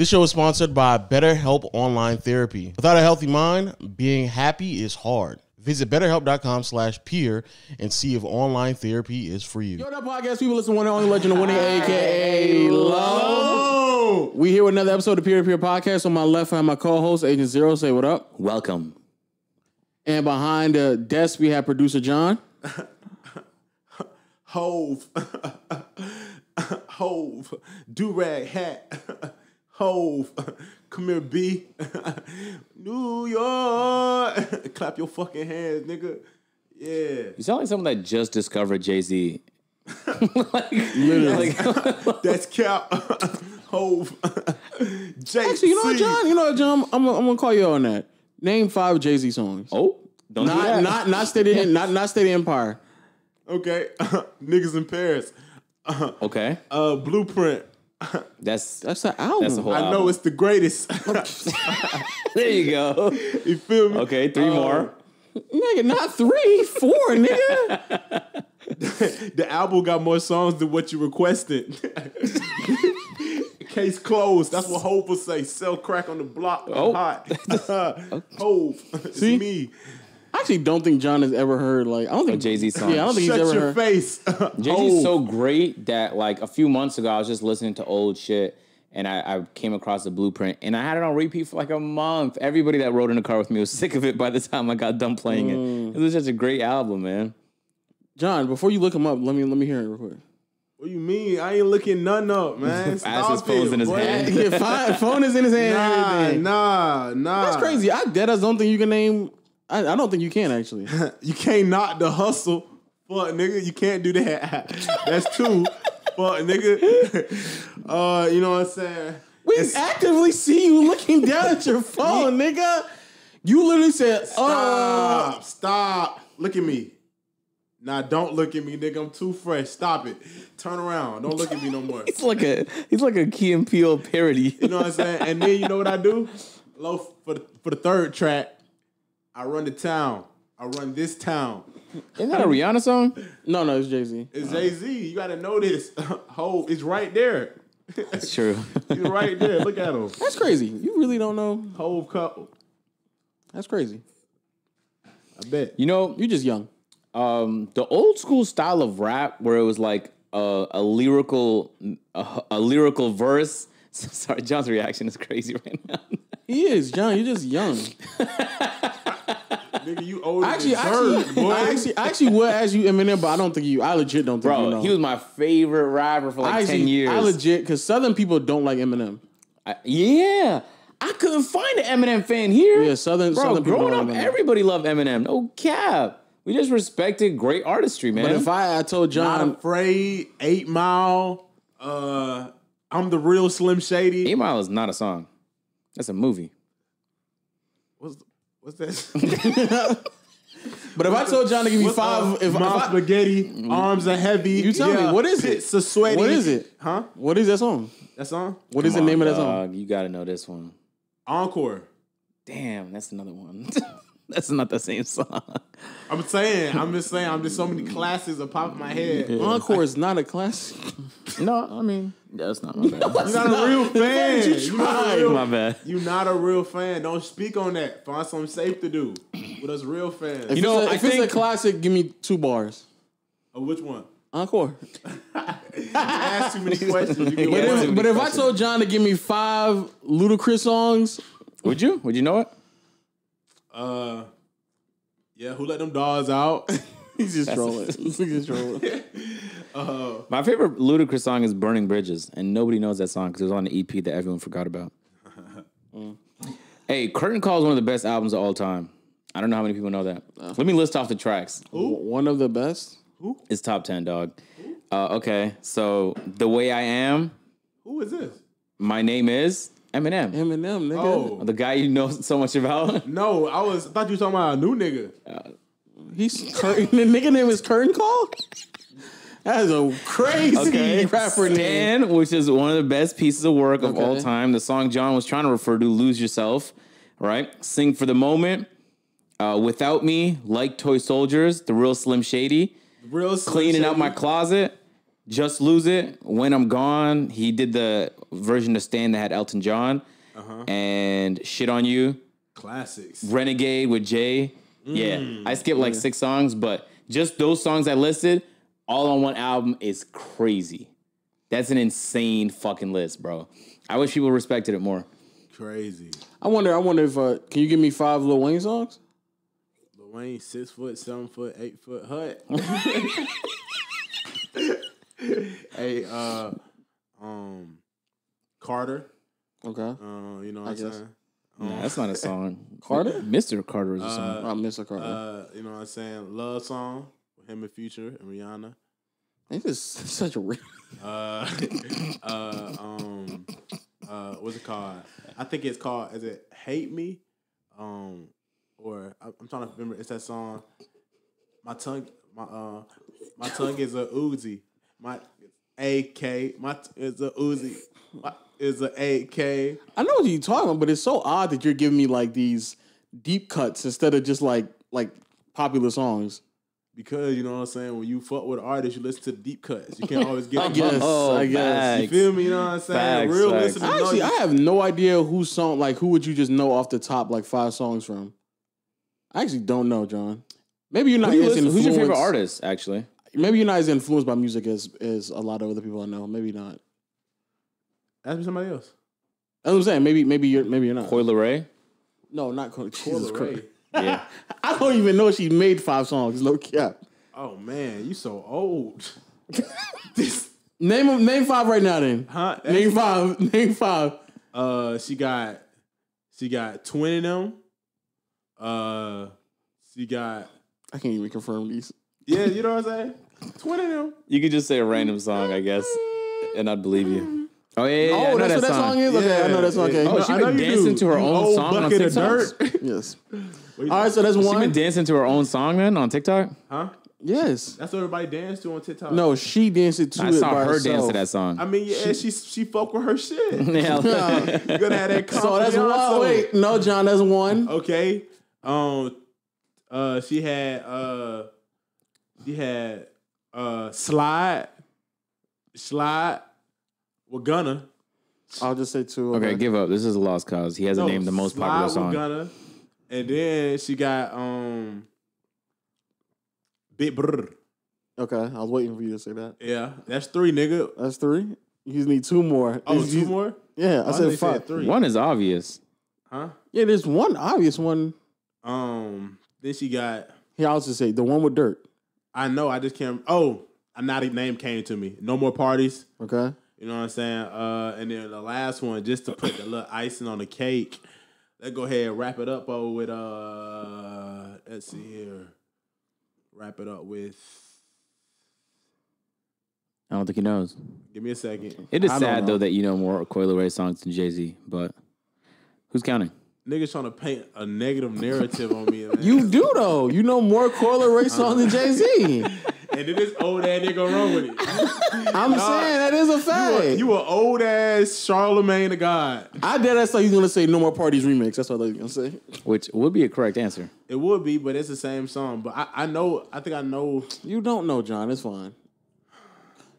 This show is sponsored by BetterHelp Online Therapy. Without a healthy mind, being happy is hard. Visit betterhelp.com slash peer and see if online therapy is for you. Yo, what up, podcast people? Listen, to one and only legend of winning, aka Low. We here with another episode of Peer to Peer Podcast. On my left, I have my co-host Agent Zero. Say what up. Welcome. And behind the desk, we have producer John. Hove. Hove. Do rag hat. Hove. Come here, B. New York. Clap your fucking hands, nigga. Yeah. You sound like someone that just discovered Jay Z. like, literally. That's Cap. Hove. JC. Actually, you know what, John? You know what, John? I'm, I'm gonna call you on that. Name five Jay Z songs. oh, don't do that. not not State of, not not State of Empire. Okay. Niggas in Paris. okay, Uh, Blueprint. that's That's the album. that's the whole. I know it's the greatest. There you go. you feel me? Okay, three Uh, more. nigga, not three, four, nigga. The album got more songs than what you requested. Case closed. That's what Hope will say. Sell crack on the block. Oh. hot. Hope. It's See? me. I actually don't think John has ever heard like I don't think Jay Z song. Yeah, I don't think Shut he's ever your heard. face. Jay Z's so great that like a few months ago, I was just listening to old shit. And I, I came across the blueprint, and I had it on repeat for like a month. Everybody that rode in the car with me was sick of it by the time I got done playing Mm. it. It was just a great album, man. John, before you look him up, let me let me hear it real quick. What do you mean? I ain't looking none up, man. Stop his phone's in his boy. hand. Yeah, phone is in his hand. Nah, nah, nah. That's crazy. I dead ass don't think you can name. I, I don't think you can actually. You can't knock the hustle. Fuck, nigga. You can't do that. That's two. Fuck, nigga. Uh, you know what I'm saying? We It's- actively see you looking down at your phone, nigga. You literally said, "Oh, Stop, stop. Look at me. Nah, don't look at me, nigga. I'm too fresh. Stop it. Turn around. Don't look at me no more. He's like a he's like a Key and Peele parody. You know what I'm saying? And then you know what I do? Low for the, for the third track, I run the town. I run this town. Isn't that a Rihanna song? no, no, it's Jay Z." It's Jay Z. You gotta know this. Ho, it's right there. That's true. He's right there. Look at him. That's crazy. You really don't know. Hove couple. That's crazy. I bet. You know, you're just young. um, the old school style of rap where it was like a, a lyrical a, a lyrical verse. Sorry, John's reaction is crazy right now. He is John. You're just young. Nigga, you older Actually, than Bird, actually, boy. I actually, I actually would ask you Eminem, but I don't think you. I legit don't think Bro, you know. he was my favorite rapper for like I ten actually- years. I legit because Southern people don't like Eminem. I- yeah, I couldn't find an Eminem fan here. Yeah, Southern- Bro, Southern people growing don't up, Eminem. everybody loved Eminem. No cap. We just respected great artistry, man. But if I, I told John, Not John, afraid. Eight Mile. Uh, I'm the real Slim Shady. Eight Mile is not a song. That's a movie. What's what's that? but if I told John to give me What's, five, if, if mouth I, spaghetti, arms are heavy. You tell me, what is it? Pits are sweaty. what is it? Huh? What is that song? That song? What is Come the name on, of that song? dog. You got to know this one. Encore. Damn, that's another one. that's not the same song. I'm saying, I'm just saying, I'm just so many classes are popping my head. Encore is not a classic. No, I mean that's not my bad. You're not a real fan. you You're not a real, my bad. you're not a real fan. Don't speak on that. Find something safe to do with us real fans. If, know, it's, a, I if it's a classic, give me two bars. Oh, which one? Encore. Ask too many questions. You But, if, too but many if I told John to give me five Ludacris songs, Would you? Would you know it? Uh, yeah, who let them dogs out? he's just trolling. he's just trolling. My favorite Ludacris song is "Burning Bridges," and nobody knows that song because it was on the EP that everyone forgot about. Hey, Curtain Call is one of the best albums of all time. I don't know how many people know that. Let me list off the tracks. Who? One of the best. It's top ten, dog. Uh, okay, so "The Way I Am," who is this? "My Name Is," Eminem, Eminem, nigga. Oh the guy you know so much about. no, I was I thought you were talking about a new nigga. He's curtain. the nigga name is Curtain Call. That is a crazy Okay, rapper name. Stan, which is one of the best pieces of work of all time. The song John was trying to refer to, "Lose Yourself," right? "Sing for the Moment," uh, "Without Me," "Like Toy Soldiers," "The Real Slim Shady," Real Slim "Cleaning Out My Closet," Just Lose It, When I'm Gone. He did the version of Stan that had Elton John. Uh-huh. And Shit on You. Classics. Renegade with Jay. Yeah. Mm. I skipped like six songs, but just those songs I listed all on one album is crazy. That's an insane fucking list, bro. I wish people respected it more. Crazy. I wonder. I wonder if uh, can you give me five Lil Wayne songs? Lil Wayne, six foot, seven foot, eight foot hut. hey, uh, um, Carter. Okay. Uh, you know what I am guess. saying? Nah, that's not a song. Carter? Mr. Carter is a song. I miss a Carter. Uh, you know what I'm saying? Love song with him and Future and Rihanna. He's just such a. Uh, uh, um, uh, what's it called? I think it's called. Is it Hate Me? Um, or I- I'm trying to remember. It's that song. My tongue, my uh, my tongue is a Uzi. My AK, my t- is a Uzi. My is a AK. I know what you're talking about, but it's so odd that you're giving me like these deep cuts instead of just like like popular songs. Because you know what I'm saying. When you fuck with an artist, you listen to the deep cuts. You can't always get. I the guess. bumps. Oh, I guess. You facts. feel me? You know what I'm saying? Facts, Real facts. listeners know Actually, you- I have no idea who song like who would you just know off the top like five songs from. I actually don't know, John. Maybe you're not Who you as listen- who's your favorite influenced- artist, actually? Maybe you're not as influenced by music as as a lot of other people I know. Maybe not. Ask me somebody else. That's what I'm saying. Maybe maybe you're maybe you're not. Coi Leray? No, not Coil. Jesus Coil Christ. Ray. Yeah. I don't even know she made five songs. No cap. Oh man, you so old. this, Name 'em- name five right now. Then huh? name five. Name five. Uh, she got, she got twin of them. Uh, she got, I can't even confirm these. Yeah, you know what I'm saying? Twin of them. You could just say a random song, I guess, and I'd believe you. Oh, yeah, yeah, yeah. I Oh, know that's what that song is. Okay, I know that song. Okay. Oh, she I been dancing to her You own old song on bucket of TikTok? dirt. Yes. All right, so that's one. She one. been dancing to her own song then on TikTok? Huh? yes. That's what everybody dance to on TikTok. No, she danced it to I it saw by her herself. dance to that song. I mean, yeah, she she fuck with her shit. yeah. you gotta have that. So that's confidence. one. Wait, no, John, that's one. Okay. Um. Uh. She had. Uh. She had. Uh. Slide. Slide. With Gunna. I'll just say two. okay, give up. This is a lost cause. He hasn't No, named the most Slide popular with song. Gunna. And then she got um. Big brr. Okay, I was waiting for you to say that. Yeah, that's three, nigga. That's three. You just need two more. Oh, It's- two you- more. Yeah, I Why they said five. three. One is obvious. Huh? Yeah, there's one obvious one. Um. Then she got. Here, I'll just say the one with dirt. I know. I just can't. Oh, a name came to me. No more parties. Okay. You know what I'm saying? Uh, and then the last one, just to put the little icing on the cake. Let's go ahead and wrap it up oh, with uh. Let's see here. Wrap it up with. I don't think he knows. Give me a second. It is I sad though that you know more Coi Leray songs than Jay Z, but who's counting? Niggas trying to paint a negative narrative on me, man. You do though. You know more Coi Leray songs than Jay Z. and then this old ass nigga wrong with it. I'm saying that is a fact. You an old ass Charlemagne the God. I did. That's like he's gonna say "No More Parties" remix. That's what I was gonna say. Which would be a correct answer. It would be, but it's the same song. But I, I know. I think I know. You don't know, John. It's fine.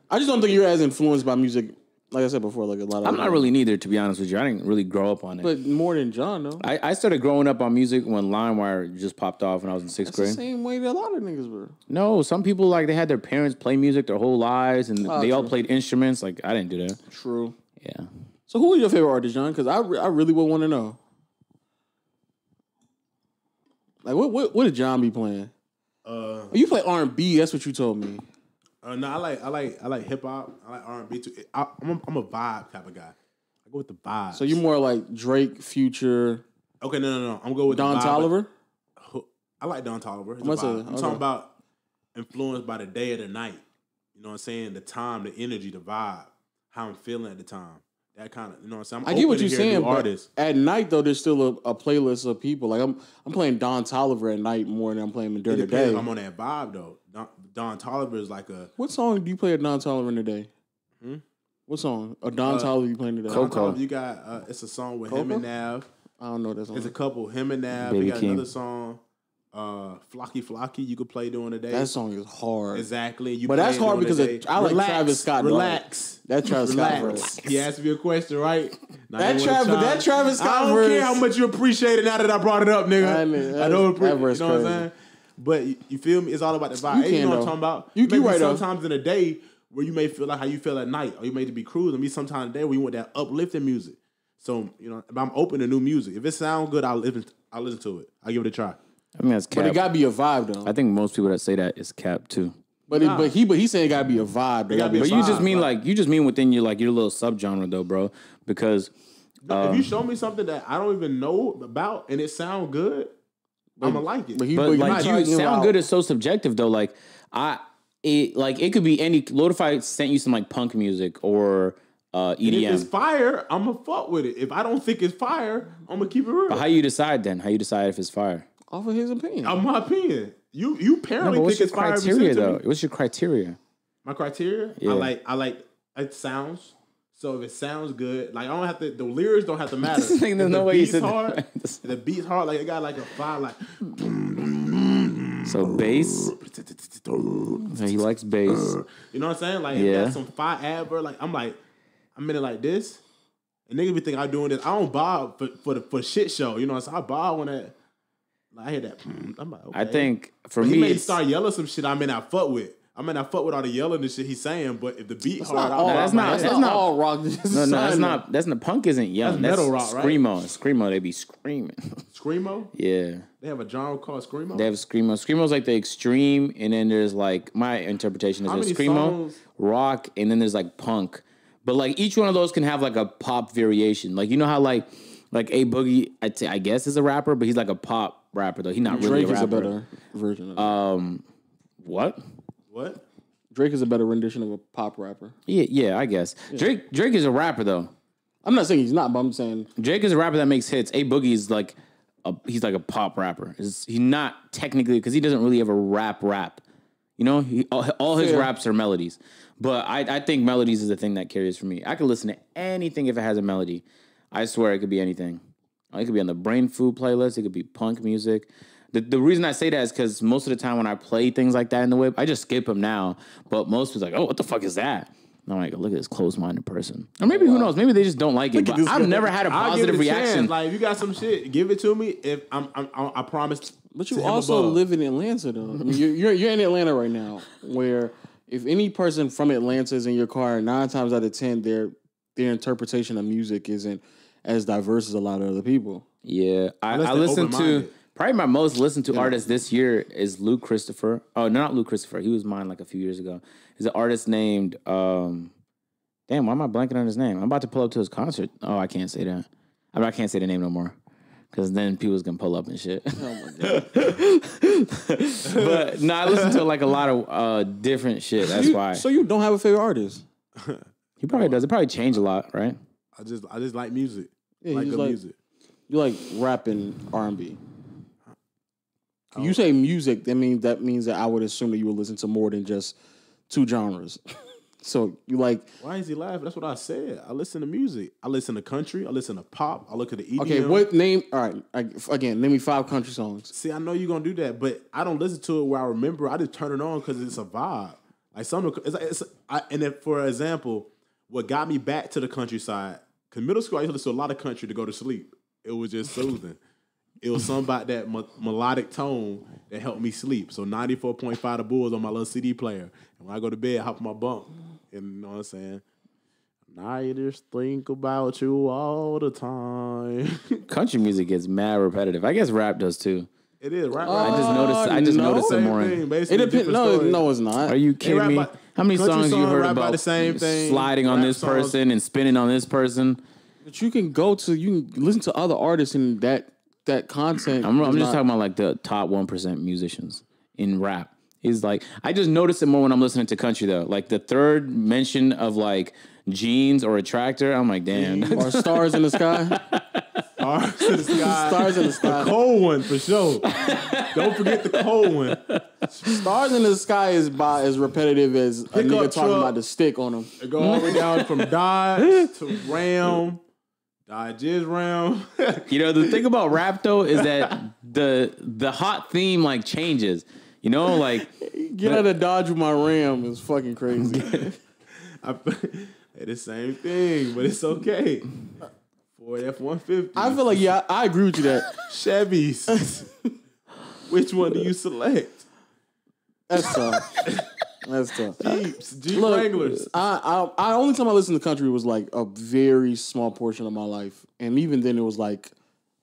I just don't think you're as influenced by music. Like I said before, like a lot of. I'm not really neither, to be honest with you. I didn't really grow up on it. but more than John though. I, I started growing up on music when LimeWire just popped off when I was in sixth It's the grade. same way that a lot of niggas were. No, some people like they had their parents play music their whole lives and Oh, they all played instruments. Like I didn't do that. True. Yeah. So who is your favorite artist, John? Because I, re- I really would want to know. Like what what what did John be playing? Uh, Oh, you play R and B. That's what you told me. Uh, no, I like I like I like hip hop. I like R and B too. I, I'm a, I'm a vibe type of guy. I go with the vibe. So you more like Drake, Future, okay? No, no, no. I'm going with Don the vibe. Toliver. I like Don Toliver. He's a What's vibe. a- I'm okay. talking about influenced by the day or the night. You know what I'm saying? The time, the energy, the vibe, how I'm feeling at the time. That kind of, you know what I'm saying? I'm I get what you're saying, new but at night though, there's still a, a playlist of people. Like I'm I'm playing Don Toliver at night more than I'm playing him during the day. I'm on that vibe though. Don, Don Toliver is like a What song do you play at Don Toliver in the day? Hmm? What song? A Don Toliver you playing today? Coco. You got uh, it's a song with him and Nav. I don't know that song. It's a couple him and Nav. Baby they got King. another song. Uh, Flocky Flocky. You could play during the day. That song is hard. exactly. You But that's hard because the of-. I like relax, Travis Scott, dog. Relax. That Travis Scott Relax. verse. He asked me a question, right? Now That Travis- that Travis Scott I don't verse- care how much you appreciate it now that I brought it up, nigga. I mean, I don't appreciate. You know what I'm saying? But you, you feel me? It's all about the vibe. You Hey, You, can, know what. I'm talking about? You- you right, though. sometimes in a day where you may feel like how you feel at night, or you may be cruising. Me sometimes in the day where you want that uplifting music. So you know, if I'm open to new music. If it sounds good, I'll listen. I'll listen to it. I'll give it a try. I mean, that's cap. But it gotta be a vibe though. I think most people that say that is cap too. But it, but he but he saying it gotta be a vibe. It gotta be a But you just vibe, mean like- like you just mean within your like your little subgenre though, bro. Because No, Um, if you show me something that I don't even know about and it sound good, I'm gonna like it. But he but but like you you talking sound about- good is so subjective though. Like I it like it could be any Lotify sent you some like punk music or uh if it's EDM. fire, I'm gonna fuck with it. If I don't think it's fire, I'm gonna keep it real. But how you decide then? How you decide if it's fire? Off of his opinion. I'm my opinion. You you apparently but what's think your it's fire. if you criteria send to though? me. What's your criteria? My criteria, Yeah. I like I like it sounds. So if it sounds good, like I don't have to. The lyrics don't have to matter. This nigga, there's If no the way you beat's said hard. if the beats hard, like it got like a five, like So bass. He likes bass. you know what I'm saying? Like it Yeah. got some fire adverb. Like I'm like I'm in it like this. And niggas be thinking I'm doing this. I don't bob for for the for shit show. You know, so I bob when that. Like, I hear that. Hmm, I'm like, okay. I think for But he me, may it's, start yelling some shit I may not fuck with. I may not fuck with all the yelling and shit he's saying, but if the beat hard, not I'll all, that's not- that's that's not not- all rock. no, no, that's not. That's not. Punk isn't young. That's That's, metal rock, right? screamo. Screamo, they be screaming. Screamo. yeah. They have a genre called Screamo. They have screamo. Screamo's like the extreme, and then there's like my interpretation is How there's screamo, songs- rock, and then there's like punk. But like each one of those can have like a pop variation. Like you know how like like a boogie, I t- I guess is a rapper, but he's like a pop rapper though. He's not really Drake a is rapper. a better version. Of it. Um, what? what? Drake is a better rendition of a pop rapper. Yeah, yeah, I guess Drake. Drake is a rapper though. I'm not saying he's not, but I'm saying Drake is a rapper that makes hits. A Boogie is like a he's like a pop rapper. Is he's not technically because he doesn't really ever rap rap. You know, he, all, all his Fair. raps are melodies. But I, I think melodies is the thing that carries for me. I can listen to anything if it has a melody. I swear it could be anything. It could be on the brain food playlist. It could be punk music. The, the reason I say that is because most of the time when I play things like that in the whip, I just skip them now. But most people like, oh, what the fuck is that? And I'm like, look at this closed-minded person. Or maybe who knows? Maybe they just don't like it. But I've guy. never had a I'll give positive it a chance. reaction. Like if you got some shit, give it to me. If I'm, I'm, I'm I promise. But to you him also above. live in Atlanta, though. I mean, you're, you're you're in Atlanta right now, where if any person from Atlanta is in your car, nine times out of ten, their their interpretation of music isn't as diverse as a lot of other people. Yeah, I, Unless I they're listened to probably my most listened to artist this year is Luke Christopher. Oh, no, not Luke Christopher. He was mine like a few years ago. He's an artist named um, damn. Why am I blanking on his name? I'm about to pull up to his concert. Oh, I can't say that. I mean, I can't say the name no more because then people's gonna pull up and shit. but no, I listen to like a lot of uh, different shit. That's You- why So you don't have a favorite artist? he probably does. It probably changed a lot, right? I just, I just like music. Yeah, like you good like music. you like rap and R and B. You say music, that means that means that I would assume that you would listen to more than just two genres. so you like Why is he laughing? That's what I said. I listen to music. I listen to country. I listen to pop. I look at the EDM. okay? What name? All right, I, again, name me five country songs. See, I know you're gonna do that, but I don't listen to it where I remember. I just turn it on because it's a vibe. Like some, it's, it's I, and if, for example, what got me back to the countryside? Cause middle school, I used to listen to a lot of country to go to sleep. It was just soothing. it was something about that me- melodic tone that helped me sleep. So 94.5 the Bulls on my little CD player, and when I go to bed, I hop on my bunk, and you know what I'm saying. I just think about you all the time. Country music gets mad repetitive. I guess rap does too. It is right. I just noticed. I just no. noticed it more. thing, It depends. different No, stories. no, it's not. Are you kidding me? about- How many country songs you heard rap about about the same thing, sliding on this songs- person and spinning on this person? But you can go to you can listen to other artists and that that content. I'm, I'm is just not- talking about like the top one percent musicians in rap. Is like I just notice it more when I'm listening to country though. Like the third mention of like jeans or a tractor, I'm like, damn. or stars in the sky. Stars in the sky. Stars in the sky. cold one for sure. Don't forget the cold one. Stars in the sky is by as repetitive as a nigga talking truck. about the stick on him. It go all the way down from Dodge to Ram, Dodge is Ram. You know, the thing about rap though is that the the hot theme like changes. You know, like Get out of Dodge with my Ram is fucking crazy. I, the same thing, but it's okay. Ford F one fifty. I feel like yeah, I, agree with you that Chevys. Which one do you select? that's tough. That's tough. Jeeps, Jeep Look, Wranglers. I, I I only time I listened to country was like a very small portion of my life, and even then it was like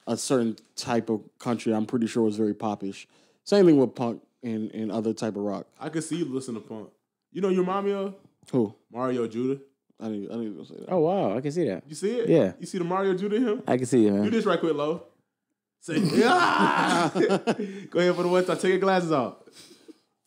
a certain type of country. I'm pretty sure was very popish. Same thing with punk and, and other type of rock. I could see you listen to punk. You know your mommy of Who? Mario Judah. I didn't I didn't even say that. oh wow, I can see that. You see it? Yeah. You see the Mario Judah in him? I can see it, man. Do this right quick, low. Say, yeah. Go ahead for the one time. Take your glasses off.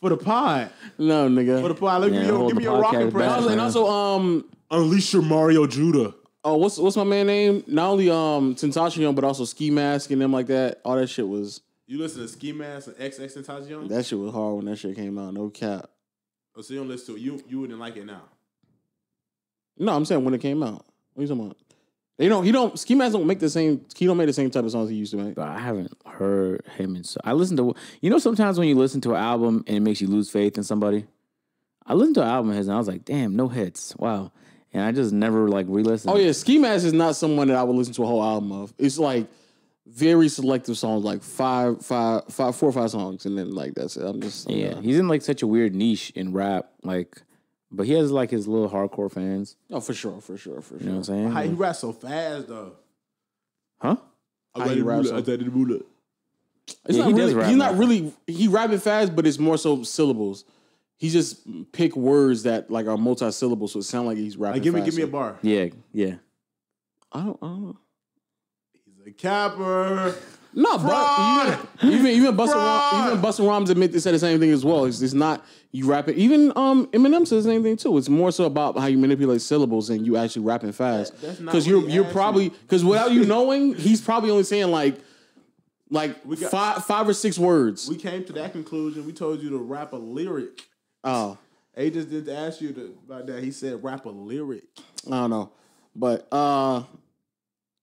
For the pod. No, nigga. For the pod. Let Yeah, me give hold me the a rock podcast impression. back, Also- and also, um, Unleash your Mario Judah. oh, what's what's my man name? Not only um Tentacion, but also Ski Mask and them like that. All that shit was You listen to Ski Mask and XX and Tajion? that shit was hard when that shit came out. No cap. Oh, so you don't listen to it. You, you wouldn't like it now. No, I'm saying when it came out. What are you talking about? They don't. He don't. Ski Mask don't make the same. He don't make the same type of songs he used to make. But I haven't heard him in so I listen to you know sometimes when you listen to an album and it makes you lose faith in somebody. I listened to an album of his and I was like, damn, no hits. Wow. And I just never like re-listened. Oh yeah, Ski Mask is not someone that I would listen to a whole album of. It's like very selective songs, like five, five, five, four or five songs, and then like that's it. I'm just I'm Yeah. He's in like such a weird niche in rap. Like but he has like his little hardcore fans. Oh, for sure, for sure, for sure. You know what. I'm How he saying? raps so fast, though. Huh? How he raps so- I did the ruler. It's Yeah, not he does really. rap He's not really. He rapping fast, but it's more so syllables. He just pick words that like are multi-syllable, so it sound like he's rapping. Like, give me, give me a bar. Yeah, yeah. I don't. I don't know. He's a capper. No, but even even Busta Rhymes, even Busta Rhymes admit they said the same thing as well. It's, it's not you rapping. Even um Eminem says the same thing too. It's more so about how you manipulate syllables and you actually rapping fast. That- that's not Because you're you're probably because without you knowing, he's probably only saying like like We got- five five or six words. We came to that conclusion. We told you to rap a lyric. oh, A just didn't ask you to, about that. He said rap a lyric. I don't know, but uh,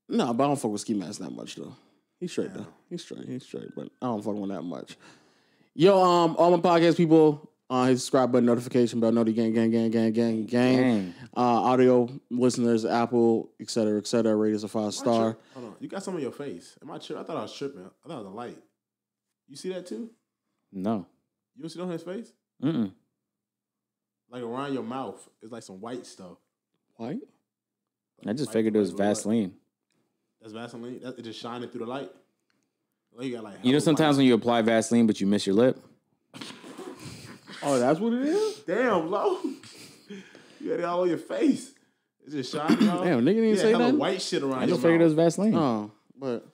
no, but I don't fuck with Ski Mask that much though. He's straight though. He's straight. He's straight, but I don't fuck with him that much. Yo, um, all my podcast people, uh, hit subscribe button, notification bell, noti gang, gang, gang, gang, gang, gang. Gang. Uh, audio listeners, Apple, et cetera, et cetera. Rate us a five star. Hold on. You got some on your face. Am I tripping? I thought I was tripping. I thought it was a light. You see that too? No. You don't see it on his face? Mm-mm. Like around your mouth. It's like some white stuff. White? I just White- figured it was white- white- Vaseline. That's Vaseline. That, it just shining through the light. Like you got like. You know, sometimes white- when you apply Vaseline, but you miss your lip. Oh, that's what it is. Damn, low. you got it all on your face. It's just shining. Damn, nigga didn't yeah, say hella nothing? white shit around I your just figured it was. Vaseline. Oh, but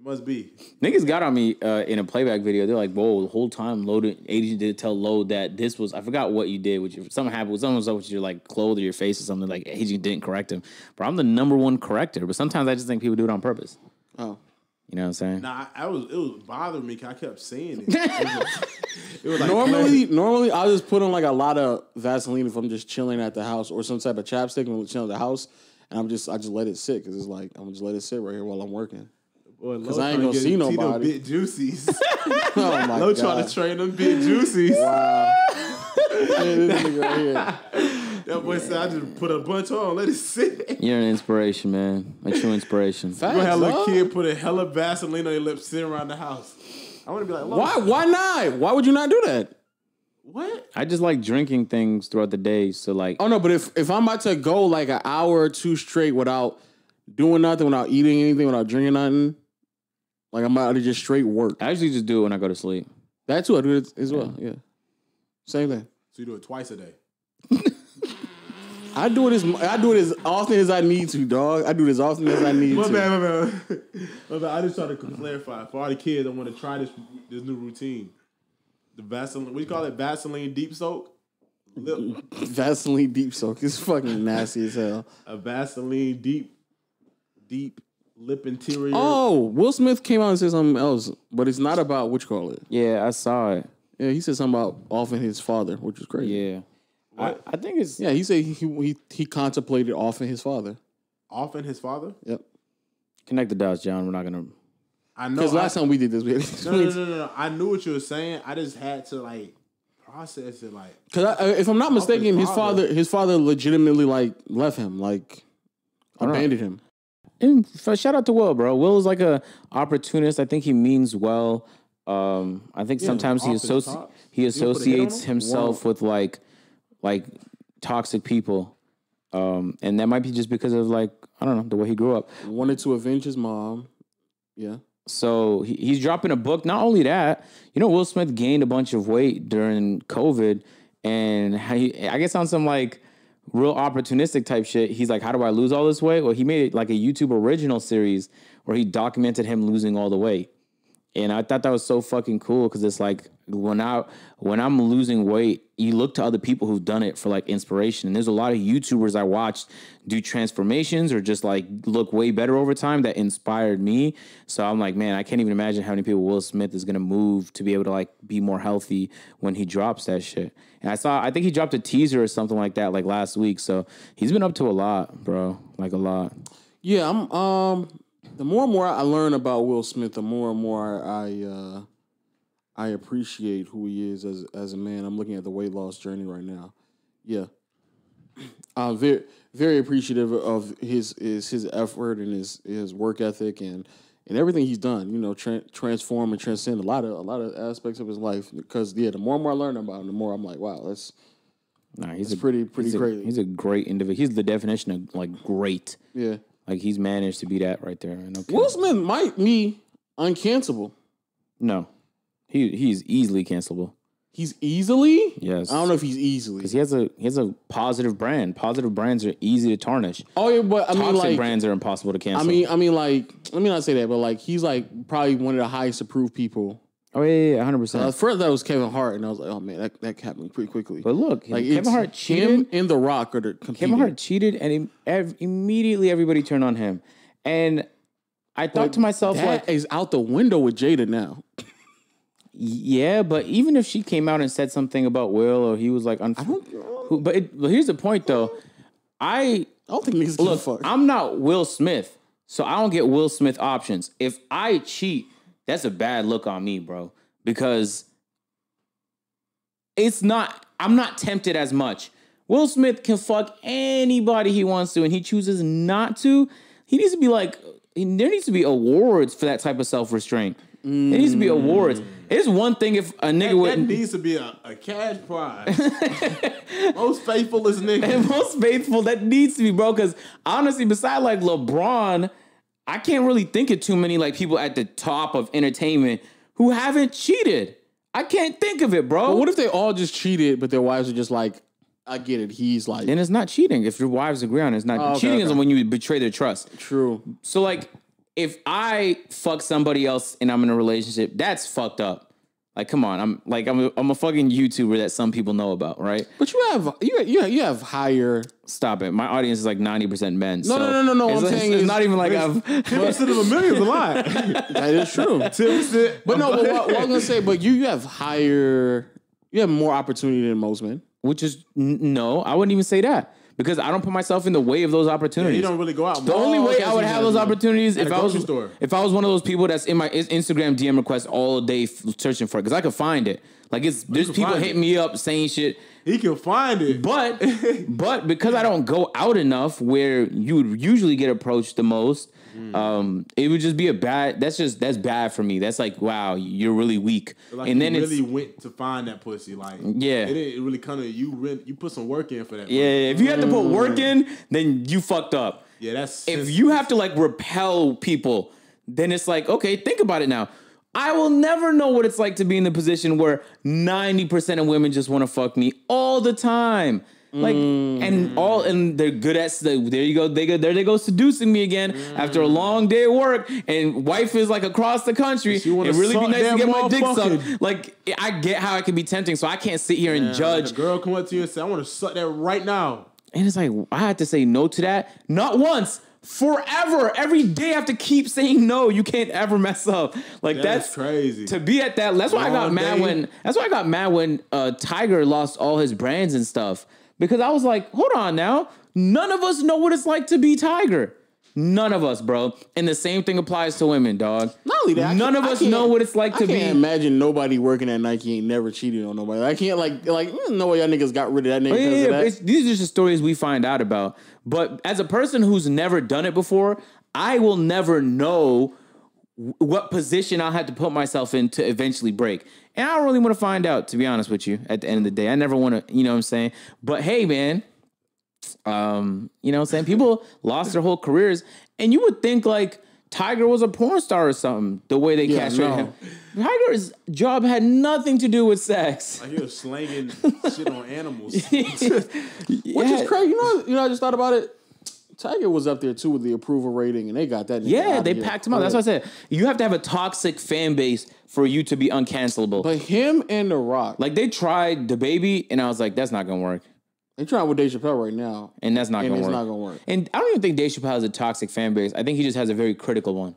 It must be. Niggas got on me uh, in a playback video. They're like, "Whoa!" The whole time, loaded agent did tell load that this was. I forgot what you did. Which something happened. Something was up with your like clothes or your face or something. Like agent didn't correct him. But I'm the number one corrector. But sometimes I just think people do it on purpose. oh, You know what I'm saying? Nah, I, I was. It was bothering me. Cause I kept saying it. It was, it was like normally, normally I'll just put on like a lot of Vaseline if I'm just chilling at the house or some type of chapstick and chilling at the house, and I'm just I just let it sit because it's like I'm just let it sit right here while I'm working. Because I ain't gonna see nobody. Tito Bit juicies. Oh my Low god! trying to train them bit juicies. Wow. Hey, this nigga right here. That boy said I just put a bunch on, let it sit. You're an inspiration, man. A true inspiration. You gonna have a little kid put a hella Vaseline on your lips sitting around the house. I want to be like, Why? Why not? Why would you not do that? What? I just like drinking things throughout the day. So like, Oh no, but if if I'm about to go like an hour or two straight without doing nothing, without eating anything, without drinking nothing, like I'm out of just straight work. I usually just do it when I go to sleep. That too, I do it as well. Yeah, same thing. So you do it twice a day. I do it as I do it as often as I need to, dog. I do it as often as I need My to. bad, my bad. my bad. I just trying to clarify for all the kids that want to try this this new routine. The Vaseline, what do you call it? Vaseline deep soak. Vaseline deep soak is fucking nasty as hell. a Vaseline deep, deep lip interior. Oh, Will Smith came out and said something else, but it's not about what you call it. Yeah, I saw it. Yeah, he said something about offing his father, which is crazy. Yeah. I, I think it's Yeah, he said he he, he contemplated offing his father. Often his father. Yep. Connect the dots, John. We're not gonna. I know. Because last I, time we did this, we no, no, no, no, no. I knew what you were saying. I just had to like process it. Like, Because if I'm not mistaken, his father. father, his father legitimately like left him, like abandoned him. And f- shout out to Will, bro. Will is like a opportunist. I think he means well. Um, I think sometimes he associ- he You gonna put a hit on associates him? himself with like like toxic people. Um, and that might be just because of like I don't know the way he grew up. Wanted to avenge his mom. Yeah. So he, he's dropping a book. Not only that, you know, Will Smith gained a bunch of weight during COVID, and he, I guess on some like real opportunistic type shit, he's like, "How do I lose all this weight?" Well, he made it like a YouTube original series where he documented him losing all the weight, and I thought that was so fucking cool because it's like when I when I'm losing weight, you look to other people who've done it for like inspiration. And there's a lot of YouTubers I watched do transformations or just like look way better over time that inspired me. So I'm like, man, I can't even imagine how many people Will Smith is gonna move to be able to like be more healthy when he drops that shit. And I saw, I think he dropped a teaser or something like that like last week. So he's been up to a lot, bro, like a lot. Yeah, I'm um the more and more I learn about Will Smith, the more and more I uh I appreciate who he is as as a man. I'm looking at the weight loss journey right now. Yeah. I'm very very appreciative of his his his effort and his his work ethic and and everything he's done, you know, tra- transform and transcend a lot of a lot of aspects of his life. Because yeah, the more and more I learn about him, the more I'm like, wow, that's Nah, he's a pretty- pretty he's a- great. he's a great individual. He's the definition of like great. yeah. Like he's managed to be that right there. No, Will Smith might be uncancelable. no, he he's easily cancelable He's easily. Yes. I don't know if he's easily. because he has a he has a positive brand. Positive brands are easy to tarnish. Oh yeah, but I mean, Toxic like, brands are impossible to cancel. I mean, I mean, like, let me not say that, but like, he's like probably one of the highest approved people. Oh yeah, yeah, hundred Uh, percent. first, that was Kevin Hart, and I was like, oh man, that that happened pretty quickly. But look, like, Kevin Hart cheated. Him and The Rock are competing. Kevin Hart cheated, and im- ev- immediately everybody turned on him. And I thought to myself, that like, is out the window with Jada now. Yeah, but even if she came out and said something about Will or he was like, unf- Who- but, it, but here's the point though. I I don't think niggas give a look, fuck. I'm not Will Smith, so I don't get Will Smith options. If I cheat, that's a bad look on me, bro, because it's not. I'm not tempted as much. Will Smith can fuck anybody he wants to, and he chooses not to. He needs to be like. There needs to be awards for that type of self restraint. There needs to be awards. Mm. It's one thing if a nigga That, would that needs to be a, a cash prize. Most faithful is nigga. and most faithful that needs to be, bro. Because honestly, beside like LeBron, I can't really think of too many like people at the top of entertainment who haven't cheated. I can't think of it, bro. But what if they all just cheated, but their wives are just like, I get it. He's like, then it's not cheating if your wives agree on it. It's not Oh, okay, cheating is when you betray their trust. true. So like, if I fuck somebody else and I'm in a relationship, that's fucked up. Like, come on, I'm like I'm a, I'm a fucking YouTuber that some people know about, right? But you have you you you have higher. Stop it. My audience is like ninety percent men. No, no, no, no, no, It's, I'm it's- saying it's is- not even like I've. Ten percent of a million is a lot. That is true. Ten percent. But no, but what, what I was gonna say, but you you have higher, you have more opportunity than most men. Which is n- no, I wouldn't even say that because I don't put myself in the way of those opportunities. You don't really go out. the only Oh, way I would have those opportunities if I was store. if I was one of those people that's in my Instagram DM request all day f- searching for it because I could find it. Like it's there's people hitting me up saying shit, He can find it. but but because I don't go out enough where you would usually get approached the most, Hmm. um, it would just be a bad. That's just that's bad for me. That's like wow, you're really weak. like and then really went to find that pussy. Like Yeah. it didn't really come to you. You put some work in for that. yeah, if you have to put work Mm. in, then you fucked up. yeah. That's if you have to like repel people, then it's like, okay, think about it now. I will never know what it's like to be in the position where 90% of women just want to fuck me all the time. Like and all and they're good at there you go they go there they go seducing me again after a long day of work and wife is like across the country it really be suck nice to get my dick sucked like I get how it can be tempting so I can't sit here and judge a girl come up to you and say, "I want to suck that right now." and it's like I had to say no to that. Not once, forever. Every day I have to keep saying no. You can't ever mess up. Like That's that's, crazy. To be at that. That's why I got mad day. when. That's why I got mad when uh, Tiger lost all his brands and stuff because I was like, hold on now. None of us know what it's like to be Tiger. None of us, bro. And the same thing applies to women, dog. Not only that, None of us know what it's like I to can't be. imagine nobody working at Nike ain't never cheated on nobody. I can't like like mm, no way y'all niggas got rid of that nigga Oh, Yeah, yeah, of that. these are just stories we find out about. But as a person who's never done it before, I will never know what position I'll have to put myself in to eventually break. And I don't really want to find out, to be honest with you, at the end of the day. I never want to, you know what I'm saying? But hey, man, um, you know what I'm saying? People lost their whole careers. And you would think like Tiger was a porn star or something, the way they Yeah, castrated no. him. Tiger's job had nothing to do with sex. Like he was slanging shit on animals. Which is crazy. You know, you know, I just thought about it. Tiger was up there too with the approval rating, and they got that. Yeah, they packed him out. That's what I said. You have to have a toxic fan base for you to be uncancelable. But him and The Rock, like they tried the baby, and I was like, that's not gonna work, they trying with Dave Chappelle right now, and that's not and gonna work. not gonna work. And I don't even think Dave Chappelle has a toxic fan base. I think he just has a very critical one.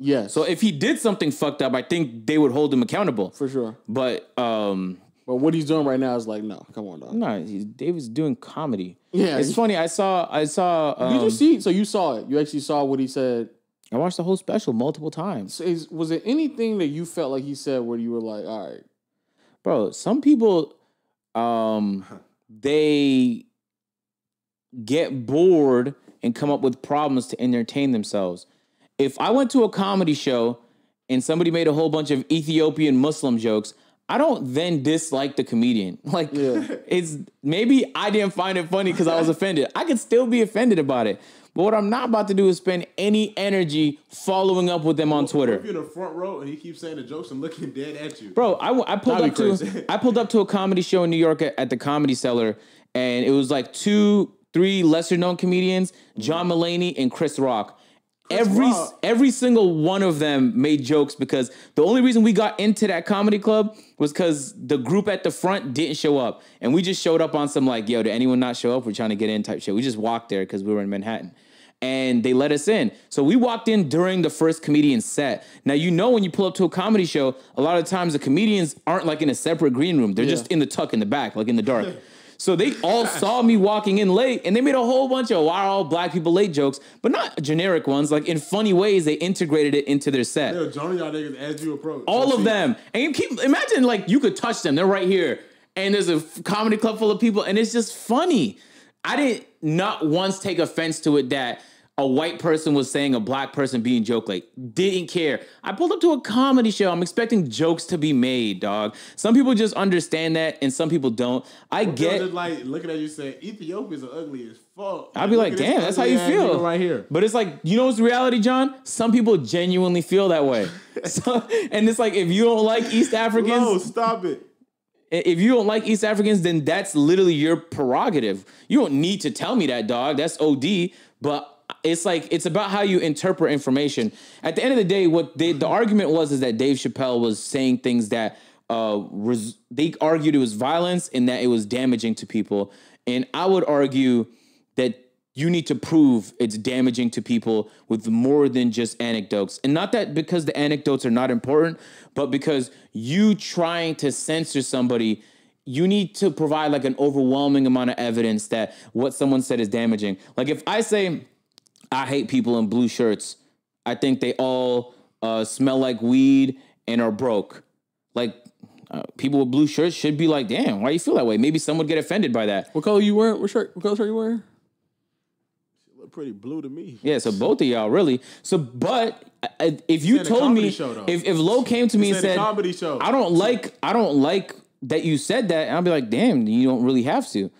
Yes, So if he did something fucked up, I think they would hold him accountable. for sure. But um, But what he's doing right now is like, no, come on, dog. no, he's, David's doing comedy. Yeah. it's funny. I saw. I saw. Um, Did you see? So you saw it. You actually saw what he said. I watched the whole special multiple times. So is, was there anything that you felt like he said where you were like, all right, bro some people um they get bored and come up with problems to entertain themselves if i went to a comedy show and somebody made a whole bunch of ethiopian muslim jokes i don't then dislike the comedian like Yeah. it's maybe i didn't find it funny because i was offended i could still be offended about it but what i'm not about to do is spend any energy following up with them on twitter If you're in the front row and he keeps saying the jokes and looking dead at you. Bro, I, w- I pulled That'd up be to crazy. I pulled up to a comedy show in New York at, at the Comedy Cellar, and it was like two, three lesser known comedians, John Mulaney and Chris Rock. Every every single one of them made jokes because the only reason we got into that comedy club was because the group at the front didn't show up, and we just showed up on some like, yo, did anyone not show up? We're trying to get in type shit. We just walked there because we were in Manhattan and they let us in. So we walked in during the first comedian set. Now you know when you pull up to a comedy show, a lot of times the comedians aren't like in a separate green room. They're just in the tuck in the back, like in the dark. So they all saw me walking in late and they made a whole bunch of why are all black people late jokes, but not generic ones. Like in funny ways, they integrated it into their set. Johnny, y'all niggas as you approach. All of them. And you keep imagine like you could touch them. They're right here. And there's a f- comedy club full of people, and it's just funny. I didn't not once take offense to it that a white person was saying a black person being joke like didn't care. I pulled up to a comedy show. I'm expecting jokes to be made, dog. Some people just understand that, and some people don't. I get. like looking at you saying Ethiopians are ugly as fuck. I'd be like, look damn, that's how you feel. right here. But it's like, you know what's reality, John? Some people genuinely feel that way. so, and it's like, if you don't like East Africans, No, stop it. if you don't like East Africans, then that's literally your prerogative. You don't need to tell me that, dog. That's OD. But it's like it's about how you interpret information. At the end of the day, what they, the argument was is that Dave Chappelle was saying things that uh, res, they argued it was violence and that it was damaging to people. And I would argue that you need to prove it's damaging to people with more than just anecdotes. And not that because the anecdotes are not important, but because you trying to censor somebody, you need to provide like an overwhelming amount of evidence that what someone said is damaging. Like if I say, I hate people in blue shirts, I think they all uh, smell like weed and are broke. Like, uh, people with blue shirts should be like, damn, why you feel that way? Maybe some would get offended by that. what color you wearing? What shirt? What color shirt you wearing? Look pretty blue to me. Yeah, so both of y'all really. So, but uh, if you told me, show, if if Lo came to me and said comedy show. I don't like, I don't like that you said that, I'll be like, damn, you don't really have to.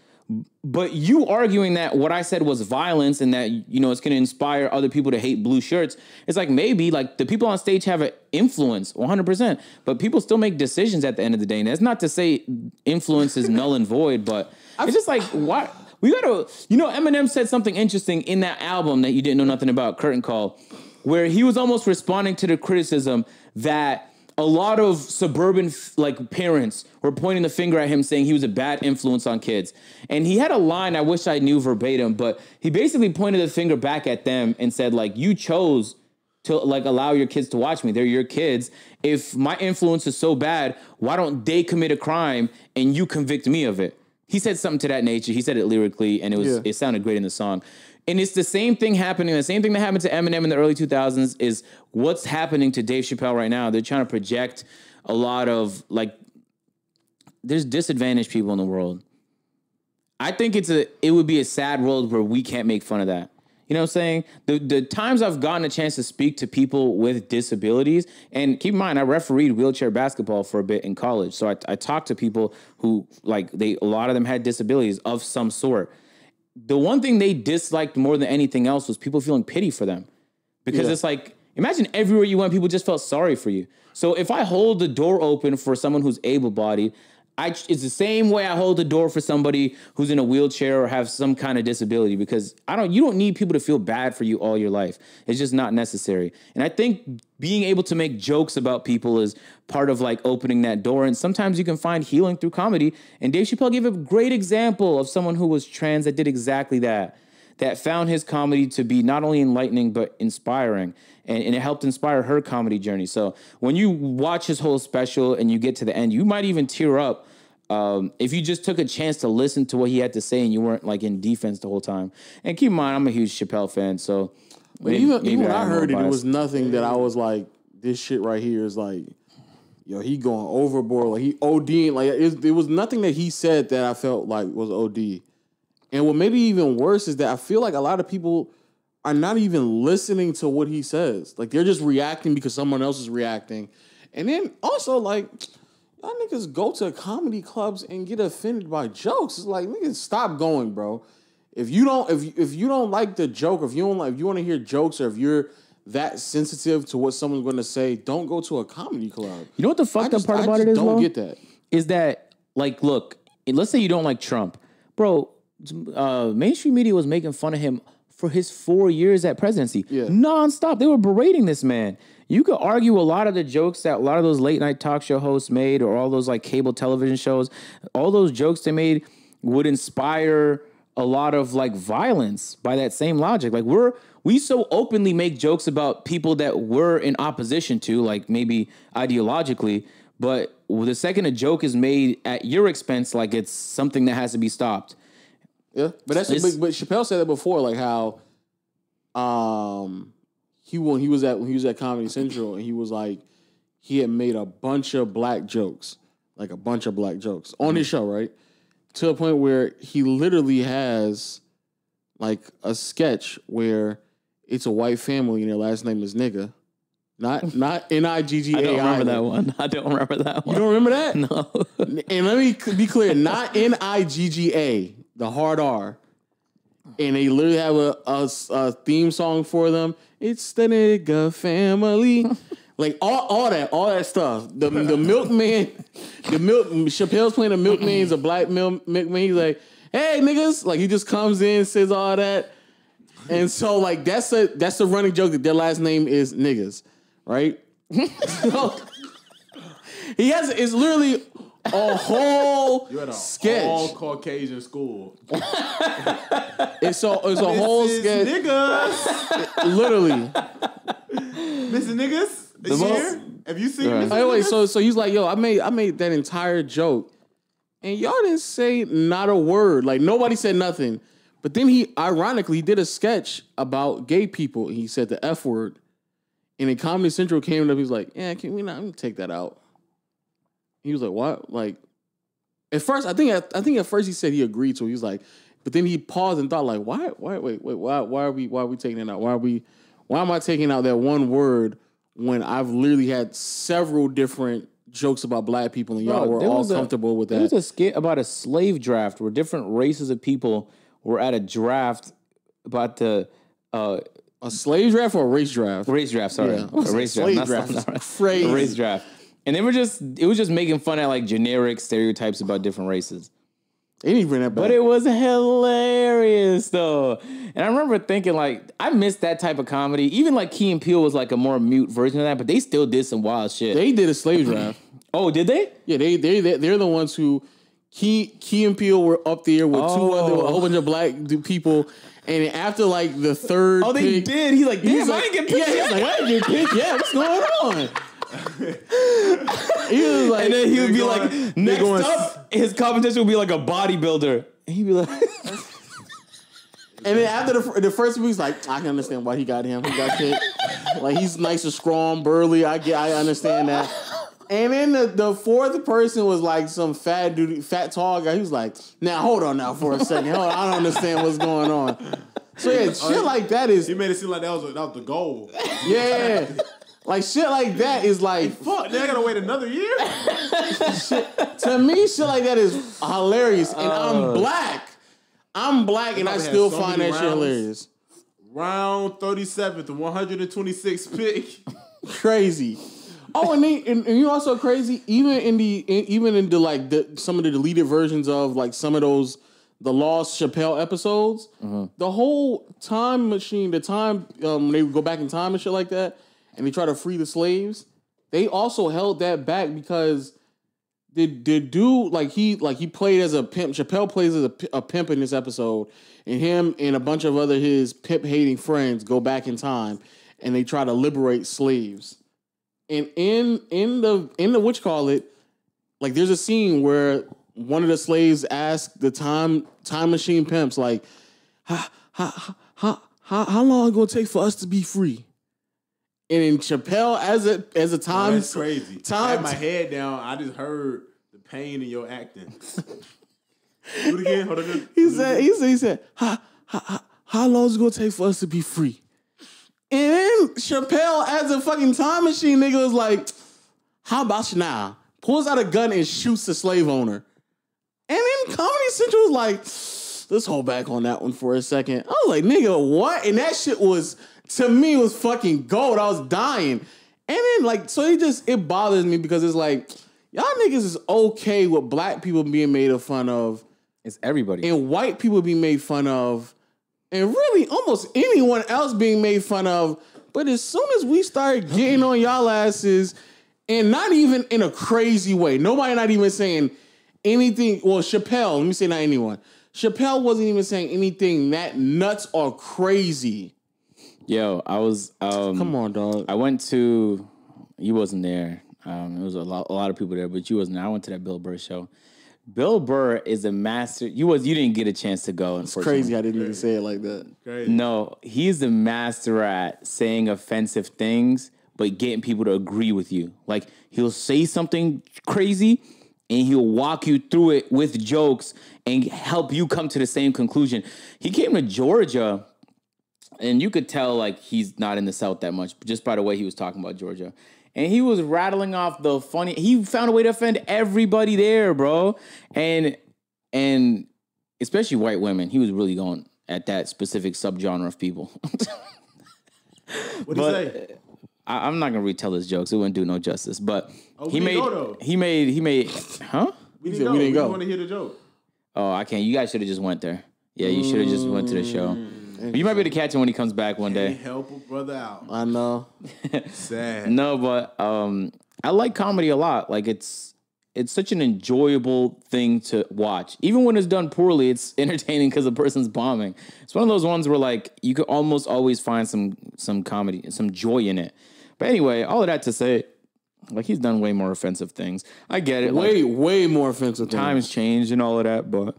But you arguing that what I said was violence and that you know it's going to inspire other people to hate blue shirts. It's like maybe like the people on stage have an influence, one hundred percent. But people still make decisions at the end of the day. And that's not to say influence is null and void, but it's just like what we gotta. You know, Eminem said something interesting in that album that you didn't know nothing about, Curtain Call, where he was almost responding to the criticism that a lot of suburban like parents were pointing the finger at him saying he was a bad influence on kids. And he had a line i wish i knew verbatim but he basically pointed the finger back at them and said like you chose to like allow your kids to watch me. They're your kids. If my influence is so bad why don't they commit a crime and you convict me of it? He said something to that nature. He said it lyrically and it was Yeah. it sounded great in the song And it's the same thing happening. The same thing that happened to Eminem in the early 2000s is what's happening to Dave Chappelle right now. They're trying to project a lot of like, there's disadvantaged people in the world. I think it's a it would be a sad world where we can't make fun of that. You know what I'm saying? The the times I've gotten a chance to speak to people with disabilities, and keep in mind, I refereed wheelchair basketball for a bit in college. So I, I talked to people who like they a lot of them had disabilities of some sort. The one thing they disliked more than anything else was people feeling pity for them. Because Yeah. it's like imagine everywhere you went, people just felt sorry for you. So if I hold the door open for someone who's able-bodied, I, it's the same way I hold the door for somebody who's in a wheelchair or have some kind of disability because I don't you don't need people to feel bad for you all your life. It's just not necessary. And I think being able to make jokes about people is part of like opening that door. And sometimes you can find healing through comedy. And Dave Chappelle gave a great example of someone who was trans that did exactly that. That found his comedy to be not only enlightening but inspiring. And, and it helped inspire her comedy journey. So when you watch his whole special and you get to the end, you might even tear up um, if you just took a chance to listen to what he had to say and you weren't like in defense the whole time. And keep in mind, I'm a huge Chappelle fan, so But maybe- even, maybe even when I am heard it, it was nothing that I was like, this shit right here is like, yo, he going overboard. Like he ODing. Like it, it was nothing that he said that I felt like was OD. And what maybe even worse is that I feel like a lot of people are not even listening to what he says. Like they're just reacting because someone else is reacting. And then also like y'all niggas go to comedy clubs and get offended by jokes. It's like niggas stop going, bro. If you don't if if you don't like the joke, if you don't like if you want to hear jokes or if you're that sensitive to what someone's going to say, don't go to a comedy club. You know what the fucked up part I about it is, don't Lo? get that. is that like look let's say you don't like trump bro uh mainstream media was making fun of him for his four years at presidency Yeah. nonstop they were berating this man you could argue a lot of the jokes that a lot of those late night talk show hosts made or all those like cable television shows all those jokes they made would inspire a lot of like violence by that same logic like we're we so openly make jokes about people that we're in opposition to like maybe ideologically but the second a joke is made at your expense, like it's something that has to be stopped. Yeah, but that's but, but Chappelle said that before, like how, um, he when he was at when he was at Comedy Central and he was like, he had made a bunch of black jokes, like a bunch of black jokes on his show, right? To a point where he literally has, like a sketch where it's a white family and their last name is nigga, not not N I G G A I. I don't remember that one. I don't remember that one. You don't remember that? No. And let me be clear, not N I G G A, the hard R. And they literally have a, a, a theme song for them. It's the nigga family. like all, all that, all that stuff. The the milkman, the milk Chappelle's playing the milkman, he's a black milk, milkman. He's like, hey niggas. Like he just comes in, says all that. And so like that's a that's a running joke that their last name is niggas, right? So, he has it's literally a whole You had a sketch. all Caucasian school. It's so it's a whole sketch. Niggas. Literally. Mrs. Niggas. This most- year? Have you seen Right. Mrs. Anyway, so so he's like, yo, I made I made that entire joke, and y'all didn't say not a word. Like nobody said nothing. But then he ironically did a sketch about gay people. and He said the F word. And then Comedy Central came up, he was like, Yeah, can we not take that out? He was like, What? Like at first, I think I think at first he said he agreed to it. He was like, but then he paused and thought, like, why, why, wait, wait, why, why are we, why are we taking it out? Why are we, why am I taking out that one word when I've literally had several different jokes about black people and y'all Bro, were all was a- comfortable with There was that? a skit about a slave draft where different races of people were at a draft about the uh, A slave draft or a race draft? race draft. Sorry, Yeah. a race Slave draft. draft Not, not, not. A race draft. And they were just, it was just making fun at like generic stereotypes about different races. They didn't bring that back. But it was hilarious though. And I remember thinking like I missed that type of comedy. Even like Key and Peele was like a more mute version of that, but they still did some wild shit. they did a slave drive. oh, did they? Yeah, they they they- they're the ones who Key Key and Peele were up there with two oh. other a whole bunch of black people, and after like the third, Oh, they pick, did. He's like, damn, he's I like, didn't get picked. yeah, yet." he's like, I didn't get picked. Yeah, what's going on? He was like, and then he would be going- like, next going- up, his competition would be like a bodybuilder. And he'd be like, And then after the, the first week, he's like, I can understand why he got him. He got kicked. like he's nice and strong, burly. I get, I understand that. And then the, the fourth person was like some fat dude, fat tall guy. He was like, "Now hold on, now for a second. Hold on, I don't understand what's going on." So yeah, oh, shit like that is He made it seem like that was that was the goal. yeah, like shit like that is like Fuck, then I gotta wait another year. to me, shit like that is hilarious. And I'm black. I'm black, and I still so find many that shit hilarious. Round thirty seventh, one hundred and twenty sixth pick. crazy. Oh, and, they, and, and you also crazy. Even in the in, even in the like the, some of the deleted versions of like some of those the Lost Chappelle episodes, the whole time machine, the time um, they would go back in time and shit like that, and they try to free the slaves. They also held that back because the the dude like he like he played as a pimp. Chappelle plays as a, a pimp in this episode, and him and a bunch of other his pimp hating friends go back in time, and they try to liberate slaves. And in in the in the which call it, like there's a scene where one of the slaves asks the time time machine pimps like, how how how how, how long it gonna take for us to be free? And in Chappelle as a as a time That's crazy. I time- had my head down. I just heard the pain in your acting. Do it again. Hold on. He said, he said, he said, how- how long is it gonna take for us to be free? And then Chappelle, as a fucking time machine nigga, was like, how about you now? Pulls out a gun and shoots the slave owner. And then Comedy Central was like, let's hold back on that one for a second. I was like, nigga, what? And that shit was, to me, was fucking gold. I was dying. And then, like, so it just, it bothers me because it's like, y'all niggas is okay with black people being made fun of It's everybody. and white people being made fun of, and really almost anyone else being made fun of. But as soon as we start getting on y'all asses, and not even in a crazy way, nobody not even saying anything. Well, Chappelle, let me say not anyone. Chappelle wasn't even saying anything that nuts or crazy. Yo, I was um Come on, dog. I went to you wasn't there. Um, it was a lot, a lot of people there, but you wasn't. there. I went to that Bill Burr show. Bill Burr is a master. You was you didn't get a chance to go. It's crazy. I didn't even say it like that. Crazy. No, he's the master at saying offensive things, but getting people to agree with you. Like he'll say something crazy and he'll walk you through it with jokes and help you come to the same conclusion. He came to Georgia and you could tell like he's not in the South that much just by the way he was talking about Georgia. And he was rattling off the funny. He found a way to offend everybody there, bro. And and especially white women. He was really going at that specific subgenre of people. What do you say? Uh, I, I'm not gonna retell his jokes. It wouldn't do no justice. But Oh, he made didn't he made he made huh? We didn't go. we We didn't didn't go. want to hear the joke. Oh, I can't. You guys should have just went there. Yeah, you should have just went to the show. You might be able to catch him when he comes back one Can't day. help a brother out. I know. Sad. No, but um, I like comedy a lot. Like it's it's such an enjoyable thing to watch. Even when it's done poorly, it's entertaining because the person's bombing. It's one of those ones where like you could almost always find some some comedy, some joy in it. But anyway, all of that to say, like he's done way more offensive things. I get it. Way, like, way more offensive. things. times changed and all of that, but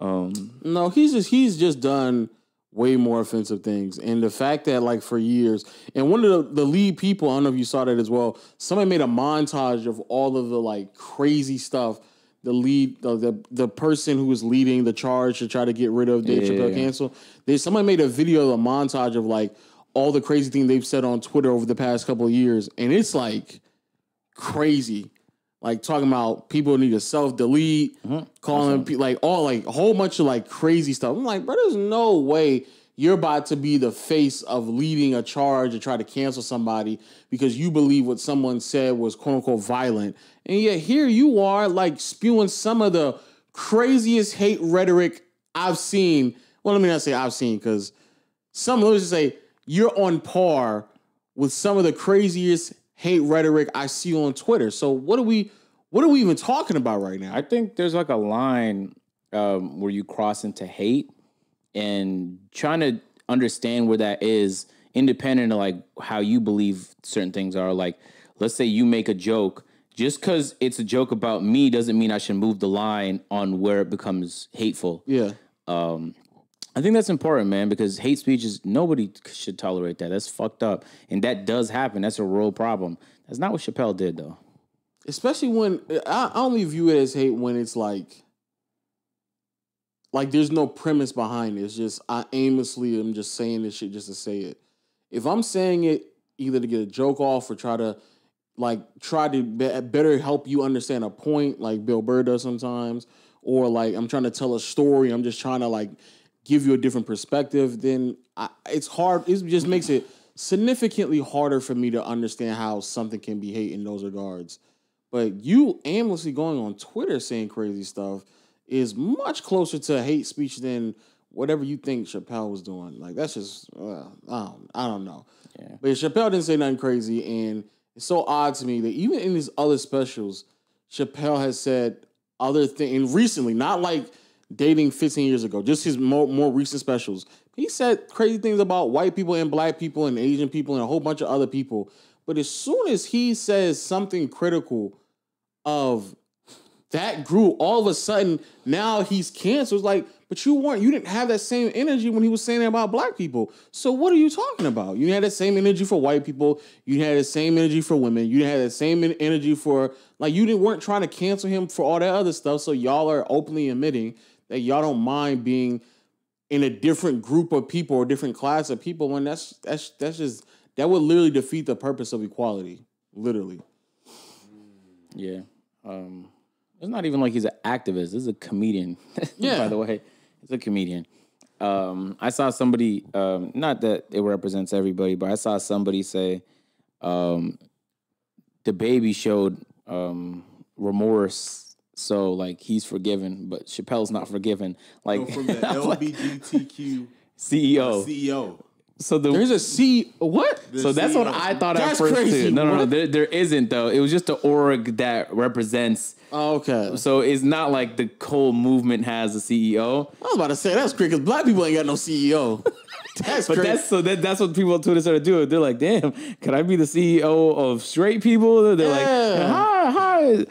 um, No, he's just he's just done way more offensive things. And the fact that like for years, and one of the, the lead people, I don't know if you saw that as well, somebody made a montage of all of the like crazy stuff. The lead, the the, the person who was leading the charge to try to get rid of Dave Yeah. Chappelle cancel. They somebody made a video, a montage of like all the crazy things they've said on Twitter over the past couple of years, and it's like crazy. Like talking about people need to self delete, mm-hmm. calling pe- like all like a whole bunch of like crazy stuff. I'm like, bro, there's no way you're about to be the face of leading a charge to try to cancel somebody because you believe what someone said was quote unquote violent. And yet here you are like spewing some of the craziest hate rhetoric I've seen. Well, let me not say I've seen because some let's just say you're on par with some of the craziest hate rhetoric I see on Twitter. So what are we what are we even talking about right now? I think there's like a line um, where you cross into hate and trying to understand where that is independent of like how you believe certain things are. Like, let's say you make a joke. Just because it's a joke about me doesn't mean I should move the line on where it becomes hateful. yeah. I think that's important, man, because hate speech is nobody should tolerate that. That's fucked up, and that does happen. That's a real problem. That's not what Chappelle did, though. especially when I, only view it as hate when it's like like there's no premise behind it. It's just I aimlessly am just saying this shit just to say it. If I'm saying it either to get a joke off or try to like try to be- better help you understand a point, like Bill Burr does sometimes, or like I'm trying to tell a story, I'm just trying to like give you a different perspective, then I, it's hard. It just makes it significantly harder for me to understand how something can be hate in those regards. But you aimlessly going on Twitter saying crazy stuff is much closer to hate speech than whatever you think Chappelle was doing. Like that's just uh, I don't I don't know. Yeah. But Chappelle didn't say nothing crazy, and it's so odd to me that even in his other specials, Chappelle has said other things. Recently, not like dating 15 years ago, just his more more recent specials. He said crazy things about white people and black people and Asian people and a whole bunch of other people. But as soon as he says something critical of that group, all of a sudden now he's canceled. It's like, but you weren't, you didn't have that same energy when he was saying that about black people. So what are you talking about? You had that same energy for white people. You had the same energy for women. You had the same energy for like you didn't weren't trying to cancel him for all that other stuff. So y'all are openly admitting that y'all don't mind being in a different group of people or different class of people. when that's that's that's just that would literally defeat the purpose of equality. Literally. Yeah. Um, it's not even like he's an activist. This is a comedian. Yeah. By the way, he's a comedian. Um, I saw somebody, um, not that it represents everybody, but I saw somebody say um, the baby showed um, remorse. So like he's forgiven, but Chappelle's not forgiven. Like, Go from the I'm LBGTQ CEO. CEO. So the There's a C what? The so that's what I thought at That's first crazy. too. No, no, no. There, there isn't though. It was just the org that represents Oh, okay. So it's not like the whole movement has a CEO, I was about to say that's crazy because black people ain't got no CEO. that's but crazy. that's so that, that's what people on Twitter started doing. They're like, "Damn, can I be the CEO of straight people?" They're like, "Hi, hi."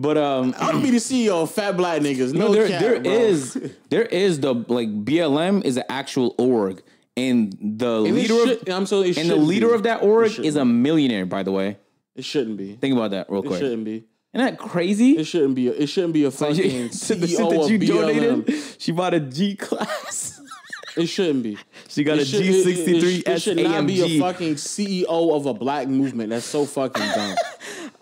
But um, I'm gonna be the CEO of fat black niggas. No, no, there cap, there is there is the like BLM is an actual org, and the And leader should- of I'm so and the leader be. of that org is a millionaire. By the way, It shouldn't be. think about that real quick. It shouldn't be. Isn't that crazy? It shouldn't be. A, it shouldn't be a fucking CEO that of BLM. donated, she bought a G class. It shouldn't be. She got It a should- G it- sixty it- It should not be a fucking CEO of a black movement. That's so fucking dumb.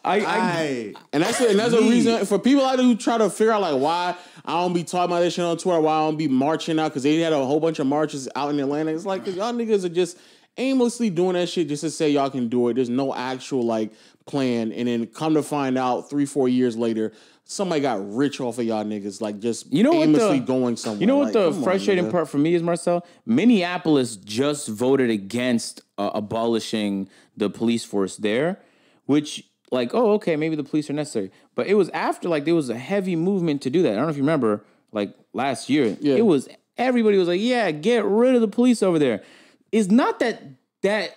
I, I, And that's and that's a reason for people out there who try to figure out like why I don't be talking about this shit on Twitter, why I don't be marching out because they had a whole bunch of marches out in Atlanta. It's like 'cause y'all niggas are just aimlessly doing that shit just to say y'all can do it. There's no actual like plan, and then come to find out three four years later. Somebody got rich off of y'all niggas, like just You know what aimlessly the- going somewhere. You know what Like, the come on, frustrating part for me is, Marcel? Minneapolis just voted against uh, abolishing the police force there, which, like, oh, okay, maybe the police are necessary. But it was after, like, there was a heavy movement to do that. I don't know if you remember, like, last year. Yeah. It was, everybody was like, yeah, get rid of the police over there. It's not that, that,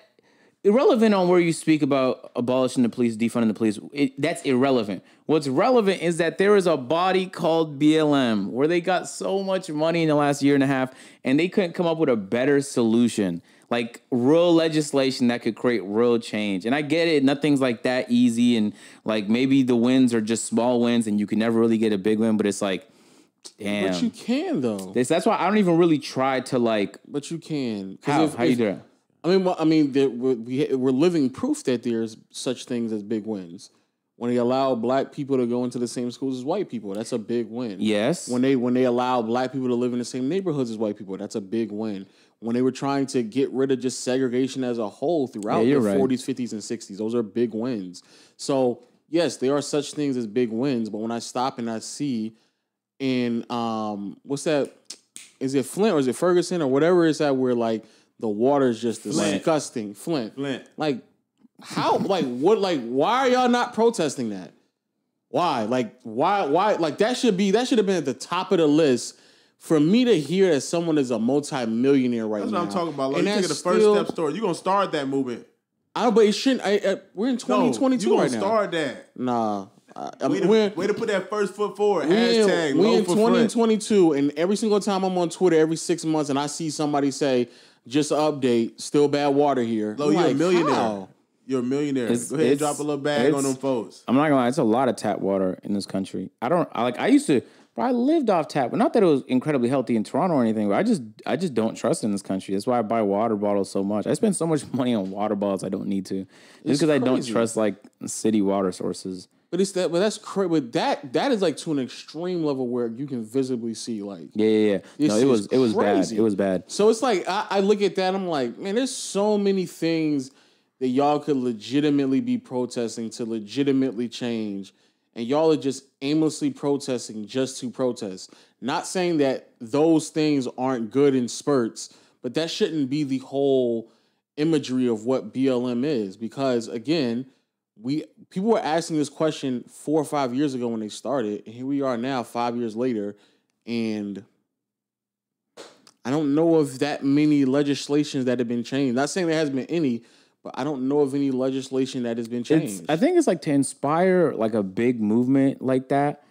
irrelevant on where you speak about abolishing the police, defunding the police. It, that's irrelevant. What's relevant is that there is a body called BLM where they got so much money in the last year and a half and they couldn't come up with a better solution. Like real legislation that could create real change. And I get it, nothing's like that easy. And like maybe the wins are just small wins and you can never really get a big win, but it's like, damn. But you can though. This, that's why I don't even really try to like, But you can. how? if- how you if- do that? I mean, well, I mean, we're, we, we're living proof that there's such things as big wins. When they allow black people to go into the same schools as white people, that's a big win. Yes. When they when they allow black people to live in the same neighborhoods as white people, that's a big win. When they were trying to get rid of just segregation as a whole throughout Yeah, the right. 40s, 50s, and 60s, those are big wins. So yes, there are such things as big wins. But when I stop and I see in um, what's that? Is it Flint or is it Ferguson or whatever it's at where like the water is just Flint. disgusting. Flint. Flint. Like how like what like why are y'all not protesting that? Why? Like why why like that should be that should have been at the top of the list for me to hear that someone is a multi-millionaire right That's now. what I'm talking about. Like, And you take the first still- step story. You're gonna start that movement. I but it shouldn't I, I, we're in No, 2022 you gonna right now. start that. Nah. I Way mean, to, we're, way to put that first foot forward. we Hashtag in, we in for front. 2022, and every single time I'm on Twitter, every six months, and I see somebody say, "Just update, still bad water here." Low, I'm you're like, a millionaire. how? You're a millionaire. It's- Go ahead and drop a little bag on them folks. I'm not gonna lie, it's a lot of tap water in this country. I don't I like I used to but I lived off tap, but not that it was incredibly healthy in Toronto or anything, but I just I just don't trust in this country. That's why I buy water bottles so much. I spend so much money on water bottles I don't need to. Just because I don't trust like city water sources. But it's that, but that's crazy. But that that is like to an extreme level where you can visibly see like. Yeah, yeah, yeah. No, it was it was bad. It was bad. So it's like I, I look at that, I'm like, man, there's so many things that y'all could legitimately be protesting to legitimately change, and y'all are just aimlessly protesting just to protest. Not saying that those things aren't good in spurts, but that shouldn't be the whole imagery of what BLM is, because again, we people were asking this question four or five years ago when they started, and here we are now, five years later, and I don't know of that many legislations that have been changed. Not saying there hasn't been any, but I don't know of any legislation that has been It's, changed. I think it's like to inspire like a big movement like that,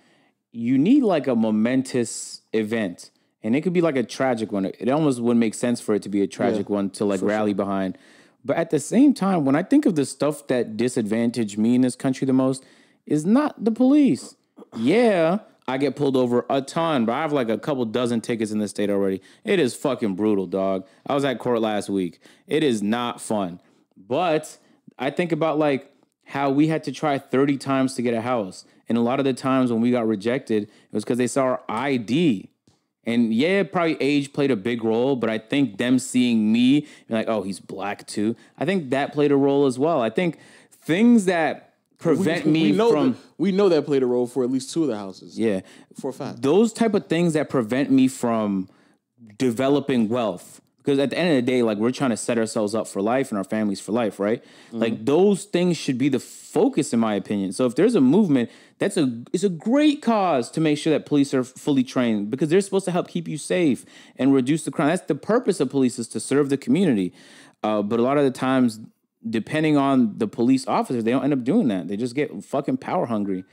you need like a momentous event. And it could be like a tragic one. It almost wouldn't make sense for it to be a tragic one to like rally behind. But at the same time, when I think of the stuff that disadvantaged me in this country the most, is not the police. Yeah, I get pulled over a ton, but I have like a couple dozen tickets in the state already. It is fucking brutal, dog. I was at court last week. It is not fun. But I think about like how we had to try 30 times to get a house. And a lot of the times when we got rejected, it was because they saw our ID. And yeah, probably age played a big role, but I think them seeing me and like, oh, he's black too. I think that played a role as well. I think things that prevent me we know from that, we know that played a role for at least two of the houses. yeah, for a fact. those type of things that prevent me from developing wealth because at the end of the day like we're trying to set ourselves up for life and our families for life right? Like those things should be the focus in my opinion. So if there's a movement that's a it's a great cause to make sure that police are fully trained because they're supposed to help keep you safe and reduce the crime. That's the purpose of police is to serve the community. Uh, but a lot of the times depending on the police officers they don't end up doing that. They just get fucking power hungry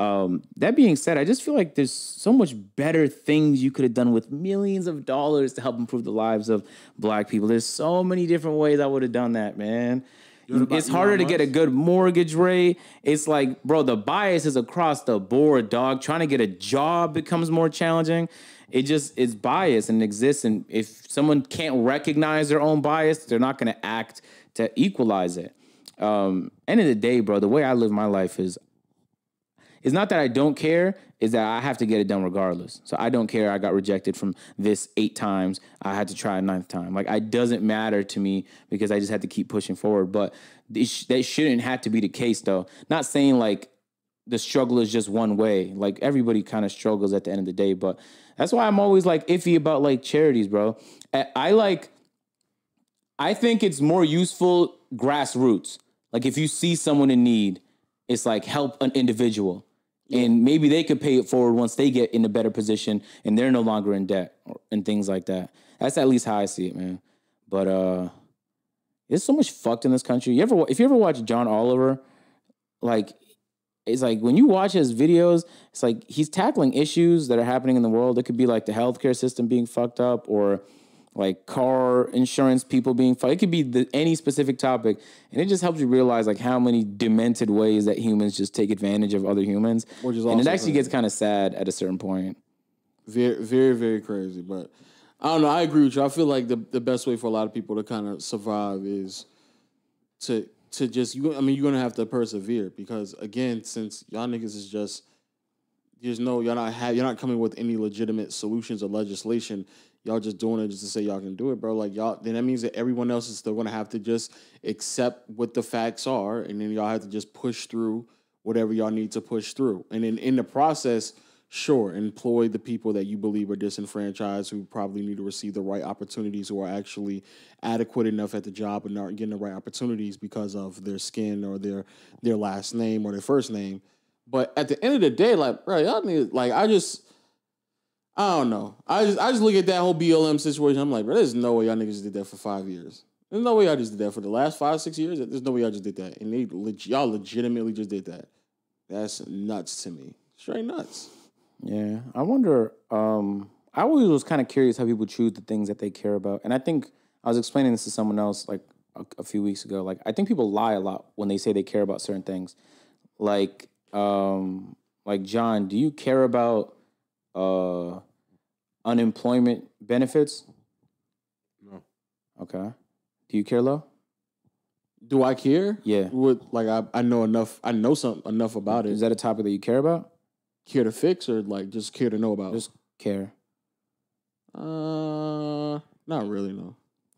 um, that being said, I just feel like there's so much better things you could have done with millions of dollars to help improve the lives of black people. There's so many different ways I would have done that, man. It's harder to get a good mortgage rate. It's like, bro, the bias is across the board, dog. Trying to get a job becomes more challenging. It just it's bias and exists. And if someone can't recognize their own bias, they're not going to act to equalize it. Um, end of the day, bro, the way I live my life is it's not that I don't care, is that I have to get it done regardless. So I don't care. I got rejected from this eight times. I had to try a ninth time. Like it doesn't matter to me because I just had to keep pushing forward. But that shouldn't have to be the case, though. Not saying like the struggle is just one way. Like everybody kind of struggles at the end of the day. But that's why I'm always like iffy about like charities, bro. I, I like. I think it's more useful grassroots. Like if you see someone in need, it's like help an individual. And maybe they could pay it forward once they get in a better position and they're no longer in debt or, and things like that. That's at least how I see it, man. But uh there's so much fucked in this country. You ever if you ever watch John Oliver, like it's like when you watch his videos, it's like he's tackling issues that are happening in the world. It could be like the healthcare system being fucked up or like car insurance people being fired. It could be the, any specific topic. And it just helps you realize like how many demented ways that humans just take advantage of other humans. Which is and it actually crazy. gets kind of sad at a certain point. Very, very, very crazy. But I don't know. I agree with you. I feel like the, the best way for a lot of people to kind of survive is to to just you. I mean, you're gonna have to persevere because again, since y'all niggas is just there's no y'all not have you're not coming with any legitimate solutions or legislation. Y'all just doing it just to say y'all can do it, bro. Like y'all, then that means that everyone else is still gonna have to just accept what the facts are, and then y'all have to just push through whatever y'all need to push through. And then in the process, sure, employ the people that you believe are disenfranchised who probably need to receive the right opportunities, who are actually adequate enough at the job and aren't getting the right opportunities because of their skin or their their last name or their first name. But at the end of the day, like, bro, y'all need like I just I don't know. I just I just look at that whole BLM situation. I'm like, bro, there's no way y'all niggas did that for five years. There's no way y'all just did that for the last five, six years. There's no way y'all just did that. And they leg- y'all legitimately just did that. That's nuts to me. Straight nuts. Yeah, I wonder. Um, I always was kind of curious how people choose the things that they care about, and I think I was explaining this to someone else like a, a few weeks ago. Like, I think people lie a lot when they say they care about certain things. Like, um, like John, do you care about uh, unemployment benefits? No. Okay. Do you care, Lo? Do I care? Yeah. Would like I, I know enough I know some enough about it. Is that a topic that you care about? care to fix or like just care to know about? Just care. uh not really, no.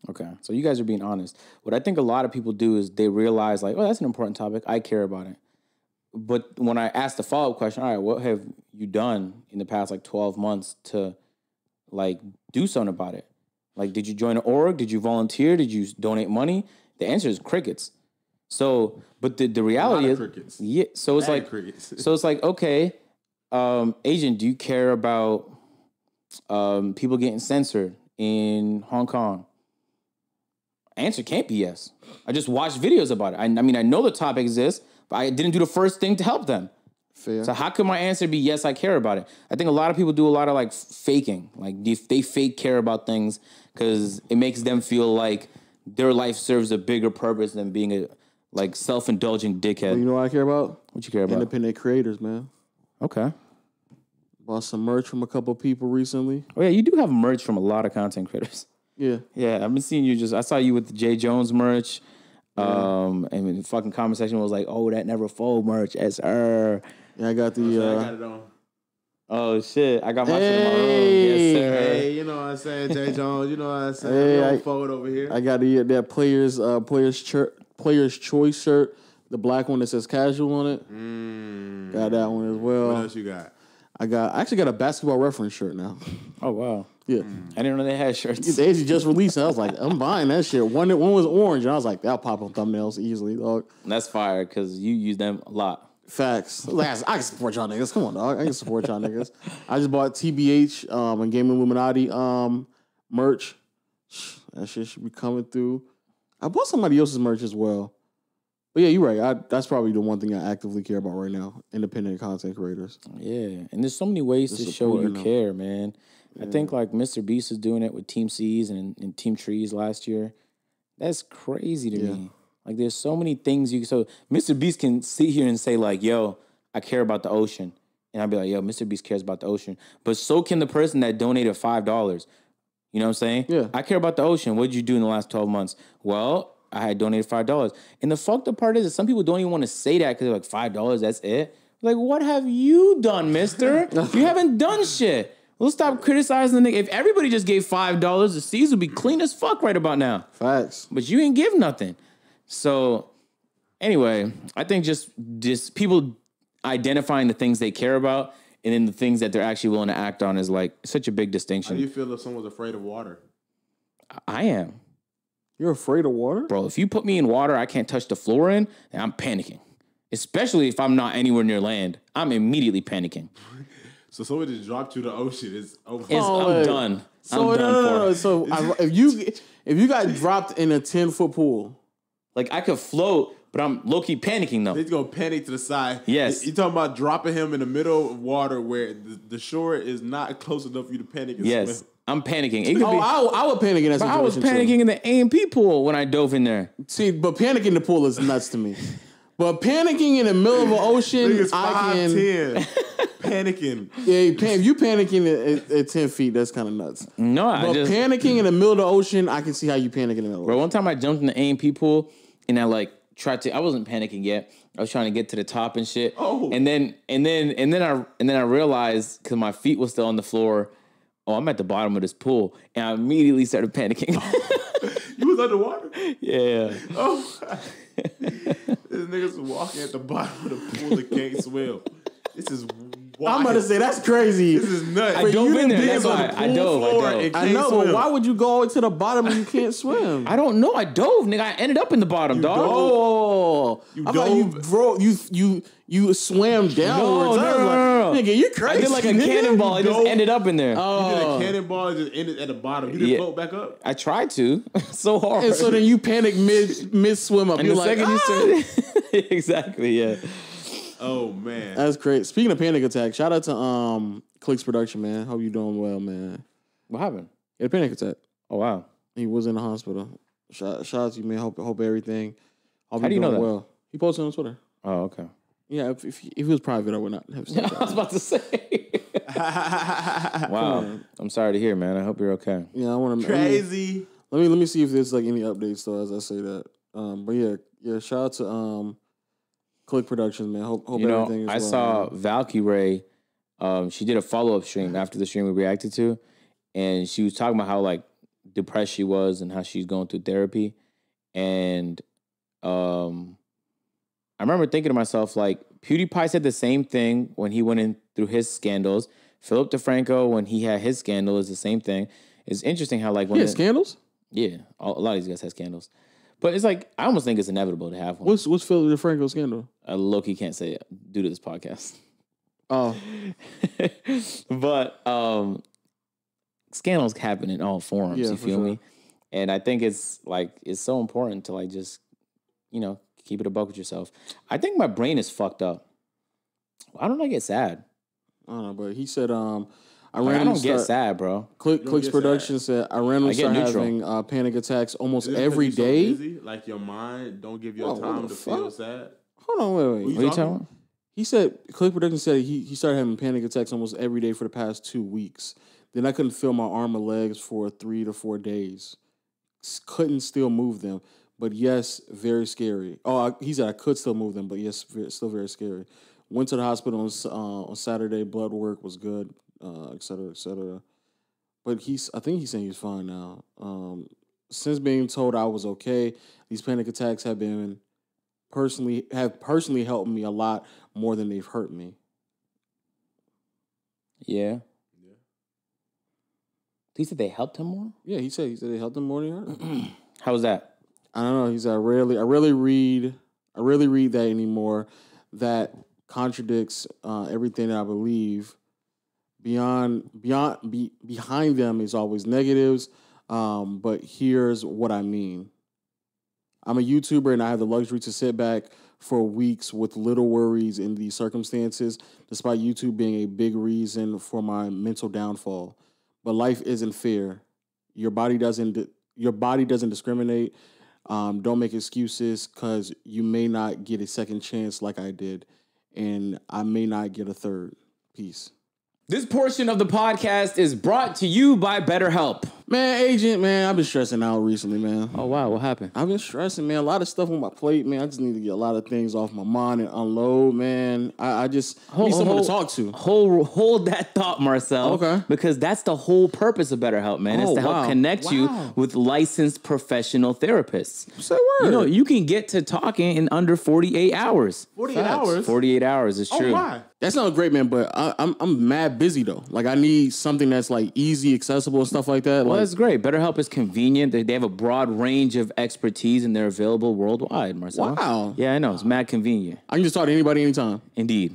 Okay. So you guys are being honest. What I think a lot of people do is they realize like, oh, that's an important topic. I care about it. But when I ask the follow up question, all right, what have you done in the past like 12 months to like do something about it? Like, did you join an org? Did you volunteer? Did you donate money? The answer is crickets. So, but the, the reality is, crickets. yeah. So it's like, crickets. so it's like, okay, um, agent, do you care about um, people getting censored in Hong Kong? Answer can't be yes. I just watched videos about it. I, I mean, I know the topic exists, but I didn't do the first thing to help them. Fair. So how could my answer be yes? I care about it. I think a lot of people do a lot of like faking, like if they fake care about things because it makes them feel like their life serves a bigger purpose than being a like self indulgent dickhead. you know what I care about? what you care about? Independent creators, man. Okay. Bought some merch from a couple people recently. Oh yeah, you do have merch from a lot of content creators. Yeah. Yeah, I've been seeing you. Just I saw you with the Jay Jones merch. Um, and the fucking comment section was like, "Oh, that never fold merch." As her. Yeah, I got the I uh got it on. Oh shit! I got my shit in my room. Hey. Yes, sir. Hey, you know what I'm saying, Jay Jones. You know what I'm saying. Hey, we don't I- forward over here. I got the that players uh players shirt players choice shirt, the black one that says casual on it. Mm. Got that one as well. What else you got? I got I actually got a basketball reference shirt now. Oh wow! Yeah. I didn't know they had shirts. They actually just released it. I was like, I'm buying that shit. One one was orange, and I was like, that'll pop on thumbnails easily, dog. That's fire because you use them a lot. Facts. Last, I can support y'all niggas. Come on, dog. I can support y'all niggas. I just bought TBH um, and Game Illuminati um, merch. That shit should be coming through. I bought somebody else's merch as well. But yeah, you're right. I, that's probably the one thing I actively care about right now. Independent content creators. Yeah, and there's so many ways to show you care, man. I think like Mr. Beast is doing it with Team Seas and, and Team Trees last year. That's crazy to me. Like there's so many things you so Mr. Beast can sit here and say like, "Yo, I care about the ocean," and I'll be like, "Yo, Mr. Beast cares about the ocean," but so can the person that donated five dollars. You know what I'm saying? Yeah. I care about the ocean. What did you do in the last 12 months? Well, I had donated five dollars. And the fucked up part is that some people don't even want to say that because they're like, five dollars, that's it. Like, what have you done, mister? you haven't done shit. Let's stop criticizing the nigga. If everybody just gave five dollars, the seas would be clean as fuck right about now. Facts. But you ain't give nothing. So anyway, I think just just people identifying the things they care about and then the things that they're actually willing to act on is like such a big distinction. How do you feel if someone's afraid of water? I am. You're afraid of water? bro. If you put me in water I can't touch the floor in, then I'm panicking. Especially if I'm not anywhere near land, I'm immediately panicking. So someone just dropped you to the ocean. It's over. It's, Oh, I'm wait. done. So I'm no, done no, for. no, no. So I, if you if you got dropped in a ten foot pool, Like I could float, but I'm low key panicking though. He's gonna panic to the side. Yes. You talking about dropping him in the middle of water where the, the shore is not close enough for you to panic and Yes, swim. I'm panicking. It could oh, be. I, I would panic in that situation. I was too. panicking in the AMP pool when I dove in there. See, but panicking in the pool is nuts to me. But panicking in the middle of an ocean, Nigga's I can. ten, panicking. Yeah, pan, you panicking at, at, at ten feet, that's kind of nuts. No, I But just. panicking in the middle of the ocean, I can see how you panic in the middle. Bro, one time I jumped in the AMP pool and I like tried to. I wasn't panicking yet. I was trying to get to the top and shit. Oh. And then and then and then I and then I realized because my feet was still on the floor. Oh, I'm at the bottom of this pool, and I immediately started panicking. You was underwater. yeah, Oh, this nigga's walking at the bottom of the pool that can't swim. This is wild. I'm about to say that's crazy. this is nuts. I dove you in there. That's why the I dove. I dove. I can't know, but why would you go to the bottom and you can't swim? I don't know. I dove, nigga. I ended up in the bottom, dog. dove? Oh, You I thought you bro, you you you swam downwards. no, I was no, like, no, no. Nigga, you're crazy. I did like a nigga. cannonball. I just ended up in there. Oh. You did Oh. a cannonball and just ended at the bottom. You didn't Yeah. float back up. I tried to so hard. And so then you panic mid mid swim up. And You're the like, second ah! you started, exactly, yeah. Oh man. That's great. Speaking of panic attack, shout out to um Clicks Production, man. Hope you doing well, man. What happened? He had a panic attack. Oh wow. He was in the hospital. Shout, shout out to you, man. Hope hope everything. Hope How do you know that? Well, he posted on Twitter. Oh okay. Yeah, if, if, if it was private, I would not have said I was about to say. wow. I'm sorry to hear, man. I hope you're okay. Yeah, I want to Crazy. Let me let me see if there's like any updates though as I say that. Um, but yeah, yeah. Shout out to um, Click Productions, man. Hope hope You know, everything is I well, saw man. Valkyrae. Um, she did a follow up stream after the stream we reacted to, and she was talking about how like depressed she was and how she's going through therapy. And um, I remember thinking to myself, like PewDiePie said the same thing when he went in through his scandals. Philip DeFranco, when he had his scandal, is the same thing. It's interesting how like when Yeah, it- scandals. yeah, a a lot of these guys have scandals, but it's like I almost think it's inevitable to have one. What's what's Philip DeFranco scandal? Uh, Loki can't say it due to this podcast. Oh, but um scandals happen in all forms Yeah, you feel sure. me and i think it's like it's so important to like just you know keep it a buck with yourself i think my brain is fucked up why don't i get sad I don't know, but he said um, I Like, i randomly don't get start, sad bro Click Clicks get sad. Said I randomly I get start neutral. having uh, panic attacks almost Is it 'cause every you so day. busy? Like your mind don't give you Whoa, time the to feel sad. Hold on, wait, wait. What what are you talking about He said Click Productions said he he started having panic attacks almost every day for the past two weeks. Then I couldn't feel my arm or legs for three to four days. Couldn't still move them, but yes, very scary. Oh, I, he said I could still move them, but yes, ve- still very scary. Went to the hospital on uh, on Saturday. Blood work was good, uh, et cetera, et cetera. But he's I think he's saying he's fine now. Um, since being told I was okay, these panic attacks have been personally have personally helped me a lot more than they've hurt me. yeah Yeah. he said they helped him more Yeah, he said he said they helped him more than hurt. him. how was that I don't know. He said I rarely I rarely read I rarely read that anymore. That contradicts uh, everything that I believe. Beyond beyond be, behind them is always negatives. Um, but here's what I mean. I'm a YouTuber and I have the luxury to sit back for weeks with little worries in these circumstances, despite YouTube being a big reason for my mental downfall. But life isn't fair. Your body doesn't your body doesn't discriminate. Um, don't make excuses because you may not get a second chance like I did, and I may not get a third. Peace. This portion of the podcast is brought to you by betterhelp Man, agent, man, I've been stressing out recently, man. oh wow what happened I've been stressing, man. A lot of stuff on my plate, man. I just need to get a lot of things off my mind and unload, man. I, I just Hold- need someone hold- to talk to. Hold hold that thought, Marcel. Okay. Because that's the whole purpose of BetterHelp, man. is Oh, to help wow. connect you with licensed professional therapists. Say word. You know, you can get to talking in under 48 hours. 48 Facts. hours. 48 hours is Oh true. my. that sounds great, man. But I, I'm I'm mad busy though. Like I need something that's like easy, accessible, and stuff like that. Well, like, that's great. BetterHelp is convenient. They, they have a broad range of expertise and they're available worldwide, Marcel. Wow. Yeah, I know. It's mad convenient. I can just talk to anybody anytime, Indeed.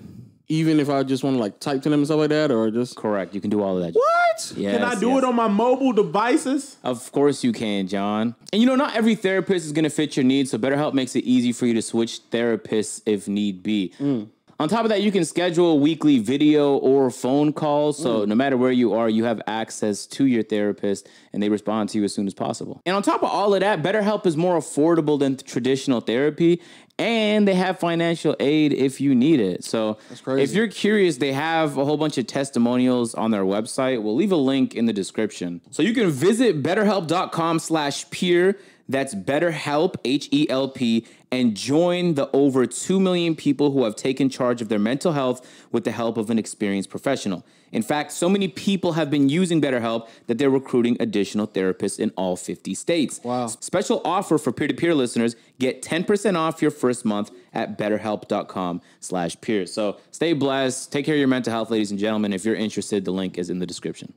even if I just want to like type to them and stuff like that, or just Correct. You can do all of that. what? Yes, Can I do yes. it on my mobile devices? Of course you can, John. And you know, not every therapist is going to fit your needs, so BetterHelp makes it easy for you to switch therapists if need be. Mm. On top of that, you can schedule weekly video or phone calls. So mm. no matter where you are, you have access to your therapist and they respond to you as soon as possible. And on top of all of that, BetterHelp is more affordable than traditional therapy and they have financial aid if you need it. So if you're curious, they have a whole bunch of testimonials on their website. We'll leave a link in the description. So you can visit betterhelp.com slash peer. That's BetterHelp, H E L P, and join the over 2 million people who have taken charge of their mental health with the help of an experienced professional. In fact, so many people have been using BetterHelp that they're recruiting additional therapists in all 50 states. Wow. Special offer for peer-to-peer listeners. Get 10% off your first month at betterhelp.com slash peer. So stay blessed. Take care of your mental health, ladies and gentlemen. If you're interested, the link is in the description.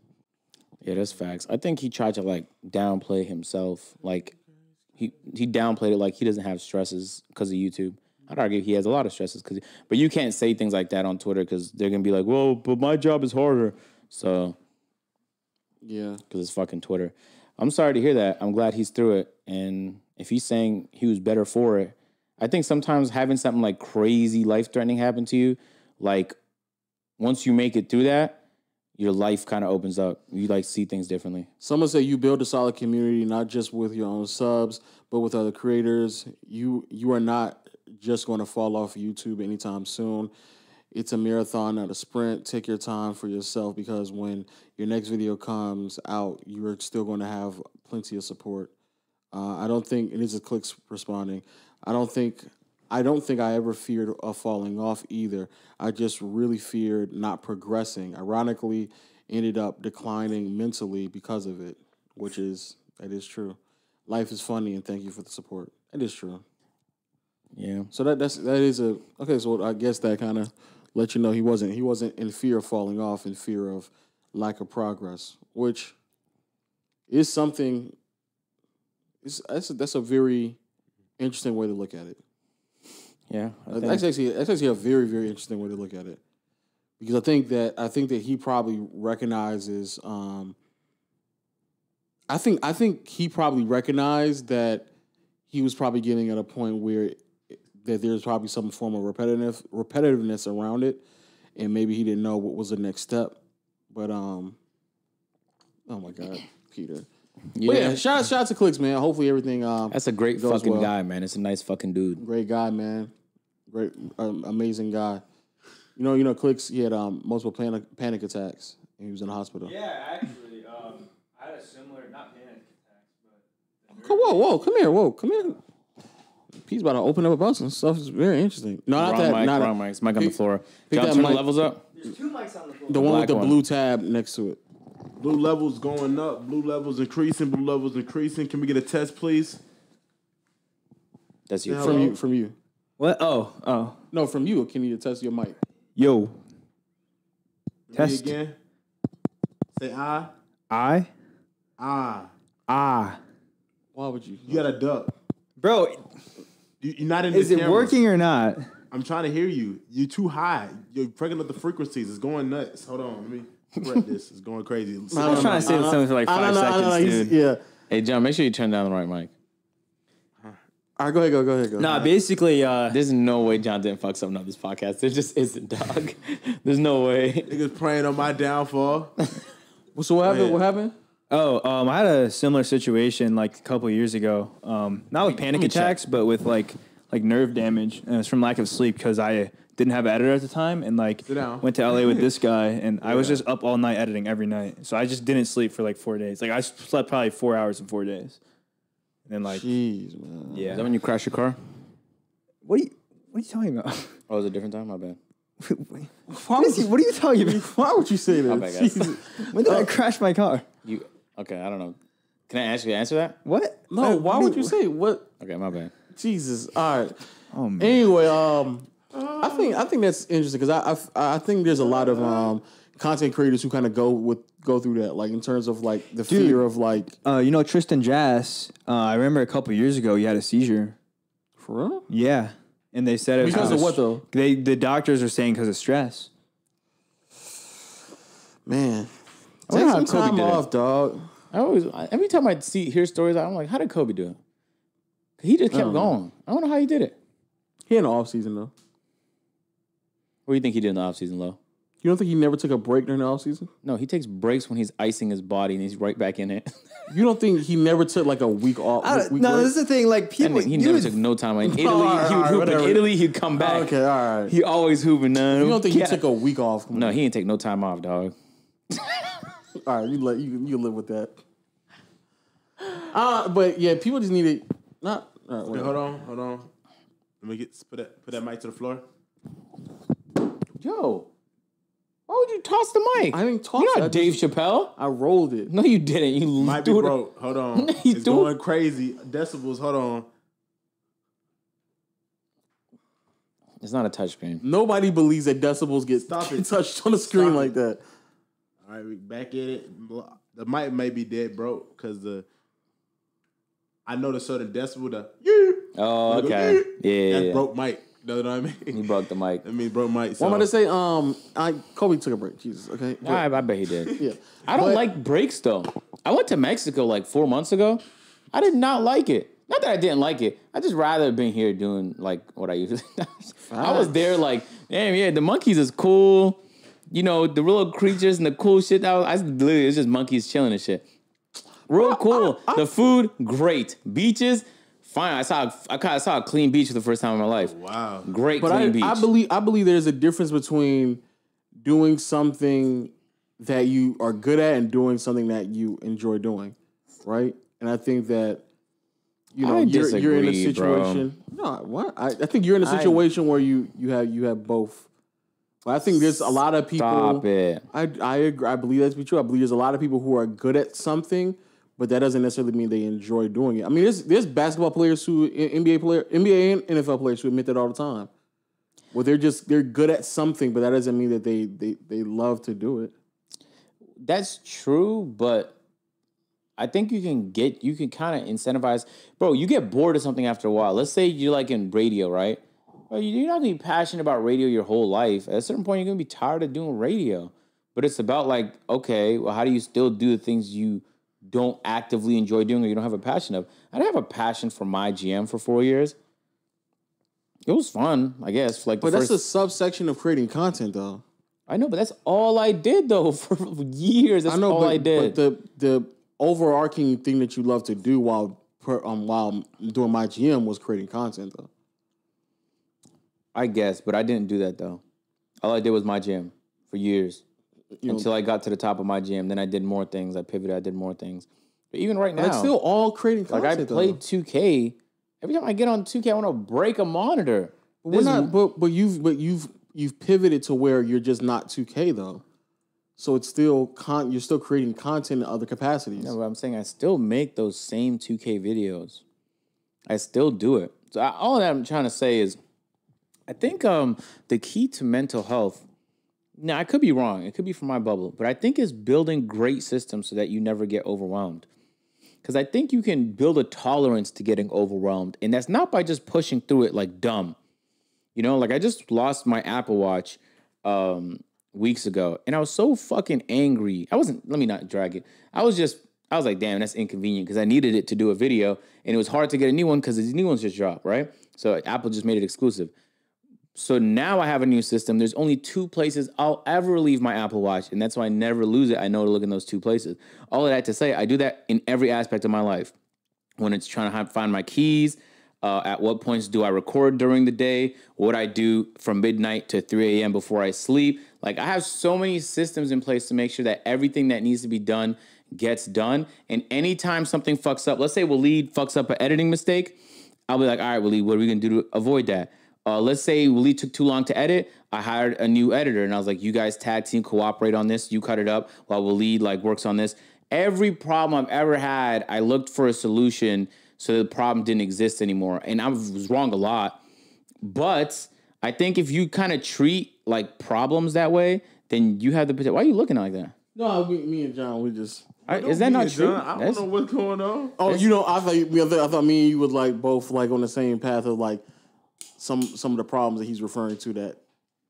Yeah, that's facts. I think he tried to like downplay himself. Like he he downplayed it like he doesn't have stresses because of YouTube. I'd argue he has a lot of stresses because, but you can't say things like that on Twitter because they're gonna be like, "Well, but my job is harder." So Yeah. because it's fucking Twitter. I'm sorry to hear that. I'm glad he's through it, and if he's saying he was better for it, I think sometimes having something like crazy life threatening happen to you, like once you make it through that, your life kind of opens up. You like see things differently. Someone said you build a solid community not just with your own subs, but with other creators. You you are not just going to fall off YouTube anytime soon. It's a marathon, not a sprint. Take your time for yourself because when your next video comes out, you're still going to have plenty of support. Uh, I don't think, and this is clicks responding. I don't think, I don't think I ever feared of falling off either. I just really feared not progressing. Ironically, ended up declining mentally because of it, which is that is true. Life is funny, and thank you for the support. That is true. Yeah. So that that's that is a okay. So I guess that kind of let you know he wasn't he wasn't in fear of falling off, in fear of lack of progress, which is something. Is that's a, that's a very interesting way to look at it. Yeah. I think- That's actually that's actually a very very interesting way to look at it, because I think that I think that he probably recognizes. Um, I think I think he probably recognized that he was probably getting at a point where that there's probably some form of repetitive repetitiveness around it, and maybe he didn't know what was the next step. But um, oh my god, Peter. yeah. Yeah, shout out, shout out to Clicks, man. Hopefully everything um That's a great fucking well. guy, man. It's a nice fucking dude. Great guy, man. Great, um, amazing guy. You know, you know, Clicks. He had um, multiple panic panic attacks, and he was in the hospital. Yeah, actually, um, I had a similar, not panic attacks, but Come, whoa, whoa, come here, whoa, come here. He's about to open up a about some stuff. It's very interesting. No, not Wrong that. mic, not wrong mic. It's mic on the floor. pick John, that turn the mic. levels up. there's two mics on the floor. the one with the one. blue tab next to it. Blue levels going up. Blue levels increasing. Blue levels increasing. Can we get a test, please? That's you. From you, from you. What? Oh, oh. No, from you. Can you test your mic? Yo, Me Test. again. Say I. I, Ah. ah. Why would you? You got a duck. Bro, You, you're not in is it camera. working or not? I'm trying to hear you. You're too high. You're breaking up the frequencies. It's going nuts. Hold on. Let me correct this. It's going crazy. I was trying to say something for like five don't know, I don't know, seconds, dude. Yeah. Hey, John, make sure you turn down the right mic. All right, go ahead, go, go ahead, go. Nah, basically, uh, There's no way John didn't fuck something up this podcast. There just isn't, dog. There's no way. Niggas praying on my downfall. So what happened? ahead. What happened? oh, um, I had a similar situation like a couple years ago. Um, not with panic me check. attacks, but with like like nerve damage, and it's from lack of sleep because I didn't have an editor at the time, and like went to LA with this guy, and I was just up all night editing every night. So I just didn't sleep for like four days. Like I slept probably four hours in four days, and then like Jeez, man. yeah. Is that when you crash your car? What are you What are you talking about? Oh, it was a different time? My bad. what, is he, what are you talking about? Why would you say that? My bad, guys. Jesus. When did I crash my car? You okay? I don't know. Can I actually answer that? What? No, why would you say what? Okay, my bad. Jesus. All right. Oh man. Anyway, um, I think I think that's interesting because I, I I think there's a lot of um content creators who kind of go with go through that, like in terms of like the fear of like Uh, you know Tristan Jass. Uh, I remember a couple years ago he had a seizure. for real Yeah, and they said it was because of what though, They the doctors are saying because of stress. man. I Take wonder how some Kobe time did it. off, dog. I always every time I see hear stories, I'm like, how did Kobe do it? He just kept don't know. going. I don't know how he did it. He in the off season though. What do you think he did in the off season, Low? You don't think he never took a break during the off season? No, he takes breaks when he's icing his body and he's right back in it. You don't think he never took like a week off? week no, break? this is the thing. Like people, nigga, he never would- took no time. In Italy, alright, he would hoop whatever. in Italy, he'd come back. okay, all right. He always hooping. No, you don't think yeah. he took a week off? No, he didn't take no time off, dog. All right, you let you you live with that. Uh, but yeah, people just need it. Not. All right, Okay, hold on, hold on. Let me get put that put that mic to the floor. Yo, why would you toss the mic? I didn't toss You're it, not I Dave just- Chappelle. I rolled it. No, you didn't. You Might be threw it- broke. Hold on. He it's threw- going crazy. Decibels. Hold on. It's not a touchscreen. Nobody believes that decibels get Stop it. touched on the screen Stop like that. All right, we back at it. The mic may be dead broke because the I know the certain decibel. The yeah, Oh, okay. goes, Yeah, yeah, that's yeah. broke mic. You know what I mean? He broke the mic. I mean, broke mic. So. What am I gonna say? Um, I Kobe took a break. Jesus. Okay. But- I, I bet he did. yeah. I don't But- like breaks though. I went to Mexico like four months ago. I did not like it. Not that I didn't like it. I just rather have been here doing like what I used. to I was there like, damn, yeah, the monkeys is cool. You know, the real creatures and the cool shit. That was, I literally, it's just monkeys chilling and shit. Real cool. the food, great. Beaches, fine. I saw I kinda saw a clean beach for the first time in my life. Oh, wow. Great But clean I, beach. I believe I believe there's a difference between doing something that you are good at and doing something that you enjoy doing, right? And I think that you know I you're you're in a disagree, bro. situation. No, what? I, I think you're in a situation where you you have you have both. But I think there's a lot of people. Stop it. I I agree. I believe that to be true. I believe there's a lot of people who are good at something, but that doesn't necessarily mean they enjoy doing it. I mean, there's there's basketball players who NBA player, NBA and NFL players who admit that all the time. Well, they're just they're good at something, but that doesn't mean that they they they love to do it. That's true, but I think you can get you can kind of incentivize, bro. You get bored of something after a while. Let's say you're like in radio, right? Well, you're not gonna be passionate about radio your whole life. At a certain point, you're gonna be tired of doing radio. But it's about like, okay, well, how do you still do the things you don't actively enjoy doing or you don't have a passion of? I didn't have a passion for my GM for four years. It was fun, I guess. Like the But that's first, a subsection of creating content, though. I know, but that's all I did though for years. That's I know, all but, I did. but the the overarching thing that you love to do while per, um while doing my GM was creating content, though. I guess, but I didn't do that though. All I did was my GM for years You know, until I got to the top of my gym. Then I did more things. I pivoted. I did more things. But even right now, it's still all creating like content. I though. played 2K. Every time I get on 2K, I want to break a monitor. But we're This- not. But but you've but you've you've pivoted to where you're just not 2K though. So it's still con. You're still creating content in other capacities. No, but I'm saying I still make those same 2K videos. I still do it. So I, all that I'm trying to say is, I think um the key to mental health. Now I could be wrong. It could be from my bubble, but I think it's building great systems so that you never get overwhelmed. Because I think you can build a tolerance to getting overwhelmed, and that's not by just pushing through it like dumb. You know, like I just lost my Apple Watch um, weeks ago, and I was so fucking angry. I wasn't. Let me not drag it. I was just. I was like, damn, that's inconvenient because I needed it to do a video, and it was hard to get a new one because the new ones just dropped, right? So Apple just made it exclusive. So now I have a new system. There's only two places I'll ever leave my Apple Watch, and that's why I never lose it. I know to look in those two places. All of that to say, I do that in every aspect of my life when it's trying to find my keys. Uh, at what points do I record during the day? What I do from midnight to 3 a.m. before I sleep. Like, I have so many systems in place to make sure that everything that needs to be done gets done. And anytime something fucks up, let's say Waleed fucks up an editing mistake, I'll be like, all right, Waleed, what are we gonna do to avoid that? Uh, let's say Waleed took too long to edit. I hired a new editor, and I was like, you guys tag team, cooperate on this. You cut it up while Waleed like works on this. Every problem I've ever had, I looked for a solution so the problem didn't exist anymore. And I was wrong a lot. But I think if you kind of treat like problems that way, then you have the potential. Why are you looking like that? No, we, me and John, we just. I- is that not true? John, I don't That's- know what's going on. Oh, you know, I thought you- I thought I thought me and you was like both like on the same path of like some some of the problems that he's referring to that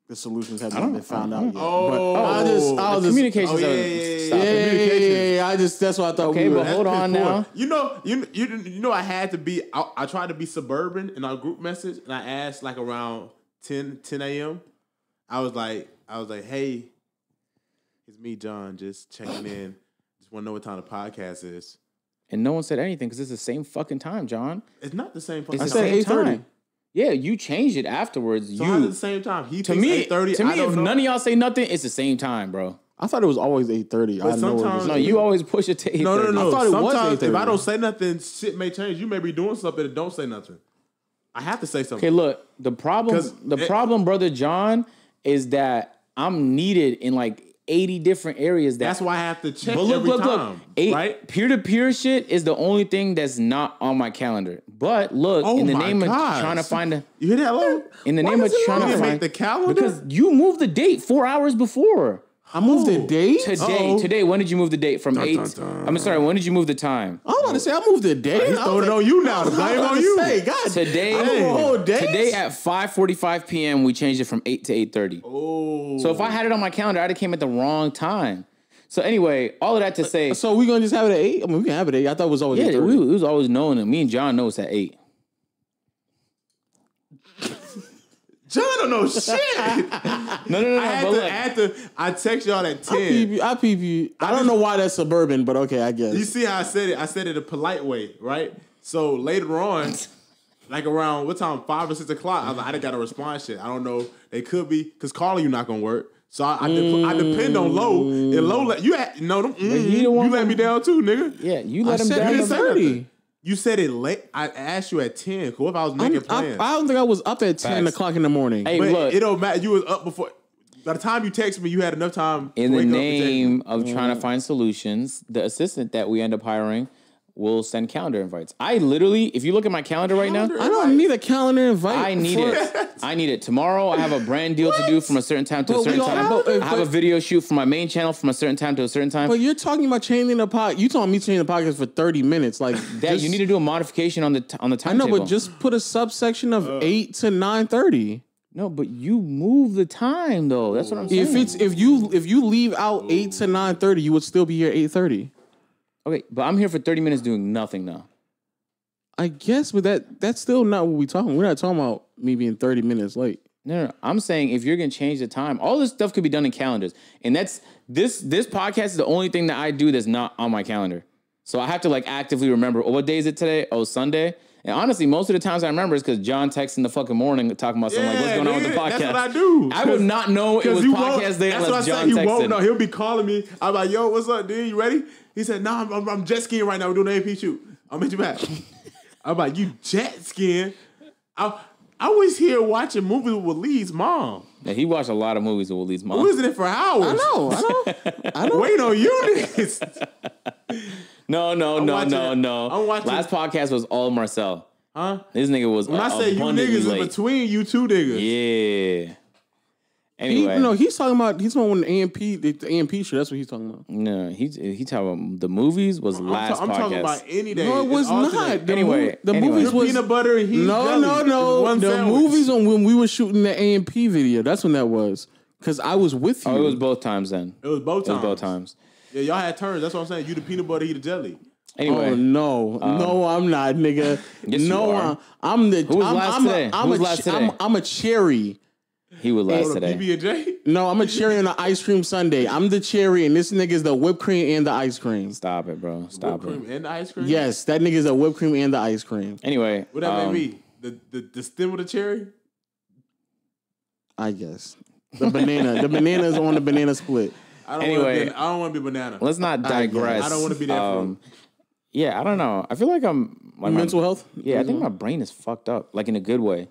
the solutions haven't been found out yet. Oh, but I just I was the just communications oh, yeah, yeah, yeah, yeah, yeah, yeah, yeah, yeah, I just that's what I thought. Okay, we but hold on now. You know, you you you know, I had to be. I, I tried to be suburban in our group message, and I asked like around 10, 10 a.m. I was like, I was like, hey, it's me, John, just checking in. Just want to know what time the podcast is. And no one said anything because it's the same fucking time, John. It's not the same. It's the I time. same 8:30. time. Yeah, you changed it afterwards. So how's it you the same time? He to me, 8:30. to I me, don't if know. none of y'all say nothing, it's the same time, bro. I thought it was always eight thirty. I But know it was- No, you always push it to eight. No, no, no. I thought it was Sometimes if I don't say nothing, shit may change. You may be doing something and don't say nothing. I have to say something. Okay, look, the problem, 'Cause the it- problem, brother John, is that I'm needed in like 80 different areas. That That's why I have to check But look, every look, time, look. Eight, right? Peer to peer shit is the only thing that's not on my calendar. But look, Oh in the name gosh. of trying to find a, You hear that, Low? in the Why name of trying to find make the calendar because you moved the date four hours before. I moved the date. Today, Uh-oh. today, when did you move the date from eight? dun, dun. I'm sorry, when did you move the time? I was about to say I moved the date. He's I throwing was it on you now. The blame on you. Say, God, Today, I moved a whole day. today at 5:45 p.m. we changed it from eight to 8:30. Oh, So if I oh. had it on my calendar, I'd have came at the wrong time. So anyway, all of that to say, So we gonna just have it at eight? I mean, we can have it at eight. I thought it was always yeah, eight we, it was always known, and me and John know it's at eight. John don't know shit. No, no, no, no. I had but to, look, I had to, I text y'all at I peep ten. you. I peep you. I, don't just- know why that's suburban, but okay, I guess. You see how I said it? I said it a polite way, right? So later on, like around what time? Five or six o'clock. I was like, I didn't got to respond shit. I don't know. They could be because calling you not gonna work. So I, I, dep- I depend on Low. And Low, let, you had, no, them, mm, he the one you let me down too, nigga. yeah, you I let him said down. eight didn't say thirty. Nothing. You said it late. I asked you at ten. Cool. If I was I'm- making I, plans, I don't think I was up at ten Facts. o'clock in the morning. Hey, but look, it don't matter. You was up before. By the time you text me, you had enough time. in to the wake up and text me. name of trying to mm. find solutions, the assistant that we end up hiring will send calendar invites. I literally, if you look at my calendar right now, I don't need a calendar invite. I need it. I need it. Tomorrow I have a brand deal to do from a certain time to But a certain time. have I have a video shoot for my main channel from a certain time to a certain time. But you're talking about changing the pod. You told me changing the podcast for thirty minutes. Like that just- you need to do a modification on the t- on the I know, timetable. but just put a subsection of Uh. eight to nine thirty. no, but you move the time though. That's what I'm saying. If it's if you if you leave out eight to nine thirty, you would still be here eight thirty. Okay, but I'm here for 30 minutes doing nothing now. I guess, but that that's still not what we're talking. We're not talking about me being thirty minutes late. No, no, no. I'm saying if you're gonna change the time, all this stuff could be done in calendars, and that's this this podcast is the only thing that I do that's not on my calendar. So I have to like actively remember. Oh, what day is it today? Oh, Sunday. And honestly, most of the times I remember is because John texts in the fucking morning talking about something like what's going on with the podcast. That's what I do. I would not know it was podcast day That's unless what I John said. He won't know. He'll be calling me. I'm like, yo, what's up, dude? You ready? He said, nah, I'm, I'm, I'm jet skiing right now. We're doing an AMP shoot. I'll meet you back. I'm like, you jet skiing? I, I was here watching movies with Lee's mom. Yeah, he watched a lot of movies with Lee's mom. We was in it for hours. I know, I know, I know. Waiting on you niggas. No, no, no, watching no, no. I'm watching- Last podcast was all Marcel. Huh? This nigga was When I say you abundantly niggas, late. it's between you two niggas. Yeah. He, Anyway, no, he's talking about he's talking about the AMP the, the AMP show. That's what he's talking about. no, he he talking about the movies was I'm, last ta- I'm podcast. talking about any day. No, it was alternate. not. The Anyway, mo- the anyway. movies was peanut butter and heat no, jelly. no, It's no. one The sandwich. movies on when we were shooting the AMP video. That's when that was because I was with you. Oh, it was both times then. It was both It times. was both times. Yeah, y'all had turns. That's what I'm saying. You the peanut butter, he the jelly. Anyway, Oh no, um, no, I'm not, nigga. Yes, you no, are. I'm, I'm the. Who was I'm, last I'm today? A, I'm, Who was a, last today? I'm, I'm a cherry. He would last Hold today. PB and J. No, I'm a cherry on an ice cream sundae. I'm the cherry, and this nigga's the whipped cream and the ice cream. Stop it, bro. Stop Whipped it. cream and the ice cream. Yes, that nigga's the whipped cream and the ice cream. Anyway, What that um, may be? The, the the stem of the cherry. I guess the banana. the banana is on the banana split. I don't Anyway. want to be. I don't want to be banana. let's not digress. I don't wanna be that Um, yeah, I don't know. I feel like I'm like my- Mental health. Yeah, I think my brain is fucked up, like in a good way.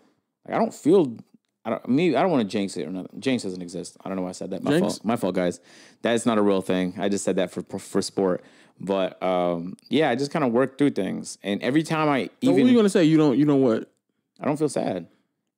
Like I don't feel. I don't. Me, I don't want to jinx it or nothing. Jinx doesn't exist. I don't know why I said that. My Jinx? fault. My fault, guys. That's not a real thing. I just said that for for sport. But um, yeah, I just kind of work through things, and every time I So what are even, you gonna say? You don't. You know what? I don't feel sad. You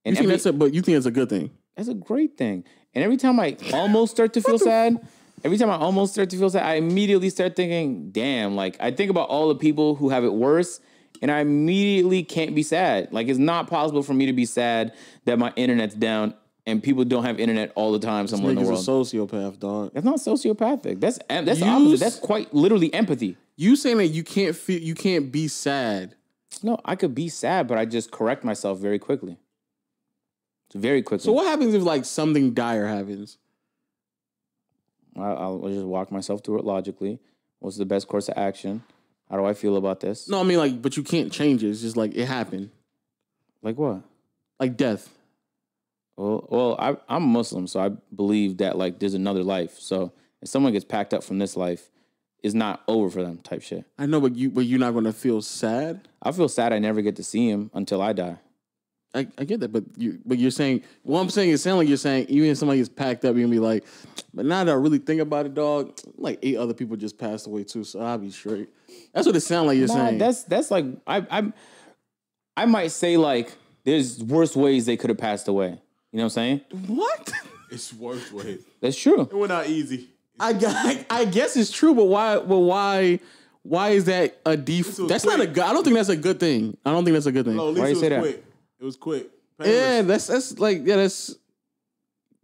And think every, that's a, but you think it's a good thing. that's a great thing. And every time I almost start to feel sad, every time I almost start to feel sad, I immediately start thinking, damn, like I think about all the people who have it worse, and I immediately can't be sad. Like it's not possible for me to be sad that my internet's down and people don't have internet all the time somewhere in the world. a sociopath, dog. that's not sociopathic. That's that's You opposite. That's quite literally empathy. You saying that you can't feel, you can't be sad. No, I could be sad, but I just correct myself very quickly. Very quickly. So what happens if like something dire happens? I- I'll, I'll just walk myself through it logically. What's the best course of action? How do I feel about this? No, I mean like, but you can't change it. It's just like it happened, Like what? like death. Well, well, I, I'm Muslim, so I believe that like there's another life. So if someone gets packed up from this life, it's not over for them. Type shit. I know, but you but you're not gonna feel sad. I feel sad I never get to see him until I die. I, I get that, but you but you're saying what I'm saying. It sounds like you're saying even if somebody gets packed up, you're gonna be like, but now that I really think about it, dog, like eight other people just passed away too, so I'll be straight. That's what it sounds like you're Nah, saying. that's that's like I I I might say like there's worse ways they could have passed away. You know what I'm saying? what? It's worse ways. That's true. It went out easy. I, I I guess it's true, but why? Well, why? Why is that a def? was That's not a good. I don't think that's a good thing. I don't think that's a good thing. No, at Why least you say was that? Quick. It was quick. yeah, that's that's like yeah, that's.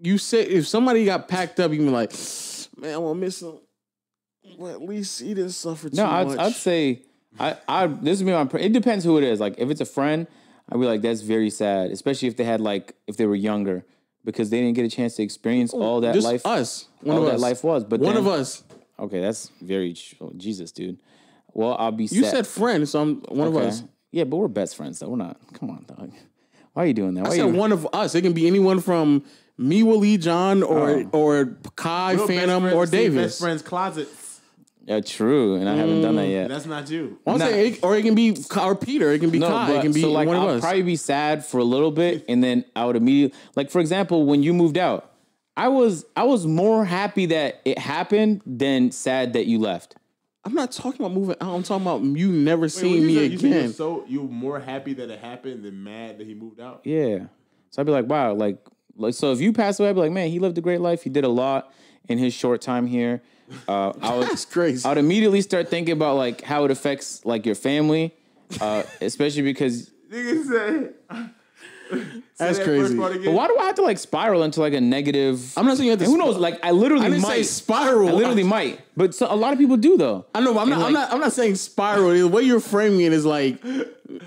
You say if somebody got packed up, you can be like, man, I want to miss them. Well, at least he didn't suffer too No, I'd, much. I'd say I, I this would be my. pr- It depends who it is. Like if it's a friend, I'd be like, that's very sad, especially if they had like if they were younger because they didn't get a chance to experience all that Just life. us. One all of that us. life was. But One then- of us. Okay, that's very oh, Jesus, dude. Well, I'll be. You sad. said friend, so I'm one Okay. of us. Yeah, but we're best friends though. We're not. Come on, dog. Why are you doing that? Why I said you, one of us. It can be anyone from me, Willie, John, or Oh. or Kai, Your best Fanum, friend- or Davis. Best friend's closets. Yeah, true. And I haven't done that mm, yet. That's not you. I'm Nah. saying, it- or it can be or Peter. It can be No, Kai. but It can be so like one of I'll us. probably be sad for a little bit, and then I would immediately like, for example, when you moved out, I was I was more happy that it happened than sad that you left. I'm not talking about moving out. I'm talking about you never Wait, seeing me you said, again. you're so you more happy that it happened than mad that he moved out. Yeah. So I'd be like, wow, like, like so if you pass away, I'd be like, man, he lived a great life. He did a lot in his short time here. Uh, I would, That's crazy. I would immediately start thinking about like how it affects like your family, uh, especially because. Nigga said. That's that crazy. But why do I have to like spiral into like a negative? I'm not saying you have to. Who sp- knows? Like I literally I didn't might say spiral. I literally might, but so, a lot of people do though. I know, but I'm not, And, I'm not. I'm not saying spiral. The way you're framing it is like,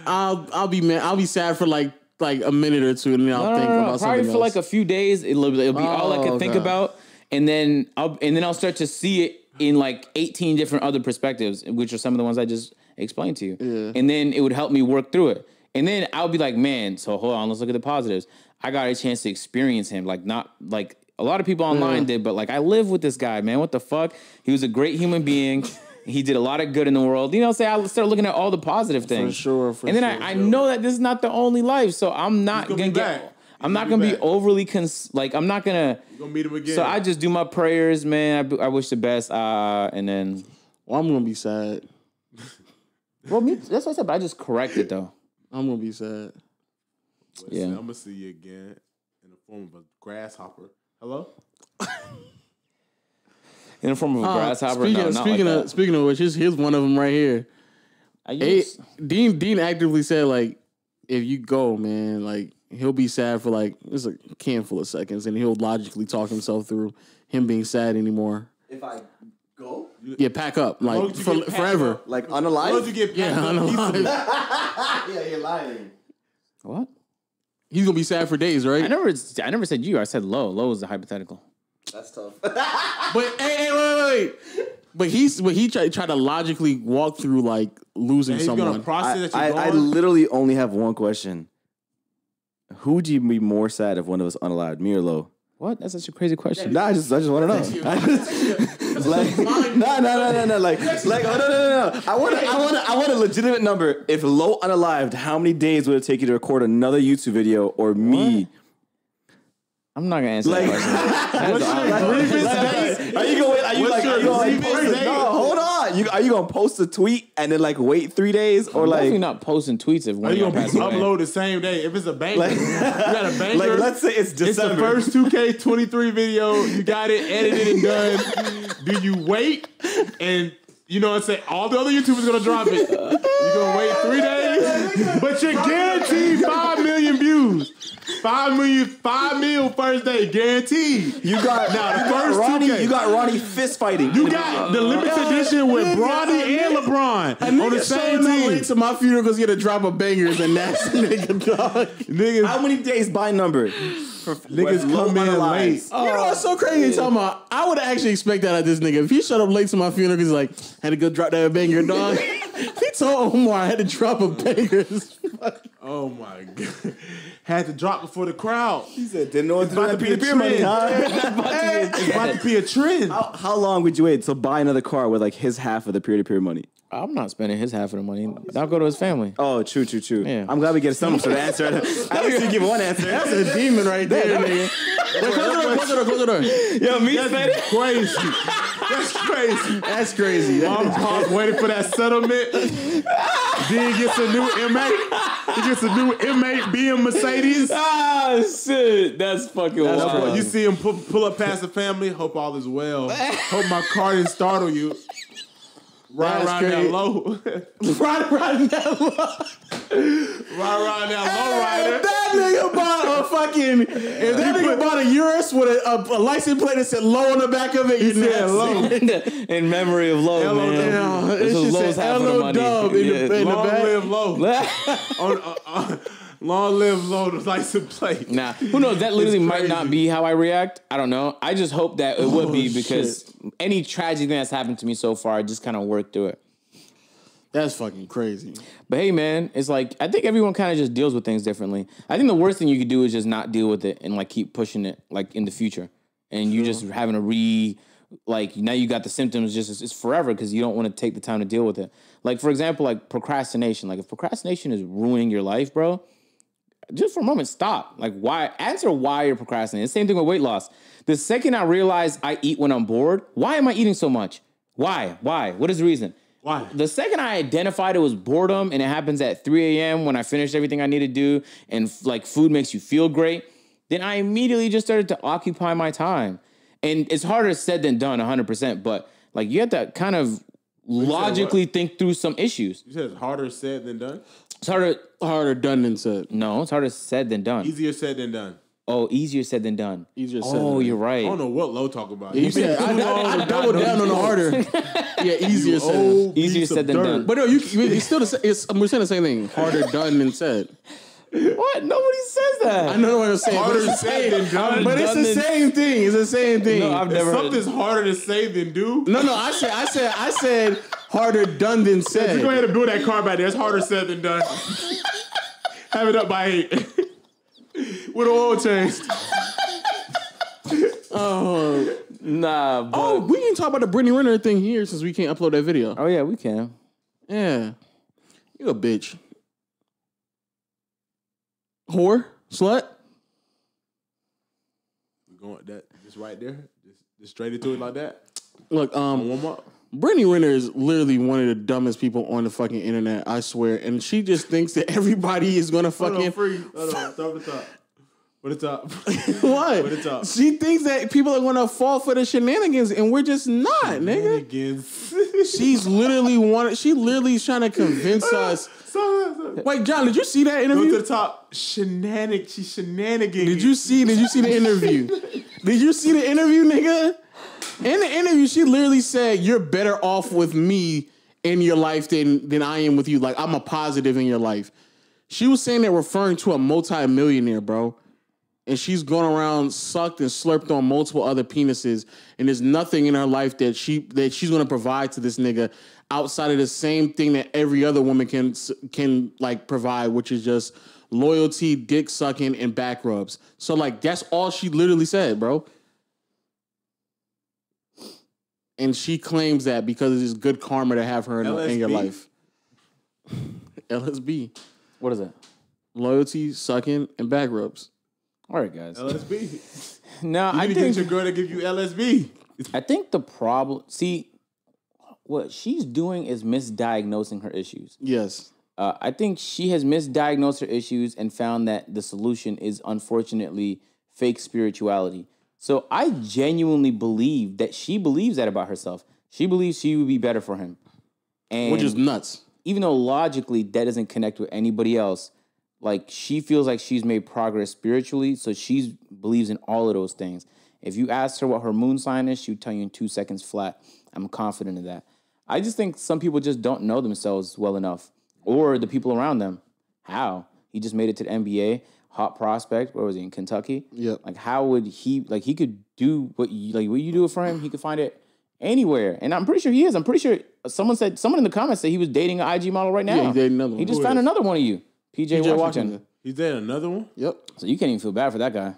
I'll I'll be mad. I'll be sad for like like a minute or two, and then I'll No, no, think no, no. about Probably something for else. like a few days. It'll, it'll be all I Oh, can think okay. about, and then I'll and then I'll start to see it in like 18 different other perspectives, which are some of the ones I just explained to you. Yeah. And then it would help me work through it. And then I'll be like, man, so hold on, let's look at the positives. I got a chance to experience him, like not like a lot of people online did, but like I live with this guy, man. What the fuck? He was a great human being. He did a lot of good in the world. You know, say I start looking at all the positive things. sure, for and then sure, I, I know that this is not the only life, so I'm not gonna gonna, get. back. I'm not gonna gonna be be overly cons. Like I'm not gonna. You're gonna meet him again. So I just do my prayers, man. I, I wish the best, uh, and then. well, I'm gonna be sad. Well, me. That's what I said. But I just correct it though. I'm gonna be sad. Yeah. I'm gonna see you again in the form of a grasshopper. Hello. In the form of a Uh, grasshopper. Speaking no, of not speaking like of that. speaking of which, here's, here's one of them right here. I Dean Dean actively said like, if you go, man, like he'll be sad for like just a handful of seconds, and he'll logically talk himself through him being sad anymore. If I go, Yeah, pack up like for, forever. up- like As long as you get Yeah, unalive. yeah, you're lying. what? He's gonna be sad for days, right? I right? never. I never said you. I said Low. Low is a hypothetical. That's tough. But hey, hey, wait, wait, wait. But he's but he tried try to logically walk through like losing And he's someone. process I, that I, I literally only have one question. Who would you be more sad if one of us unalive, me or Low? What? That's such a crazy question. Nah, I just I just want to know. I just- like, no, no, no, no, no. Like, like, oh no, no, no, no. I want, I want, I want a legitimate number. If Low unalived, how many days would it take you to record another YouTube video or me? I'm not gonna answer Like, that question. What's your grievance are you gonna post a tweet and then like wait three days or I'm definitely like? not posting tweets if one Are of you gonna pass away. upload the same day? If it's a banger, Like- you got a banger. Like, let's say it's December. It's the first 2K23 video. You got it edited and done. Do you wait and you know what I'm saying? All the other YouTubers gonna drop it. You're gonna wait three days, but you're guaranteed five million views. Five million, five mil first day, guaranteed. You got Now, the first Ronnie. 2K. You got Ronnie fist fighting. You got the limited edition with Bronny and LeBron on the same Showing team. late to my funeral because he had to drop a bangers and that's nigga dog. Niggas, How many days by number? Niggas come in late. Oh. You know what's so crazy? You talking about? I would actually expect that at this nigga. If he showed up late to my funeral, he's like, had to go drop that banger, dog. he told Omar I had to drop a banger. Oh my god! Had to drop before the crowd. He said, "Didn't know what to do about with to be a peer money, trend. huh?" It's about to be a trend. how, how long would you wait to buy another car with like his half of the peer to peer money? I'm not spending his half of the money. I'll go to his family. Oh, true, true, true. Yeah. I'm glad we get some sort of answer. At least you give one answer. That's a demon right there, nigga. Wait, close the door, close the door, close the door. Yo, me That's crazy. That's crazy. That's crazy. That I'm Pop waiting for that settlement. then gets a new inmate. He gets a new inmate being Mercedes. Ah, shit. That's fucking That's wild. what you see him pull, pull up past the family. Hope all is well. Hope my car didn't startle you. Ride crazy. that low. Right, right now. Ride around that low rider. If that nigga bought a fucking, if that nigga bought a Urus with a, a, a license plate that said low on the back of it, you said low. in memory of Low, Hello, man. Yeah, This it was say half of the money. dub in the, in the Long back. live low. on, uh, uh, long live low. The license plate. Nah, who knows? That literally might not be how I react. I don't know. I just hope that it would be Oh, because any tragic thing that's happened to me so far, I just kind of worked through it. That's fucking crazy. But hey, man, it's like I think everyone kind of just deals with things differently. I think the worst thing you could do is just not deal with it and like keep pushing it like in the future, and you just having to re like now you got the symptoms just it's forever because you don't want to take the time to deal with it. Like for example, like procrastination. Like if procrastination is ruining your life, bro, just for a moment, stop. Like, why? Answer why you're procrastinating. Same thing with weight loss. The second I realize I eat when I'm bored, why am I eating so much? Why? Why? What is the reason? Why? The second I identified it was boredom and it happens at 3 a.m. when I finished everything I need to do and like food makes you feel great, then I immediately just started to occupy my time. And it's harder said than done 100%, but like you have to kind of logically think through some issues. You said it's harder said than done. It's harder. Harder done than said. No, it's harder said than done. Easier said than done. Oh, easier said than done. Easier said Oh, than you're right. I don't know what Low talk about. You said I, I, I doubled down on the harder. Yeah, easier said. Easier piece of said than dirt. done. But no, you it's still the sa- it's we're saying the same thing. Harder done than said. What? Nobody says that. I know what I'm saying. but Harder it's the said same- than done. But it's the same thing. It's the same thing. No, I've never something's harder to say than do. No, no, I said, I said, I said harder done than said. You go ahead and build that car back there. It's harder said than done. Have it up by eight. With an oil change. Oh, nah, but Oh, we can talk about the Brittany Renner thing here since we can't upload that video. oh yeah, we can. Yeah, you a bitch, whore, slut. We Going that just right there. Just, just straight into it like that. Look, um, Warm up. Brittany Renner is literally one of the dumbest people on the fucking internet. I swear, and she just thinks that everybody is gonna fucking free. Hold on. Start with the top. With the top. what? With the top. She thinks that people are gonna fall for the shenanigans, and we're just not, nigga. Shenanigans. She's literally wanted. She literally is trying to convince us. Wait, John, did you see that Go to interview? the top. Shenanig. She's shenanigans. Did you see? Did you see the interview? did you see the interview, nigga? In the interview, she literally said, "You're better off with me in your life than than I am with you. Like I'm a positive in your life." She was saying that referring to a multi-millionaire, bro. And she's gone around sucked and slurped on multiple other penises, and there's nothing in her life that she that she's gonna provide to this nigga outside of the same thing that every other woman can can like provide, which is just loyalty, dick sucking, and back rubs. So like that's all she literally said, bro. And she claims that because it's good karma to have her in, in your life. LSB, What is that? loyalty, sucking, and back rubs. All right, guys. LSB. No, You I need to think get your girl to give you LSB. I think the problem. See, what she's doing is misdiagnosing her issues. Yes. Uh, I think she has misdiagnosed her issues and found that the solution is unfortunately fake spirituality. So I genuinely believe that she believes that about herself. She believes she would be better for him. And Which is nuts. even though logically that doesn't connect with anybody else, like she feels like she's made progress spiritually, so she believes in all of those things. If you asked her what her moon sign is, she would tell you in two seconds flat. I'm confident in that. I just think some people just don't know themselves well enough, or the people around them. How he just made it to the NBA, hot prospect. Where was he in Kentucky? Yeah. Like how would he like he could do what you like what you do it for him? He could find it anywhere, and I'm pretty sure he is. I'm pretty sure someone said someone in the comments said he was dating an IG model right now. Yeah, he dated another one. He just Who found is? another one of you, PJ, PJ Washington. Washington. Is that another one? Yep. So you can't even feel bad for that guy.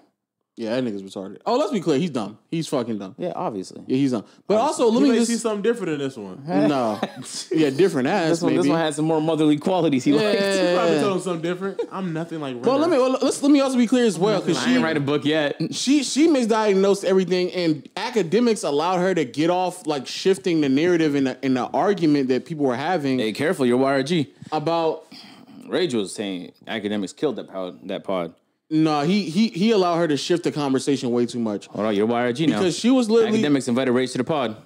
Yeah, that nigga's retarded. Oh, let's be clear. He's dumb. He's fucking dumb. Yeah, obviously. Yeah, he's dumb. But also, let You me may see something different in this one. no. Yeah, different ass. This one, maybe. this one has some more motherly qualities. He likes. You probably Yeah. told him something different. I'm nothing like. Well, let me well, let's let me also be clear as well because I she didn't write a book yet. she she misdiagnosed everything, and Akademiks allowed her to get off like shifting the narrative in the in the argument that people were having Hey, careful, you're YRG. about. Rage was saying Akademiks killed that pod. That pod. No, he he he allowed her to shift the conversation way too much Hold on, you're YRG now. because she was literally Akademiks invited race to the pod.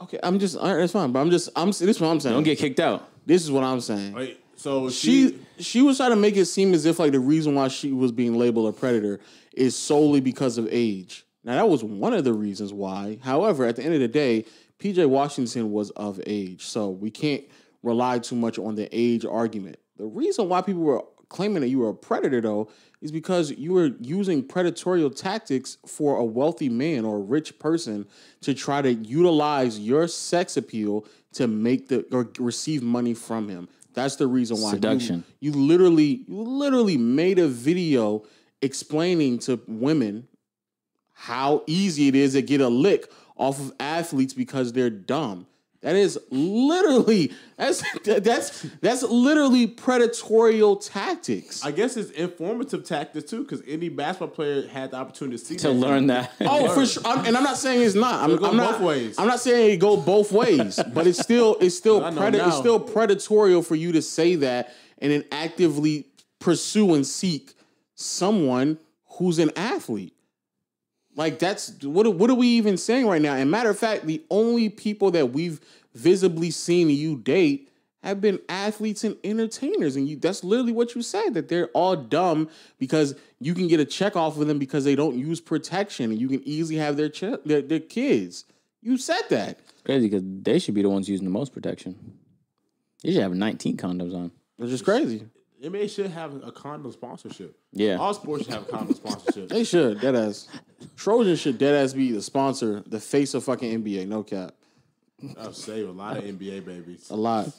Okay, I'm just. All right, that's fine. But I'm just. I'm. This is what I'm saying. Don't get kicked out. This is what I'm saying. Wait, so she she was trying to make it seem as if like the reason why she was being labeled a predator is solely because of age. Now that was one of the reasons why. However, at the end of the day, PJ Washington was of age, so we can't rely too much on the age argument. The reason why people were claiming that you were a predator though is because you were using predatorial tactics for a wealthy man or a rich person to try to utilize your sex appeal to make the or receive money from him. That's the reason why. You- Seduction. You, literally, you literally made a video explaining to women how easy it is to get a lick off of athletes because they're dumb. That is literally that's that's that's literally predatorial tactics. I guess it's informative tactics too, because any basketball player had the opportunity to see To that. learn that. Oh, for sure. I'm, and I'm not saying it's not. I'm, it I'm not. both ways. I'm not saying it go both ways, but it's still it's still I preda- it's still predatorial for you to say that and then actively pursue and seek someone who's an athlete. Like that's what are- what are we even saying right now? And matter of fact, the only people that we've visibly seen you date have been athletes and entertainers, and you that's literally what you said that they're all dumb because you can get a check off of them because they don't use protection, and you can easily have their ch- their, their kids. You said that. Crazy because they should be the ones using the most protection. They should have 19 condoms on. It's just crazy. NBA should have a condom sponsorship. Yeah. All sports should have a condom sponsorship. They should dead ass. Trojan should dead ass be the sponsor, the face of fucking NBA. No cap. I'll save a lot of NBA babies. a lot.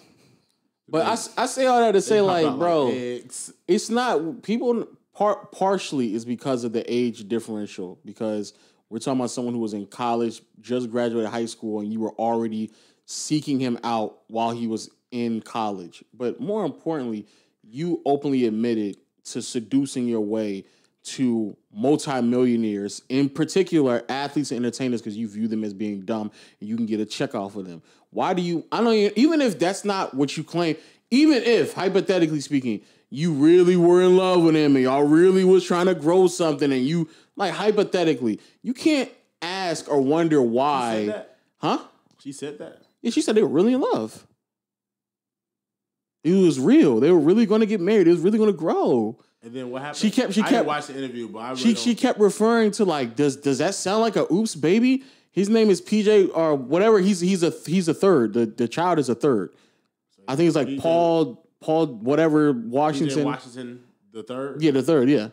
But I, I say all that to say like, bro, eggs. it's not people. Part partially is because of the age differential. Because we're talking about someone who was in college, just graduated high school, and you were already seeking him out while he was in college. But more importantly, you openly admitted to seducing your way to multimillionaires, in particular athletes and entertainers, because you view them as being dumb and you can get a check off of them. Why do you? I don't even, even if that's not what you claim, even if hypothetically speaking, you really were in love with him and y'all really was trying to grow something, and you like hypothetically, you can't ask or wonder why, that? huh? She said that. Yeah, she said they were really in love. It was real. They were really going to get married. It was really going to grow. And then what happened? She kept- she I kept- watch the interview, but I really She don't- she kept referring to like, does does that sound like a oops baby? His name is PJ or whatever. He's he's a he's a third. The the child is a third. I think it's like PJ Paul Paul whatever PJ Washington. Washington the third. Yeah, the third. Yeah.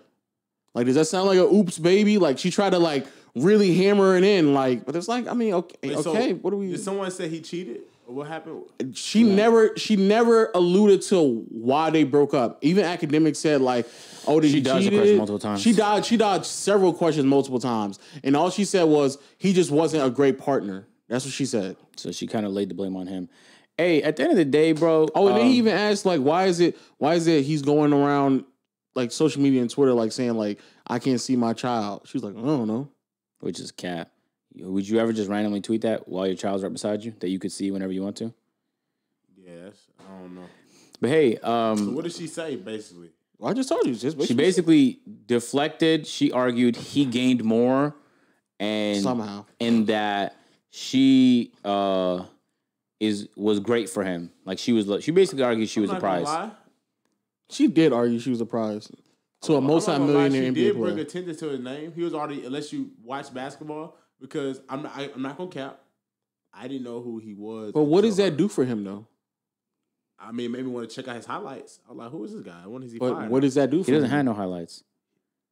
Like, does that sound like a oops baby? Like she tried to like really hammer it in. Like, but it's like I mean, okay, Wait, so okay. What do we? Did someone say he cheated? Or what happened? she never she never alluded to why they broke up. Even Akademiks said like, "Oh, did She he dodged the cheated?" question multiple times. She dodged. She dodged several questions multiple times, and all she said was he just wasn't a great partner. That's what she said. So she kind of laid the blame on him. Hey, at the end of the day, bro. Oh, and then um, he even asked like, "Why is it? Why is it he's going around like social media and Twitter like saying like I can't see my child?" She was like, "I don't know." which is cap. Would you ever just randomly tweet that while your child's right beside you that you could see whenever you want to? Yes, I don't know. But hey, um, What did she say basically? Well, I just told you. Just she basically deflected. She argued he gained more, and somehow. in that she uh is was great for him. Like she was, she basically argued she was I'm a not gonna prize. lie. She did argue she was a prize to a I'm not gonna lie, multi-millionaire She NBA did bring attention to his name. He was already unless you watch basketball because I'm not. I, I'm not gonna cap. I didn't know who he was. But what does that do for him though? I mean, maybe want to check out his highlights. I'm like, who is this guy? When is he But fired? what does that do for He doesn't him? have no highlights.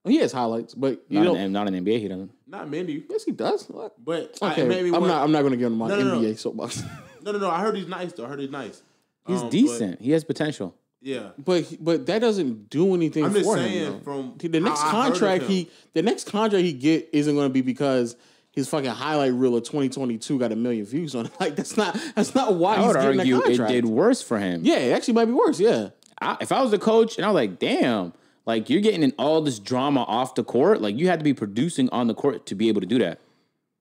He has highlights, but you Not, know, in, not in NBA. He doesn't. Not many, yes, he does. What? but I, Okay, it made me I'm want- not. I'm not going to give him my No, no, no. NBA soapbox. No, no, no. I heard he's nice though. I heard he's nice. He's Um, but, decent. he has potential. yeah. but but that doesn't do anything I'm just for saying him. though. from the next how I heard of contract him. he the next contract he get isn't going to be because his fucking highlight reel of 2022 got a million views on it. Like that's not that's not why I he's would getting argue that it did worse for him. Yeah, it actually might be worse. Yeah. I, if I was the coach and I was like, damn, like you're getting in all this drama off the court, like you had to be producing on the court to be able to do that.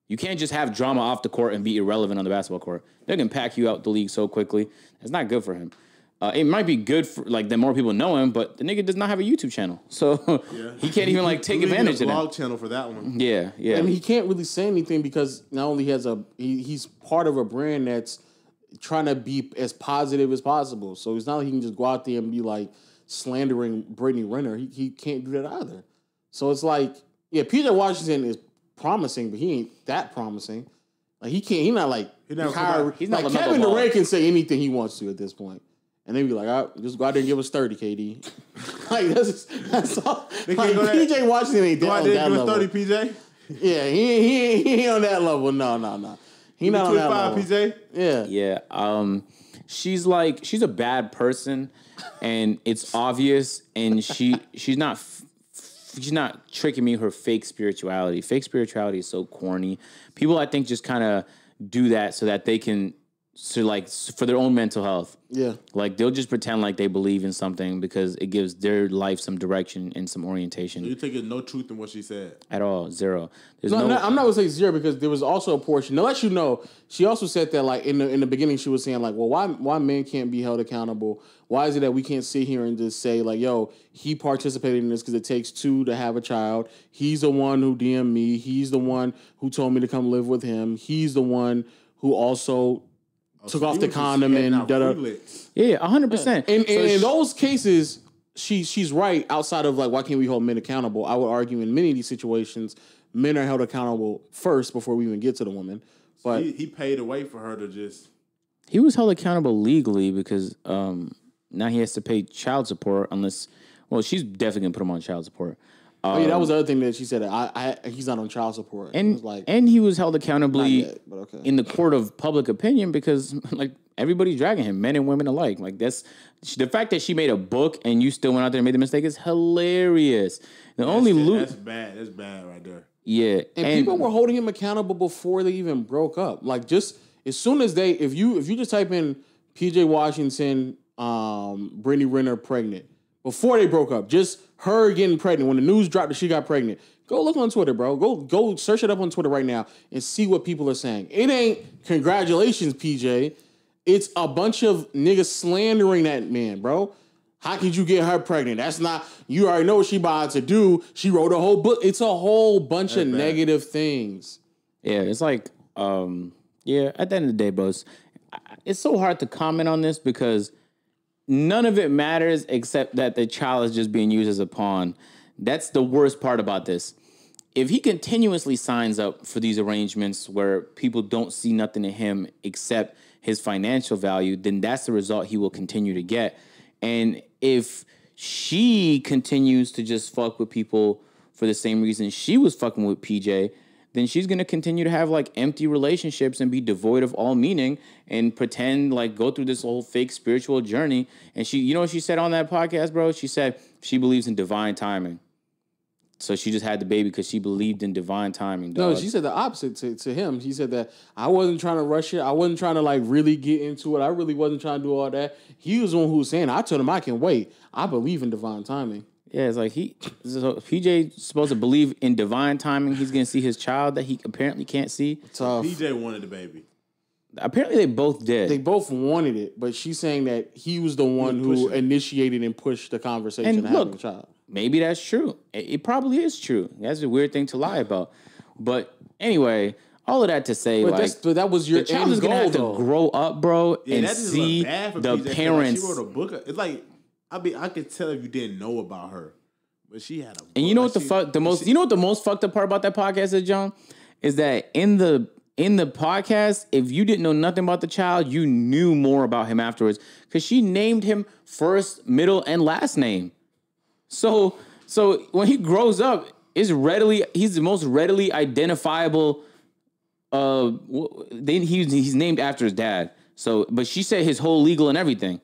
You can't just have drama off the court and be irrelevant on the basketball court. They can pack you out the league so quickly. It's not good for him. Uh, it might be good for like the more people know him, but the nigga does not have a YouTube channel, so he can't even like take We need a advantage of blog that. channel for that one. Yeah, yeah. and he can't really say anything because not only has a he, he's part of a brand that's trying to be as positive as possible. So it's not like he can just go out there and be like slandering Brittany Renner. He he can't do that either. So it's like, yeah, Peter Washington is promising, but he ain't that promising. Like he can't. He not like He never come Kyrie- he's not like LaMelo Kevin Durant can say anything he wants to at this point. And they be like, all right, just go out there and give us 30, KD. like, that's, that's all. They Like, can't go that- PJ Washington ain't that, Go out there that and give level. us 30, PJ. Yeah, he he, he ain't on that level. No, no, no. He not on that 25, level. PJ. Yeah. Yeah. Um she's like she's a bad person and it's obvious and she she's not f- f- she's not tricking me her fake spirituality. Fake spirituality is so corny. People I think just kind of do that so that they can so like for their own mental health. Yeah. Like they'll just pretend like they believe in something because it gives their life some direction and some orientation You take it no truth in what she said. at all. Zero. There's No, no, I'm, not, I'm not gonna say zero because there was also a portion. To let you know, she also said that like in the in the beginning, she was saying like, well, why why men can't be held accountable? Why is it that we can't sit here and just say like, yo, he participated in this because it takes two to have a child. He's the one who DM'd me. He's the one who told me to come live with him. He's the one who also took off the condom and out da da. yeah, hundred percent. In, So in, in those cases, she she's right. Outside of like, why can't we hold men accountable? I would argue in many of these situations, men are held accountable first before we even get to the woman. But He, he paid away for her to just. He was held accountable legally because um, now he has to pay child support unless, well, she's definitely gonna put him on child support. Oh yeah, that was the other thing that she said. I, I he's not on child support. it And like and he was held not accountably yet, but okay. in the court of public opinion because like everybody's dragging him, men and women alike. Like that's the fact that she made a book and you still went out there and made the mistake is hilarious. The only That's, lo- that's bad. That's bad right there. yeah, and, people were holding him accountable before they even broke up. Like just as soon as they, if you if you just type in PJ Washington, um, Brittany Renner pregnant before they broke up, just her getting pregnant when the news dropped that she got pregnant. Go look on Twitter, bro. Go go search it up on Twitter right now and see what people are saying. It ain't congratulations, PJ. It's a bunch of niggas slandering that man, bro. How could you get her pregnant? That's not you already know what she about to do. She wrote a whole book. It's a whole bunch of bad. negative things. Yeah, it's like, um, yeah. At the end of the day, boss, it's so hard to comment on this because none of it matters except that the child is just being used as a pawn. That's the worst part about this. If he continuously signs up for these arrangements where people don't see nothing in him except his financial value, then that's the result he will continue to get. And if she continues to just fuck with people for the same reason she was fucking with PJ, then she's gonna continue to have like empty relationships and be devoid of all meaning and pretend like go through this whole fake spiritual journey. And she, you know what she said on that podcast, bro? She said she believes in divine timing. So she just had the baby because she believed in divine timing. No, she said the opposite to, to him. She said that I wasn't trying to rush it. I wasn't trying to like really get into it. I really wasn't trying to do all that. He was the one who was saying, I told him I can wait. I believe in divine timing. Yeah, it's like he so PJ supposed to believe in divine timing. He's gonna see his child that he apparently can't see. Tough. PJ wanted the baby. Apparently they both did. They both wanted it, but she's saying that he was the one who pushing initiated and pushed the conversation And of having look, a child. Maybe that's true. It, it probably is true. That's a weird thing to lie about. But anyway, all of that to say, But, like but that was your the child end is gonna goal, have to though. grow up, bro, Yeah, and that just see look bad for the PJ, 'cause, like, parents. she wrote a book. It's like I be I could tell if you didn't know about her, but she had a. And you know what the fuck the most she- you know what the most fucked up part about that podcast is, John? Is that in the in the podcast, if you didn't know nothing about the child, you knew more about him afterwards. Cause she named him first, middle, and last name. So so when he grows up, is readily he's the most readily identifiable uh then he's he's named after his dad. So but she said his whole legal and everything.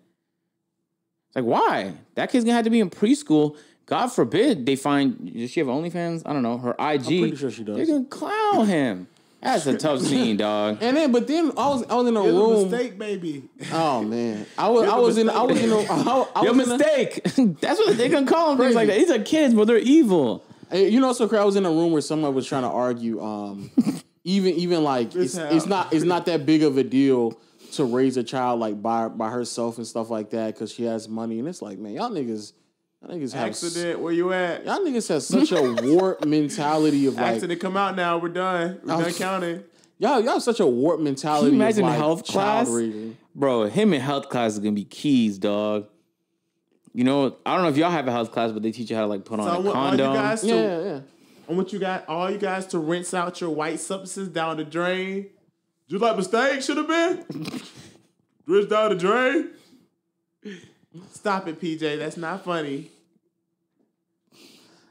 It's like, why? That kid's gonna have to be in preschool. God forbid they find does she have OnlyFans? I don't know. Her IG. pretty sure she does. They're gonna clown him. That's a tough scene, dog. And then, but then I was I was in a It was a room. mistake, baby. Oh man, I was It I was was in I was in a I, I Your was in a- mistake. That's what they're gonna call him things like that. These are kids, but they're evil. Hey, You know, so. I was in a room where someone was trying to argue. Um, even even like it's, how- it's not it's not that big of a deal to raise a child like by by herself and stuff like that because she has money, and it's like, man, y'all niggas, y'all niggas have s- Accident, where you at? y'all niggas have such a warped mentality of like Accident, come out now. We're done. We're done counting. y'all y'all have such a warped mentality. Can you imagine of, like, health child class? raising. Bro, him in health class is gonna be keys, dog. You know, I don't know if y'all have a health class, but they teach you how to like put on So I a want all you condom. guys to, Yeah, yeah. I want you guys, all you guys, to rinse out your white substances down the drain. Just like mistake should have been. Rinse down the drain. Stop it, PJ. That's not funny.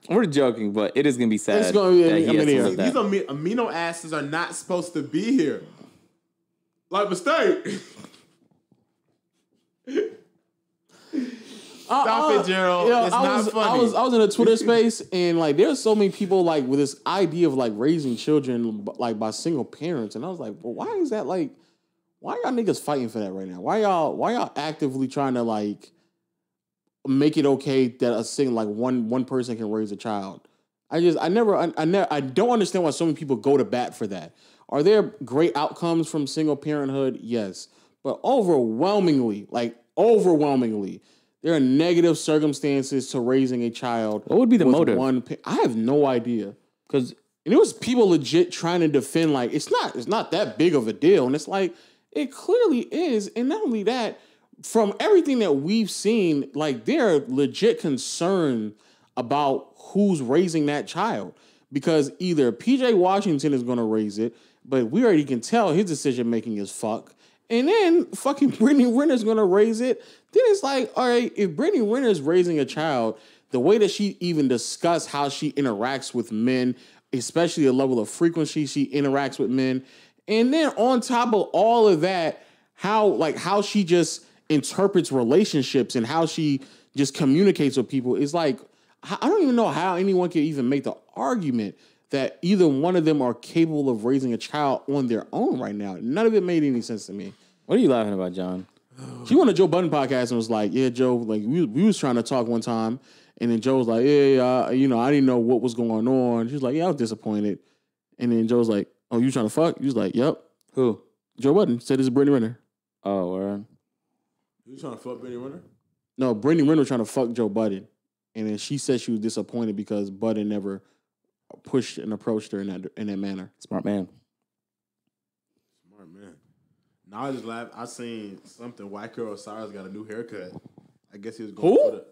We're joking, but it is gonna be sad. It's gonna be- that I he has to yeah. These that. amino acids are not supposed to be here. Like mistake. Stop it, Gerald. It's I not was, funny. I was I was in a Twitter space and like there's so many people like with this idea of like raising children like by single parents and I was like, well, why is that like? Why y'all niggas fighting for that right now? Why y'all why y'all actively trying to like make it okay that a single like one one person can raise a child? I just I never I, I never I don't understand why so many people go to bat for that. Are there great outcomes from single parenthood? Yes, but overwhelmingly, like overwhelmingly, there are negative circumstances to raising a child. What would be the motive? One, pa- I have no idea. Because And it was people legit trying to defend like it's not it's not that big of a deal, and it's like it clearly is. And not only that, from everything that we've seen, like they're legit concerned about who's raising that child because either PJ Washington is going to raise it, but we already can tell his decision making is fuck. And then fucking Brittany Renner's gonna raise it. Then it's like, all right, if Brittany Renner's raising a child, the way that she even discuss how she interacts with men, especially the level of frequency she interacts with men, and then on top of all of that, how like how she just interprets relationships and how she just communicates with people is like I don't even know how anyone can even make the argument that either one of them are capable of raising a child on their own right now. None of it made any sense to me. what are you laughing about, John? She went to Joe Budden podcast and was like, "Yeah, Joe, like we, we was trying to talk one time, and then Joe was like, yeah, yeah, you know, I didn't know what was going on." She was like, "Yeah, I was disappointed," and then Joe's like, "Oh, you trying to fuck?" He was like, "Yep." Who? Joe Budden said this is Brittany Renner. Oh, word. You trying to fuck Brittany Winter? No, Brittany Renner was trying to fuck Joe Budden, and then she said she was disappointed because Budden never pushed and approached her in that in that manner. Smart man. Smart man. Now I just laugh. I seen something. YK Osiris got a new haircut. I guess he was going Who? for the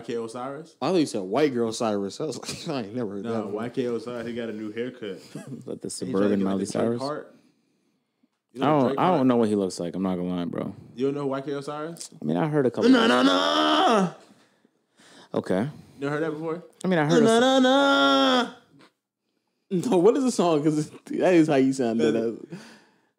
YK Osiris. I thought you said white girl Cyrus. I was like, I ain't never heard No, that. YK Osiris. He got a new haircut. Let the He trying to suburban get Miley Cyrus. Heart. You I don't. Drake I don't know what he looks like. I'm not gonna lie, bro. You don't know YK Osiris? I mean, I heard a couple. No, no, no. Okay. You never heard that before? I mean, I heard. a- no, no. No, what is the song? Because that is how you sound. That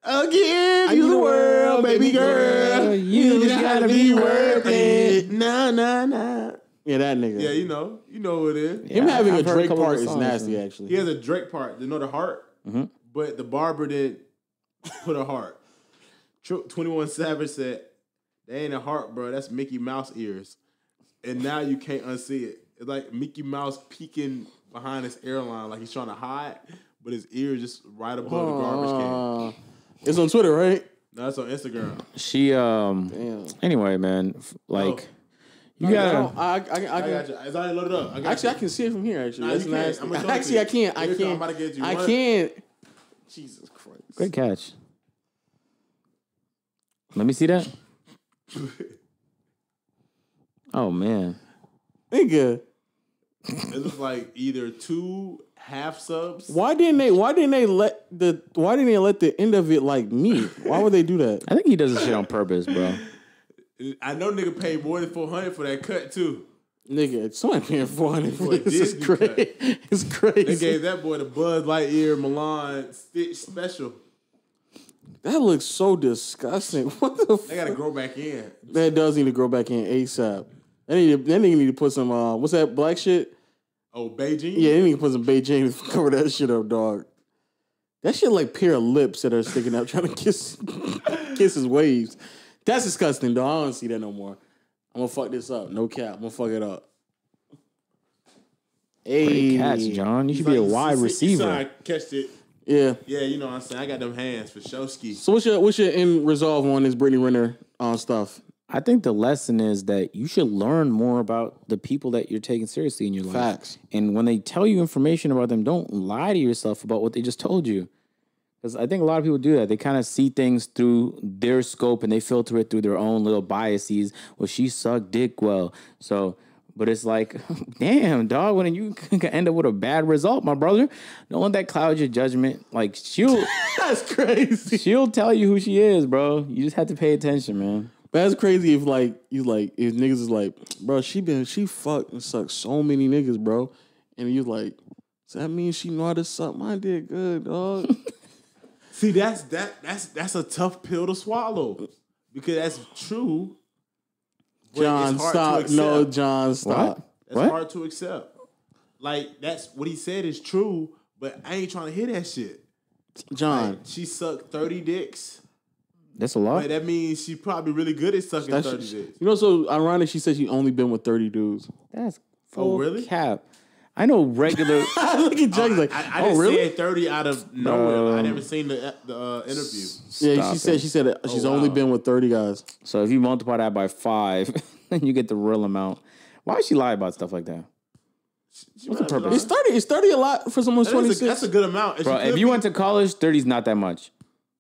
I'll give you the world, baby girl. You just gotta be worth it. Nah, nah, nah. yeah, that nigga. Yeah, you know, you know who it is. Him having I've a Drake couple of part is songs, nasty. man. Actually, He has a Drake part. You know the heart, Mhm. but the barber did put a heart. Twenty One Savage said, "That ain't a heart, bro. That's Mickey Mouse ears." And now you can't unsee it. It's like Mickey Mouse peeking behind his airline, like he's trying to hide, but his ears just right above the garbage can. Uh, it's on Twitter, right? No, that's on Instagram. She um. Damn. Anyway, man, f- like you I, gotta. don't- I, I, I, I got you. It's already loaded up. I got Actually, I can see it from here. Actually, Nah, that's you can't. I'm gonna show it to Actually. I can't. I Here you go. can't. I'm about to get you. I One- can't. Jesus Christ. Great catch. Let me see that. Oh man. Nigga, It looks like either two half subs. why didn't they? Why didn't they let the? Why didn't they let the end of it like me? Why would they do that? I think he does this shit on purpose, bro. I know nigga paid more than four hundred for that cut too. Nigga, somebody paying four hundred for For a this is Disney cut. crazy. It's They crazy. gave that boy the Buzz Lightyear Milan Stitch special. That looks so disgusting. What the? They gotta grow back in. That does need to grow back in ASAP. They need. To, they need to put some. Uh, what's that black shit? Oh, Bigen. Yeah, they need to put some Bigen to cover that shit up, dog. That shit like pair of lips that are sticking out trying to kiss kiss his waves. That's disgusting, dog. I don't see that no more. I'm gonna fuck this up. No cap. I'm gonna fuck it up. Hey, Great catch, John. You should be a wide He said receiver. I catched it. Yeah. Yeah, you know what I'm saying. I got them hands for Showski. So what's your what's your end resolve on this Brittany Renner uh, stuff? I think the lesson is that you should learn more about the people that you're taking seriously in your life. Facts. And when they tell you information about them, don't lie to yourself about what they just told you. Because I think a lot of people do that. They kind of see things through their scope and they filter it through their own little biases. Well, she sucked dick well. So, but it's like, damn, dog, when you can end up with a bad result, my brother, don't let that cloud your judgment. Like, she'll, That's crazy. she'll tell you who she is, bro. You just have to pay attention, man. That's crazy if like you like if niggas is like, bro, she been she fucked and sucked so many niggas, bro. And you like, does that mean she know how to suck my dick good, dog? See, that's that that's that's a tough pill to swallow because that's true. John, it's hard to stop. No, John, stop. That's What? hard to accept. Like that's what he said is true, but I ain't trying to hear that shit. John. Like, she sucked thirty dicks. That's a lot. But that means she probably really good at sucking That's, thirty dicks. you know, so ironic. She said she only been with thirty dudes. That's full really? cap. I know regular. Look at Jay. Like, I, I oh didn't really? see it thirty out of nowhere. I never seen the the uh, interview. yeah, Stop she it. said she said that she's wow. only been with thirty guys. so if you multiply that by five, then you get the real amount. Why would she lie about stuff like that? What's the purpose? It's thirty. It's thirty a lot for someone twenty That's a, that's six. a good amount. And Bro, she if you be- went to college, 30 is not that much.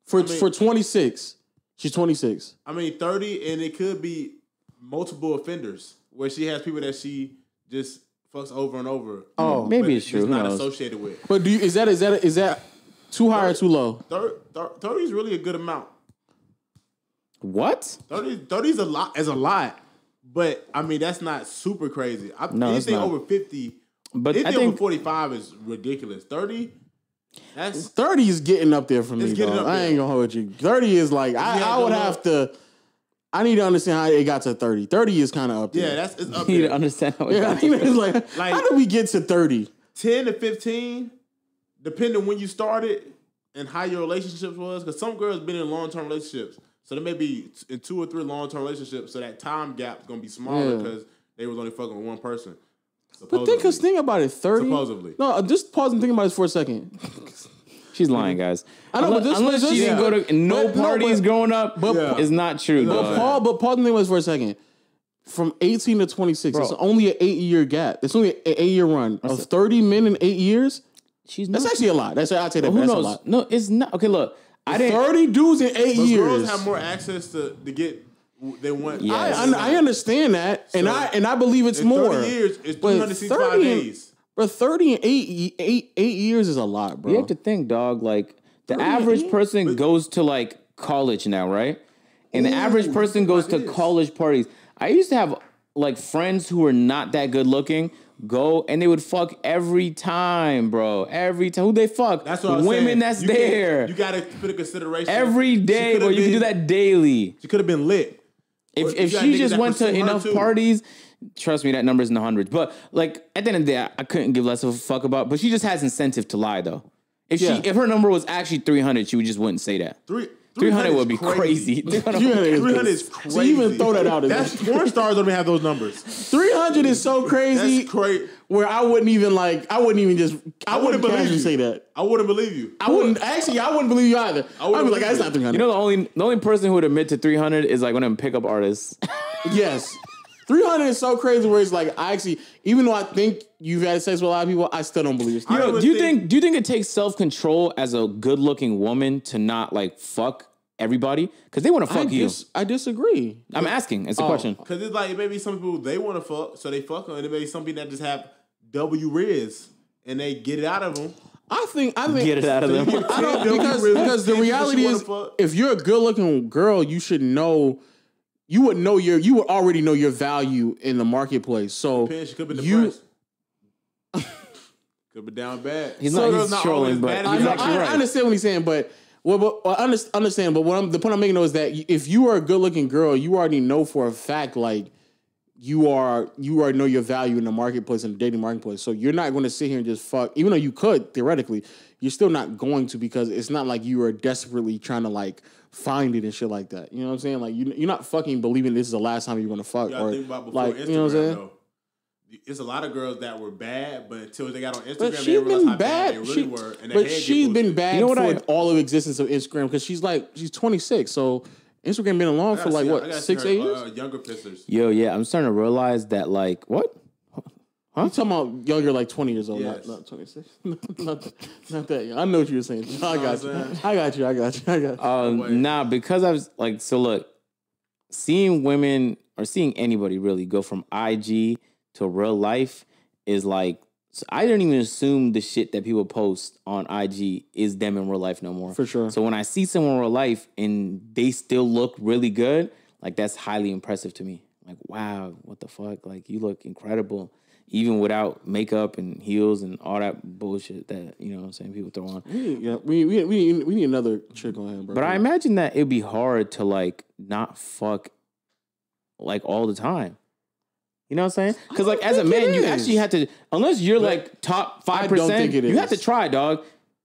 For mean- for twenty six, she's twenty six. I mean, 30, and it could be multiple offenders where she has people that she just fucks over and over. Oh, Maybe it's true. Not associated with. But do you is that is that is that too high or too low? 30, 30 is really a good amount. What? 30, 30 is a lot. Is a lot. But I mean, that's not super crazy. I, No, anything over 50, But anything I think over 45 is ridiculous. 30, that's Thirty is getting up there for me. It's getting I ain't gonna hold you. Thirty is like I, I would have to. I need to understand how it got to thirty. Thirty is kind of up there. yeah, that's it's up you need there. to understand how it yeah. got I mean, it's like, Like- how did we get to thirty? 10 to 15, depending when you started and how your relationships was. Because some girls been in long term relationships. So they may be in two or three long term relationships. So that time gap's going to be smaller Yeah. because they was only fucking with one person. But think, cause think about it. Thirty. Supposedly. No, uh, just pause and think about this for a second. She's lying, guys. I know, but this- unless this- she didn't yeah. go to no But- no, parties but- growing up, but- Yeah. is not true. But But dog. Paul, but pause and think about this for a second. From eighteen to twenty six, it's only an eight year gap. It's only an eight year run of thirty men in eight years. She's That's actually a lot. That's I'd say that. who that's a knows? lot. No, it's not. Okay, look. I didn't. Thirty dudes in eight But years. girls have more access to, to get, they want. Yeah. I, I, I understand that, and I and I believe it's more. 30 years, it's But 365 30 days. But thirty and eight, eight, eight years is a lot, bro. You have to think, dog. Like the average person goes to like college now, right? And the average person goes to college parties. I used to have like friends who were not that good looking go and they would fuck every time, bro. Every time. Who they fuck? That's what I was Women saying. that's You can't- there You got to put a consideration. every day, She day, coulda bro. You can do that daily. She could have been lit. If if she just went to enough too. parties, trust me, that number's in the hundreds. But like at the end of the day, I, I couldn't give less of a fuck about. But she just has incentive to lie though. If Yeah. she if her number was actually three hundred, she would just wouldn't say that. Three, Three hundred would be crazy. 300 300 is crazy. So you even throw that out That's porn stars don't even have those numbers. three hundred is so crazy. That's crazy. Where I wouldn't even like, I wouldn't even just, I, wouldn't wouldn't believe you. say that. I wouldn't believe you. I wouldn't actually. I wouldn't believe you either. I would be like, believe that's not three hundred. You know the only the only person who would admit to three hundred is like one of them pickup artists. Yes. 300 is so crazy where it's like I actually even though I think you've had sex with a lot of people, I still don't believe it. You know, do you think- think, do you think it takes self control as a good looking woman to not like fuck everybody because they want to I, fuck you? dis- I disagree. I'm asking. It's a Oh. question. Because it's like it maybe some people they want to fuck, so they fuck them, and it may be some people that just have W Riz and they get it out of them. I think I think Get it out of them. I don't W because because the reality is if you're a good looking girl, you should know you would know your you would already know your value in the marketplace. So Depends, she could be you depressed. could be down bad. He's Some not- girls he's always trolling, but bad I, he's you know, think. actually I, right. I understand what he's saying, but well, but well, I understand. But what I'm the point I'm making though is that if you are a good looking girl, you already know for a fact like you are you already know your value in the marketplace in the dating marketplace. So you're not going to sit here and just fuck, even though you could theoretically, you're still not going to because it's not like you are desperately trying to like find it and shit like that. You know what I'm saying? Like you, you're not fucking believing this is the last time you're going to fuck You or think about before like Instagram, you know what I'm saying? though. it's a lot of girls that were bad, but until they got on Instagram, But they she's realized been how bad, bad. they really she, were. And but she's been boosted. bad You know what for I- all of existence of Instagram because she's like she's 26, so Instagram been along for like see- what six, see eight years. Uh, younger pictures. Yo, yeah, I'm starting to realize that like what? I'm talking about younger, like 20 years old, Yes. not, not 26. not, that, not that young. I know what you were saying. I got you. I got you. I got you. I got you. Um, way. nah, because I was like, so look, seeing women or seeing anybody really go from IG to real life is like, so I didn't even assume the shit that people post on IG is them in real life no more. For sure. So when I see someone in real life and they still look really good, like that's highly impressive to me. Like, wow, what the fuck? Like, you look incredible, even without makeup and heels and all that bullshit that you know what I'm saying people throw on. We need, yeah, we, we, we, need, we need another trick on him, bro. But I imagine that it'd be hard to like not fuck like all the time. You know what I'm saying? Because like as a man, you actually have to unless you're like top five percent, you have to try, dog.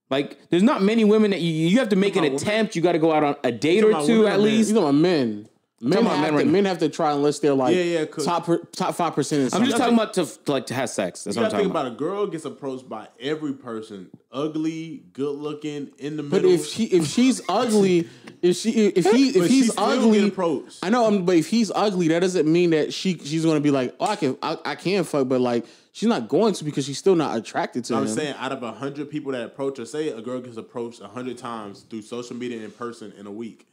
Like there's not many women that you you have to make an about women? attempt. You got to go out on a date or two at least. You know, men. Men have, men to, right men have to try unless they're like Yeah, yeah, 'cause- top top five percent. I'm just talking about to to, like to have sex. That's You what I'm gotta think talking about about. a girl gets approached by every person, ugly, good looking, in the middle. But if she if she's ugly, if she if he if But she he's still ugly, approached. I know. um, But if he's ugly, that doesn't mean that she she's gonna be like, oh, I can I, I can fuck, but like she's not going to because she's still not attracted to him. I'm saying out of a hundred people that approach her, say a girl gets approached a hundred times through social media and in person in a week,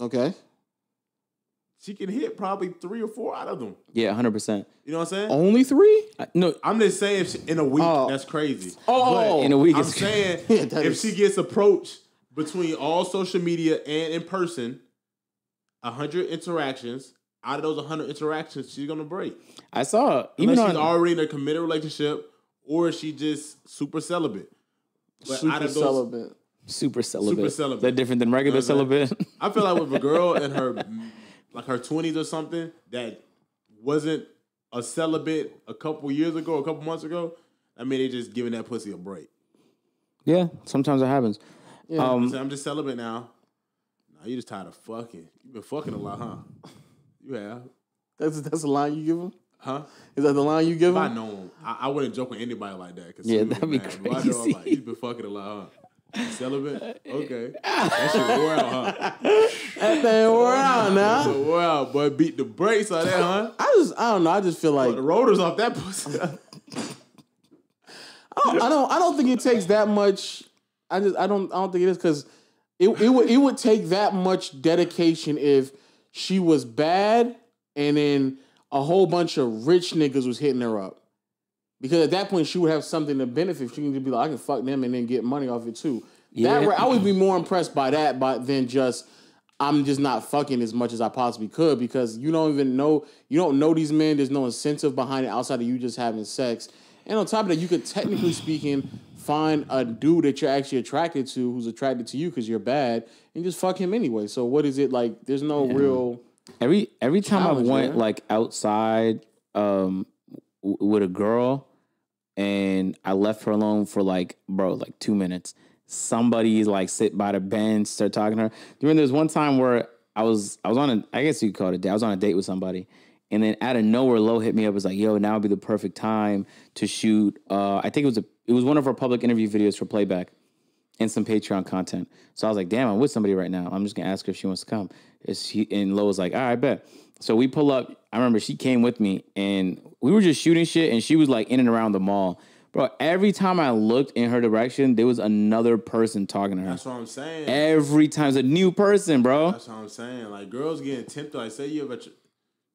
Okay. She can hit probably three or four out of them. Yeah, hundred percent. You know what I'm saying? Only three? No, I'm just saying, if she, in a week, Oh. that's crazy. Oh, oh. in a week, I'm saying Yeah, if is- she gets approached between all social media and in person, hundred interactions. Out of those hundred interactions, she's gonna break. I saw even Unless on she's already in a committed relationship, or is she just super celibate. But super out of those, celibate. super celibate. Super Is celibate. that different than regular You know celibate? I feel like with a girl and her like her twenties or something that wasn't a celibate a couple years ago, a couple months ago, I mean they just giving that pussy a break. yeah, sometimes it happens. I'm um, saying, I'm just celibate now. Now you just tired of fucking. You've been fucking a lot, huh? You have, That's that's the line you give him. huh? Is that the line you give If I know him, I, I wouldn't joke with anybody like that. Cause Yeah, that'd be mad. But I know I'm crazy. like, you've been fucking a lot, huh? Celibate? Uh, okay. That shit wore out, huh? That thing wore out now. So wore out, boy. Beat the brakes on that, huh? I just I don't know. I just feel like The rotors off that pussy. I don't, I don't I don't think it takes that much. I just I don't I don't think it is because it it would it would take that much dedication if she was bad and then a whole bunch of rich niggas was hitting her up. Because at that point she would have something to benefit. She can just be like, I can fuck them and then get money off it too. Yeah. way, I would be more impressed by that, but than just I'm just not fucking as much as I possibly could because you don't even know you don't know these men. There's no incentive behind it outside of you just having sex. And on top of that, you could technically speaking find a dude that you're actually attracted to who's attracted to you because you're bad and just fuck him anyway. So what is it like? There's no real. Every every time I went man. like outside um w- with a girl and I left her alone for like bro like two minutes. Somebody like sit by the bench, start talking to her. Remember there was one time where I was I was on a I guess you call it a date. I was on a date with somebody. And then out of nowhere, Low hit me up. Was like, "Yo, now would be the perfect time to shoot." Uh, I think it was a it was one of our public interview videos for playback and some Patreon content. So I was like, damn, I'm with somebody right now. I'm just gonna ask her if she wants to come. Is she and Low was like, all right, bet. So we pull up. I remember she came with me and we were just shooting shit and she was like in and around the mall. Bro, every time I looked in her direction, there was another person talking to her. That's what I'm saying. Every time it's a new person, bro. That's what I'm saying. Like girls getting tempted. Like say you have ever,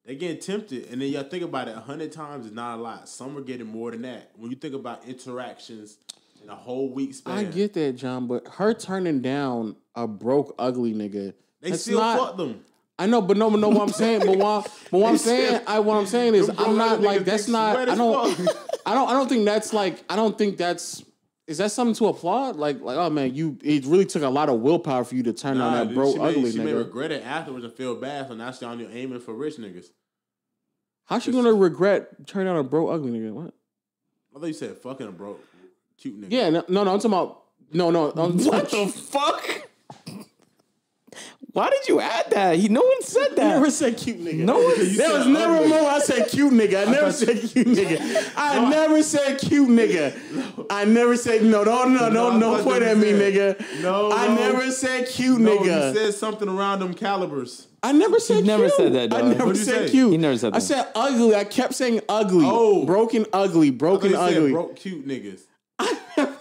they getting tempted, and then y'all think about it. A hundred times is not a lot. Some are getting more than that. When you think about interactions in a whole week span, I get that, John, but her turning down a broke, ugly nigga. they still not- fuck them. I know, but no, but no. What I'm saying, but what, but what I'm saying, I what I'm saying is, I'm not like that's not. I don't. I don't. I don't think that's like. I don't think that's. Is that something to applaud? Like, like, oh man, you. It really took a lot of willpower for you to turn Nah, down that dude, broke, she may, ugly she may regret it afterwards and feel bad. So now she's on you aiming for rich niggas. How's she gonna regret turning on a broke, ugly nigga? What? I thought you said fucking a broke, cute nigga. Yeah, no, no, no I'm talking about. No, no. I'm, What the fuck? Why did you add that? He no one said I that. never said cute nigga. No one there said was never a moment I said cute nigga. I never said cute nigga. I never said cute nigga. I never said no, no, no, no, no. Point at me, nigga. No, I no. never said cute No, nigga. you said something around them calibers. I never said never cute. said that, I never What'd you said say? cute. He never said that. I said ugly. I kept saying ugly. Oh. broken ugly. I thought Broken said ugly. broke cute niggas.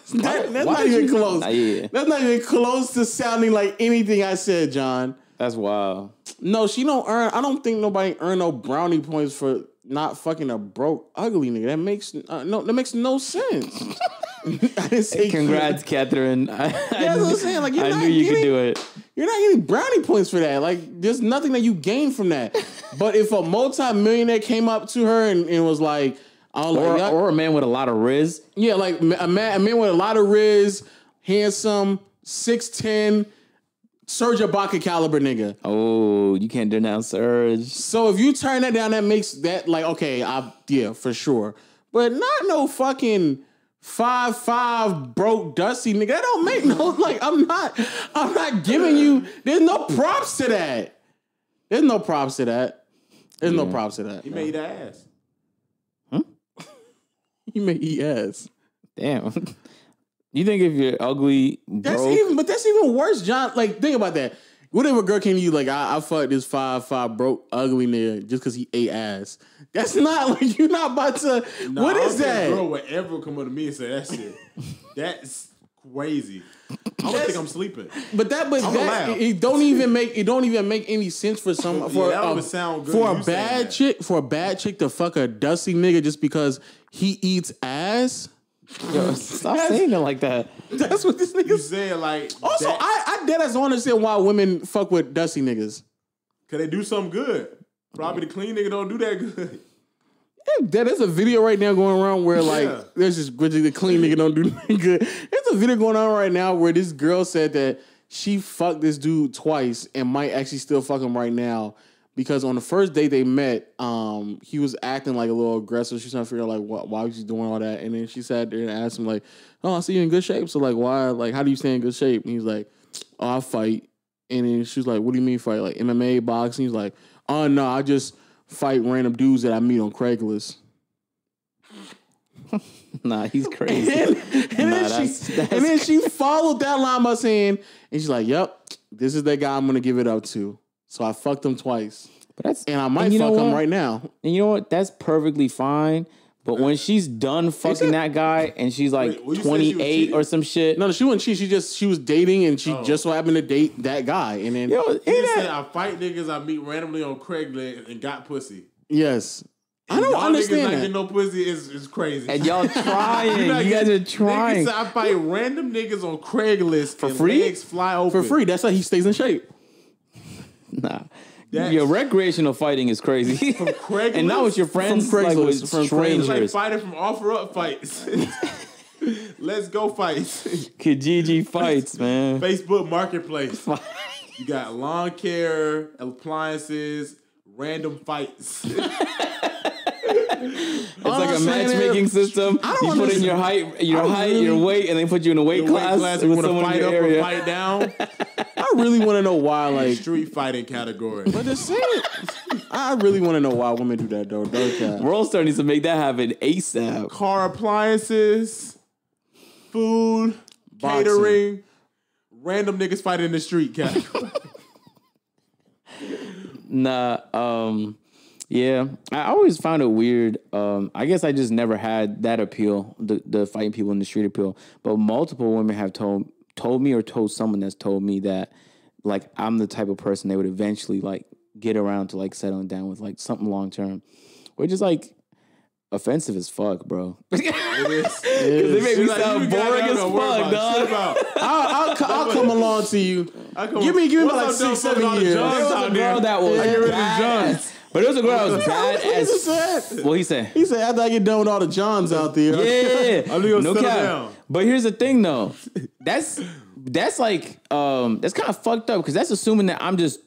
That- that's not even close. Nah, yeah. That's not even close to sounding like anything I said, John. That's wild. No, she don't earn. I don't think nobody earn no brownie points for not fucking a broke ugly nigga. That makes uh, no. That makes no sense. I didn't say Congrats, Catherine. I, That's what I'm saying. Like, you're I not knew you could getting- do it. You're not getting brownie points for that. Like, there's nothing that you gain from that. but if a multi-millionaire came up to her and, and was like, "Oh, like, Or, yeah, or a man with a lot of riz. yeah, like a man, a man with a lot of riz, handsome, six ten, Serge Ibaka caliber nigga." Oh, you can't denounce Serge. So if you turn that down, that makes that like okay, I yeah for sure, but not no fucking five five broke dusty nigga. That don't make no like I'm not I'm not giving you. There's no props to that. There's no props to that. There's no props to that. He made ass. He may eat ass. Damn. You think if you're ugly, That's even, but that's even worse, John. Like, think about that. What if a girl came to you like, I, I fucked this five five broke ugly nigga just because he ate ass? That's not like you're not about to. Nah, what I don't think a girl that? would ever come up to me and say that shit. That's crazy. I don't think I'm sleeping. But that, but I'ma that, it, it don't even make it don't even make any sense for some Yeah, for that a, sound good, for a bad chick for a bad chick to fuck a dusty nigga just because he eats ass. Yo, stop saying it like that. That's what this You nigga. said like Also, that, I I dead as don't understand why women fuck with dusty niggas. Cause they do something good. Probably the clean nigga don't do that good. There- There's a video right now going around where like Yeah. there's this the clean nigga don't do nothing good. There's a video going on right now where this girl said that she fucked this dude twice and might actually still fuck him right now because on the first day they met, um, he was acting like a little aggressive. She's trying to figure out like what why was he doing all that, and then she sat there and asked him like, "Oh, I see you in good shape. So like, why? Like, how do you stay in good shape?" And he's like, "Oh, I fight." And then she was like, "What do you mean fight? Like MMA, boxing?" He's like, "Oh no, I just fight random dudes that I meet on Craigslist." Nah, he's crazy. and, and Nah, then that's- she, that's and then she followed that line by saying, and she's like, "Yep, this is the guy I'm gonna give it up to." So I fucked him twice, But that's and I might and fuck him right now. And you know what? That's perfectly fine. But when she's done fucking that guy and she's like Wait, well, you said she 28 or some shit, No, no, she wasn't. She she just she was dating, and she Oh. just so happened to date that guy, and then yo, He ain't just that- said I fight niggas I meet randomly on Craigslist and got pussy. yes, I don't y'all niggas understand not that. getting no pussy is, is crazy. and y'all trying. not you guys getting- are trying. Niggas say I fight random niggas on Craigslist for free? Legs fly open for free. That's how he stays in shape. Nah. That's- Your recreational fighting is crazy. Craigslist? and not with your friends, From like Craigslist, with from Craigslist. It's like fighting from offer up fights. Let's go fights. Kijiji fights, man. Facebook Marketplace. You got lawn care, appliances, random fights. It's like a matchmaking is, system. I don't You put in your height, your height, really- your weight, and they put you in a weight The weight class, class, with someone fight in your or area. fight down. I really want to know why. Like, Street fighting category. but. I really want to know why women do that though. Don't. World Star needs to make that happen ASAP. Car appliances, food, Boxing. catering, random niggas fighting in the street category. Nah, um, yeah. I always found it weird. Um, I guess I just never had that appeal, the the fighting people in the street appeal. But multiple women have told told me or told someone that's told me that like I'm the type of person they would eventually like get around to like settling down with like something long term. Which is like offensive as fuck, bro. It is. They make me Like, sound you got- boring as fuck, dog. I'll, I'll, I'll come along to you. Come- Give me, give me about like six, seven fuck all the years. Johns There was a girl that was I get rid of the Johns. as- But it was a girl that was bad What he just as. said? What he said? He said after I get done with all the Johns out there. Yeah, I'm gonna no settle cap. down. But here's the thing, though. That's that's like um that's kind of fucked up because that's assuming that I'm just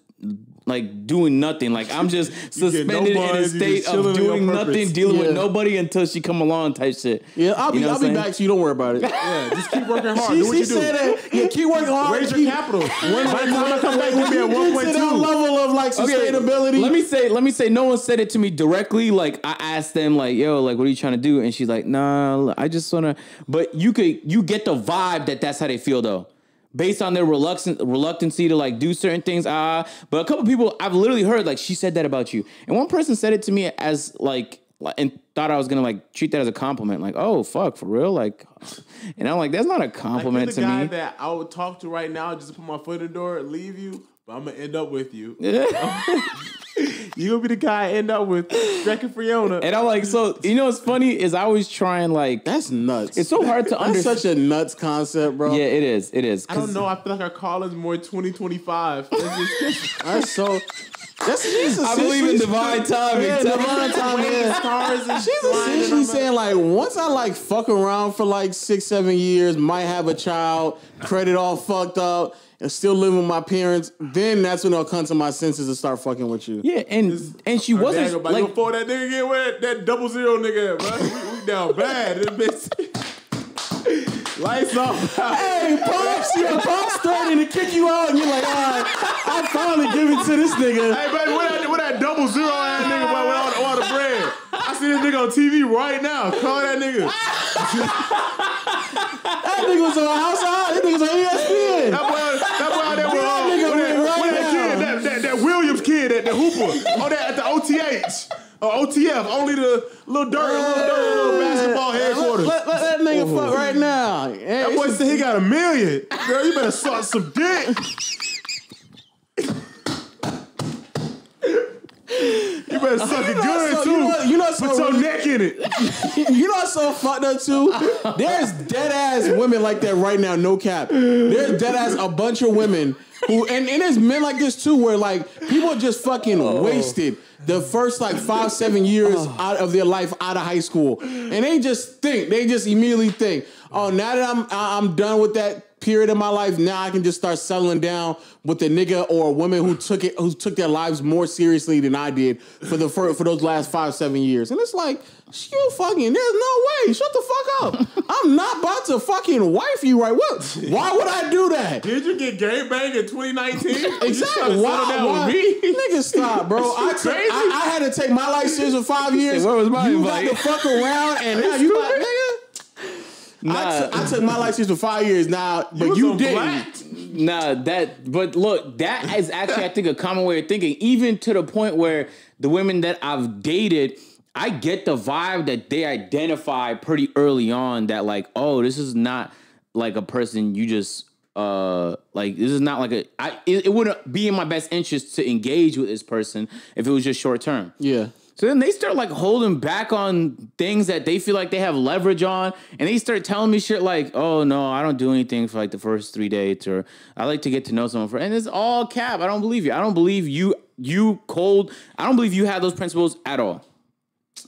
like doing nothing. Like I'm just no suspended in a state of doing purpose. nothing, dealing with nobody until she come along type shit. Yeah, I'll be You know I'll be I'm back to you. Don't worry about it. Yeah, just keep working hard. She, do what she you do. that. Yeah, keep working hard. Raise keep, your capital. When, By the time I come back, we'll be at when you get 1.2. level of like sustainability. Let me say, let me say, no one said it to me directly. Like I asked them, like, "Yo, like, what are you trying to do?" And she's like, "Nah, I just wanna." But you could, you get the vibe that that's how they feel though, based on their reluctance reluctancy to like do certain things. Ah, but a couple people I've literally heard like she said that about you, and one person said it to me as like. like- And thought I was gonna like treat that as a compliment, like, oh fuck, for real, like, and I'm like, that's not a Like, compliment the to guy me. that I would talk to right now just put my foot in the door and leave you, but I'm gonna end up with you. you gonna be the guy I end up with, Jackie Fiona. and I'm like, so you know what's funny is I always try and like, That's nuts. it's so hard to That's understand. such a nuts concept, bro. Yeah, it is. It is. I don't know. I feel like our call is more 2025. It's just- That's so. That's she's I believe in divine timing. Yeah, divine timing. Yeah. stars and She's essentially saying like, once I like fuck around for like six, seven years, might have a child, credit all fucked up, and still live with my parents, then that's when I'll come to my senses and start fucking with you. Yeah, and and she wasn't Like, like before that nigga get where that double zero nigga, bro. We, we down bad. This bitch. Lights off. Hey, pops, yeah, pops starting to kick you out, and you're like, all right, I finally give it to this nigga. Hey, baby, what that, what that double zero ass nigga, boy, with all, the- all the bread? I see this nigga on TV right now. Call that nigga. That nigga was on House of That nigga was on ESPN. That boy, That the hooper, oh, that at the OTH. Or oh, OTF, only the little dirt, little dirt, little basketball headquarters. Let, let that nigga oh, fuck right now. Hey, That boy said he got a million. Girl, you better suck some dick. You better oh, suck it know good so- too. you know- you know so Put your really- neck in it. you know what's so fucked up too? There's dead ass women like that right now, no cap. There's dead ass a bunch of women who and, and there's men like this too, where like people just fucking Oh. wasted the first like five, seven years oh. out of their life out of high school. And they just think, they just immediately think, oh, now that I'm I'm done with that period of my life, now I can just start settling down with a nigga or a woman who took it who took their lives more seriously than I did for the for, for those last five, seven years. And it's like, you fucking, there's no way. Shut the fuck up. I'm not about to fucking wife you right. What? Why would I do that? Did you get game banged in 2019? You trying to Exactly. settle Why? down why? with me? Nigga, stop, bro. I, took, crazy? I, I had to take my life serious for five years. Where was my you invite? got to fuck around, and now you got nigga. I, Nah. took- took my life serious for five years now, but was you didn't. black. Nah, that. But look, that is actually, I think, a common way of thinking. Even to the point where the women that I've dated, I get the vibe that they identify pretty early on that, like, oh, this is not like a person you just. Uh, like this is not like a. I it, it wouldn't be in my best interest to engage with this person if it was just short term. Yeah. So then they start like holding back on things that they feel like they have leverage on, and they start telling me shit like, "Oh no, I don't do anything for like the first three dates," or "I like to get to know someone for," and it's all cap. I don't believe you. I don't believe you. You cold. I don't believe you have those principles at all.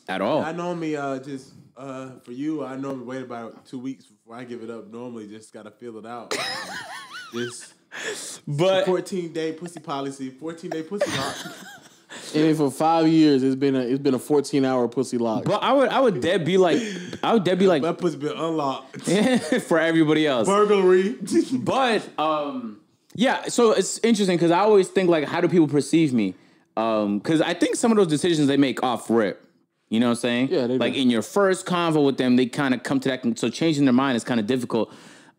At all. I normally uh, just uh, for you. I normally wait about two weeks before I give it up. Normally, just gotta feel it out. just But 14 day pussy policy. 14 day pussy lock. And for five years, it's been a it's been a fourteen hour pussy lock. but I would I would dead be like I would dead be like that pussy been unlocked. for everybody else. Burglary. But um, yeah. So it's interesting because I always think like, how do people perceive me? Um, because I think some of those decisions they make off rip. You know what I'm saying? Yeah, they do. like in your first convo with them, they kind of come to that. So changing their mind is kind of difficult.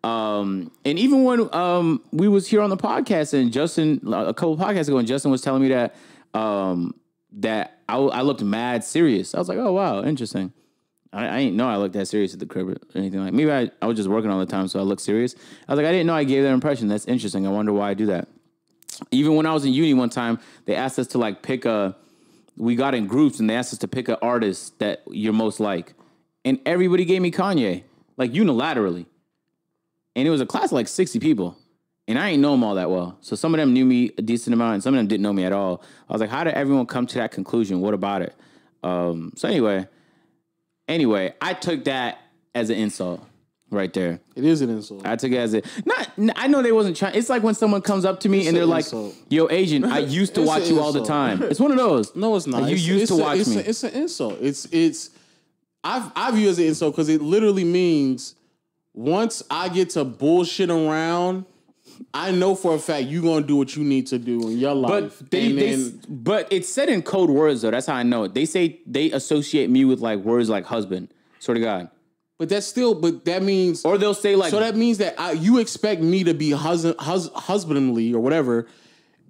Um, and even when um we was here on the podcast and Justin a couple podcasts ago, and Justin was telling me that um that I, I looked mad serious. I was like, oh wow, interesting. I, I didn't know I looked that serious at the crib or anything like. Maybe I, I was just working all the time, so I looked serious. I was like, I didn't know I gave that impression. That's interesting. I wonder why I do that. Even when I was in uni one time, they asked us to like pick a. We got in groups and they asked us to pick an artist that you're most like, and everybody gave me Kanye, like unilaterally. And it was a class of like sixty people, and I ain't know them all that well. So some of them knew me a decent amount, and some of them didn't know me at all. I was like, how did everyone come to that conclusion? What about it? Um, so anyway, anyway, I took that as an insult. right there. It is an insult. I took it as a not. I know they wasn't trying. It's like when someone comes up to me It's and they're like, insult. "Yo, Agent, I used to watch you all the time." It's one of those. No, it's not. Like, you It's- used it's to watch it's me. A, it's an insult. It's it's. I I view it as an insult because it literally means once I get to bullshit around, I know for a fact you're gonna do what you need to do in your life. But they, and they but it's said in code words though. That's how I know it. They say they associate me with like words like husband. Swear to God. but that's still. But that means. Or they'll say like so that means that I, you expect me to be husband hus, husbandly or whatever,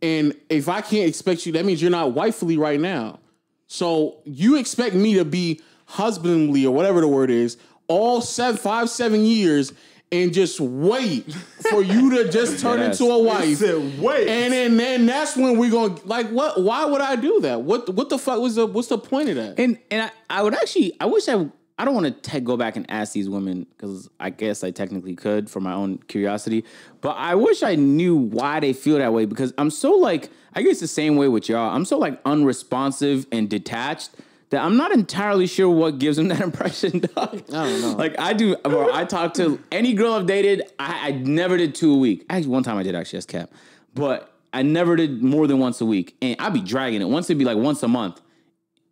and if I can't expect you, that means you're not wifely right now. So you expect me to be husbandly or whatever the word is all seven, five, seven years, and just wait for you to just turn Yes. into a wife. said, wait. And then, then that's when we're gonna like what? Why would I do that? What what the fuck was the what's the point of that? And and I, I would actually I wish I I don't want to te- go back and ask these women because I guess I technically could for my own curiosity, but I wish I knew why they feel that way because I'm so like I guess the same way with y'all. I'm so like unresponsive and detached that I'm not entirely sure what gives them that impression. Dog. I don't know. Like I do, bro. I talk to any girl I've dated. I, I never did two a week. Actually, one time I did actually. That's cap, but I never did more than once a week, and I'd be dragging it. Once it'd be like once a month.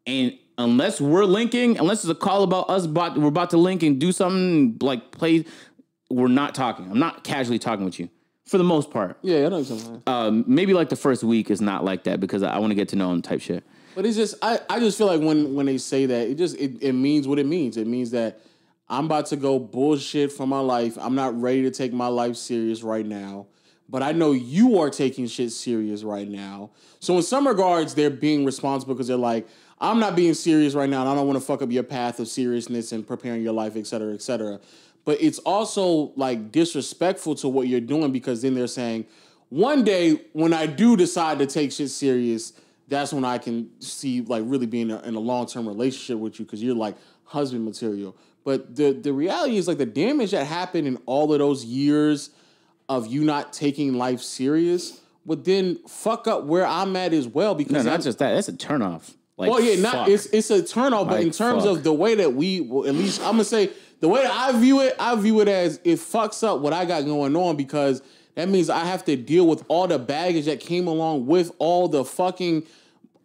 And unless we're linking, unless it's a call about us, about, we're about to link and do something like play, we're not talking. I'm not casually talking with you for the most part. Yeah, I know saying. Um, maybe like the first week is not like that because I want to get to know him type shit. But it's just I, I just feel like when when they say that, it just it, it means what it means. It means that I'm about to go bullshit for my life. I'm not ready to take my life serious right now. But I know you are taking shit serious right now. So in some regards, they're being responsible because they're like, I'm not being serious right now, and I don't want to fuck up your path of seriousness and preparing your life, et cetera, et cetera. But it's also like disrespectful to what you're doing because then they're saying, one day when I do decide to take shit serious, that's when I can see like really being in a, in a long term relationship with you because you're like husband material. But the the reality is like the damage that happened in all of those years of you not taking life serious would then fuck up where I'm at as well because No, not I'm- just that. That's a turnoff. Like, well, yeah, not fuck. it's it's a turnoff, but in terms fuck. of the way that we, well, at least I'm gonna say the way that I view it, I view it as it fucks up what I got going on because that means I have to deal with all the baggage that came along with all the fucking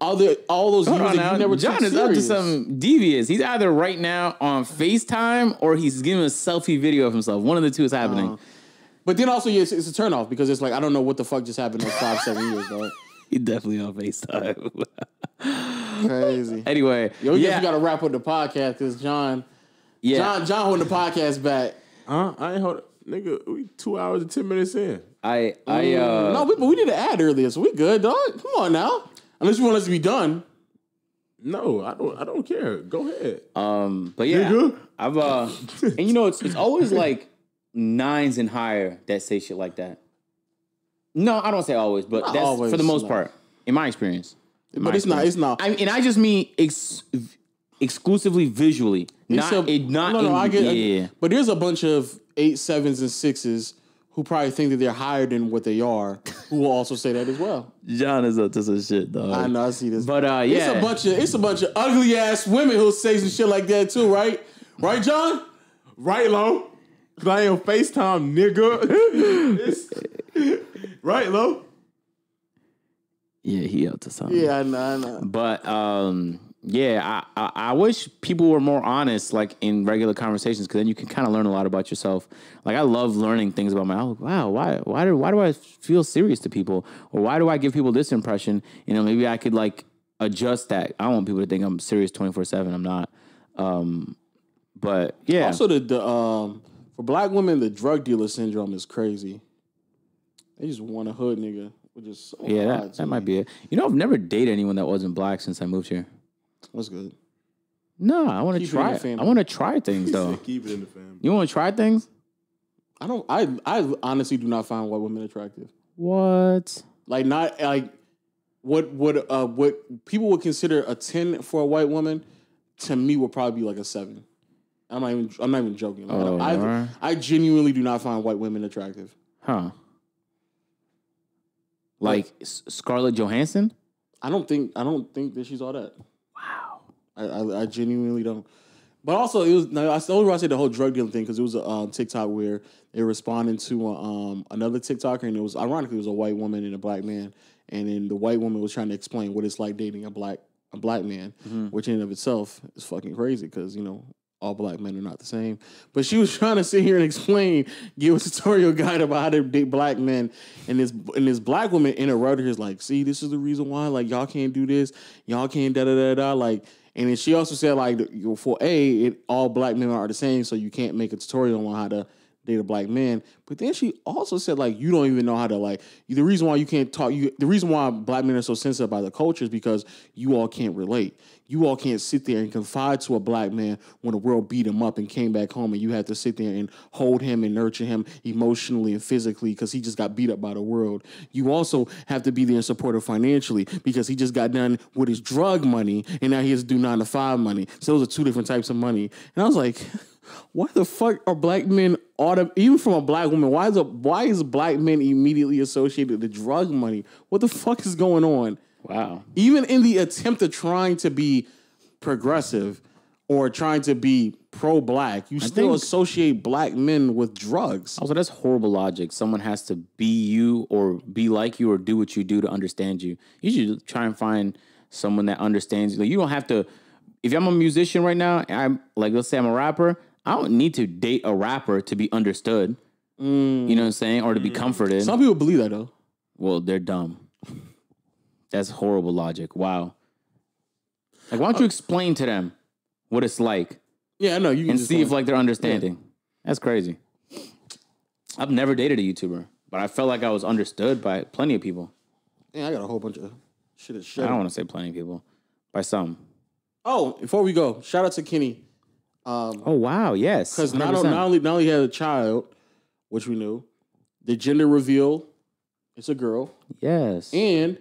other all those Hold years on that now. you never John took is up to some devious. He's either right now on FaceTime or he's giving a selfie video of himself. One of the two is happening. Uh-huh. But then also, yes, it's a turnoff because it's like I don't know what the fuck just happened in those five, seven years, dog. He definitely on FaceTime. Crazy. anyway, Yo, we yeah, gotta wrap up the podcast because John, yeah. John, John holding the podcast back. Huh? I ain't hold nigga. We two hours and ten minutes in. I, I, uh, no, we, but we did an ad earlier, so we good, dog. Come on now. Unless you want us to be done. No, I don't. I don't care. Go ahead. Um, but yeah, Nigga. I've uh, and you know, it's it's always like nines and higher that say shit like that. No, I don't say always, but Not that's always, for the most no. part, in my experience. In my But it's not. It's not. I and I just mean ex- exclusively visually, not a- it, not no, no, in- I get. yeah. But there's a bunch of eight, sevens, and sixes who probably think that they're higher than what they are, who will also say that as well. John is up to some shit, dog. I know. I see this. But uh, yeah, it's a bunch of it's a bunch of ugly ass women who say some shit like that too, right? Right, John? Right, low. Cause I am Facetime, nigga. It's- right, low. yeah, he up to something. Yeah, I know. I know. But um, yeah, I, I I wish people were more honest, like in regular conversations, because then you can kind of learn a lot about yourself. Like I love learning things about my. Oh, wow, why why do why do I feel serious to people, or why do I give people this impression? You know, maybe I could like adjust that. I don't want people to think I'm serious twenty four seven. I'm not. Um, but yeah, Also, the, the um for black women, the drug dealer syndrome is crazy. They just want a hood nigga, which is so yeah, that, that might be it. You know, I've never dated anyone that wasn't black since I moved here. That's good. No, I want to try. I want to try things though. keep it in the family. You want to try things? I don't. I I honestly do not find white women attractive. What? Like not like what would uh what people would consider a ten for a white woman, to me would probably be like a seven. I'm not even. I'm not even joking. Like, Oh, I. I genuinely do not find white women attractive. Huh. Like S- Scarlett Johansson? I don't think. I don't think that she's all that. I I, I genuinely don't. But also, it was. No, I only reason I said the whole drug dealing thing because it was a um, TikTok where they were responding to um, another TikToker, and it was ironically it was a white woman and a black man, and then the white woman was trying to explain what it's like dating a black a black man, which in and of itself is fucking crazy because you know all black men are not the same. But she was trying to sit here and explain, give a tutorial guide about how to date black men, and this and this black woman interrupted her, is like, "See, this is the reason why, like, y'all can't do this, y'all can't da da da da." Like, and then she also said, like, for a, it, all black men are the same, so you can't make a tutorial on how to date a black man. But then she also said, like, you don't even know how to like. The reason why you can't talk, you the reason why black men are so sensitive by the culture is because you all can't relate. You all can't sit there and confide to a black man when the world beat him up and came back home, and you have to sit there and hold him and nurture him emotionally and physically because he just got beat up by the world. You also have to be there and support him financially because he just got done with his drug money and now he has to do nine to five money. So those are two different types of money. And I was like, why the fuck are black men auto even from a black woman? Why is a why is black men immediately associated with drug money? What the fuck is going on? Wow. even in the attempt of trying to be progressive or trying to be pro-black, you still associate black men with drugs. Also, that's horrible logic. Someone has to be you or be like you or do what you do to understand you. You should try and find someone that understands you. Like, you don't have to. If I'm a musician right now, I'm like, let's say I'm a rapper. I don't need to date a rapper to be understood. You know what I'm saying, or to be mm. comforted. Some people believe that though. well, they're dumb. That's horrible logic. Wow. Like, why don't you uh, explain to them what it's like? Yeah, I know you can and just see if like they're understanding. That's crazy. I've never dated a YouTuber, but I felt like I was understood by plenty of people. yeah, I got a whole bunch of shit. At I don't want to say plenty of people, by some. Oh, before we go, shout out to Kenny Um, oh wow, yes. because not, 100%. not only not only had a child, which we knew, the gender reveal, it's a girl, yes. and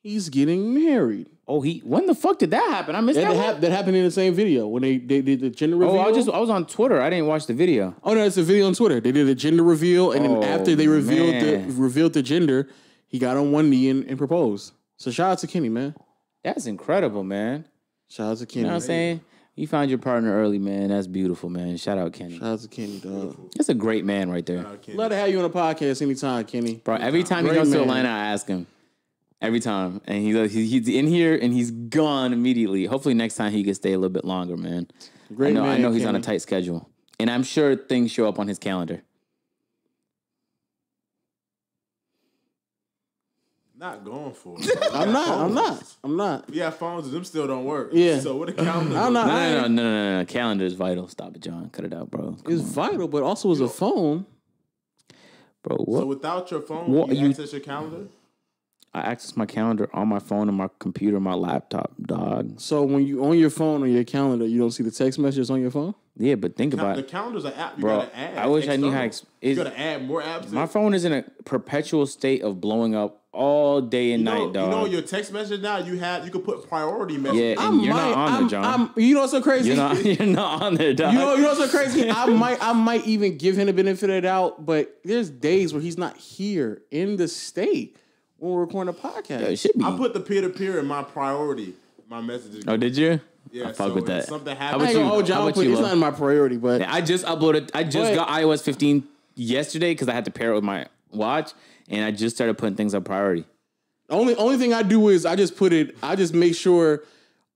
he's getting married. oh, he. When the fuck did that happen? I missed That, that. hap- that happened in the same video when they, they did the gender reveal. Oh, I was just I was on Twitter. I didn't watch the video. Oh no, it's a video on Twitter. They did a gender reveal, and Oh, then after they revealed man. the revealed the gender, he got on one knee and, and proposed. So shout out to Kenny, man. That's incredible, man. Shout out to Kenny. You know what I'm saying? You found your partner early, man. That's beautiful, man. Shout out Kenny. Shout out to Kenny, dog. That's a great man right there. Love to have you on the podcast anytime, Kenny. Bro, every time he Great comes to man. Atlanta, I ask him. Every time. And he, he he's in here and he's gone immediately. Hopefully next time he can stay a little bit longer, man. Great I know, I man, know he's on a Kenny. tight schedule. And I'm sure things show up on his calendar. Not going for it. I'm not. I'm not. I'm not. We have phones them still don't work. Yeah. So what the calendar? I'm not. No, no, no, no, no, no, no. Calendar is vital. Stop it, John. Cut it out, bro. Come It's on, vital, but also as a phone. bro. What? So without your phone, What you, you- access your calendar. I access my calendar on my phone and my computer, my laptop, dog. So when you on your phone on your calendar, you don't see the text messages on your phone. Yeah, but think about The it. calendar's an app. You Bro, gotta add. I wish I knew how external. ex- is- you gotta add more apps. My in. phone is in a perpetual state of blowing up all day and you know, night, dog. You know your text message now. You have you can put priority message. yeah, I and you're might- not on I'm, there, John. I'm, you know what's so crazy? you're not. You're not on there, dog. You know, you know what's so crazy? I might, I might even give him the benefit of the doubt, but there's days where he's not here in the state when we're recording a podcast. Yo, it should be. I put the peer to peer in my priority. My messages. oh, did you? Yeah, I fuck so with that. Something How I about happens. ain't you? gonna hold you. How I don't put- you, It's not my priority, but I just uploaded. I just got iOS 15 yesterday because I had to pair it with my watch, and I just started putting things on priority. only only thing I do is I just put it. I just make sure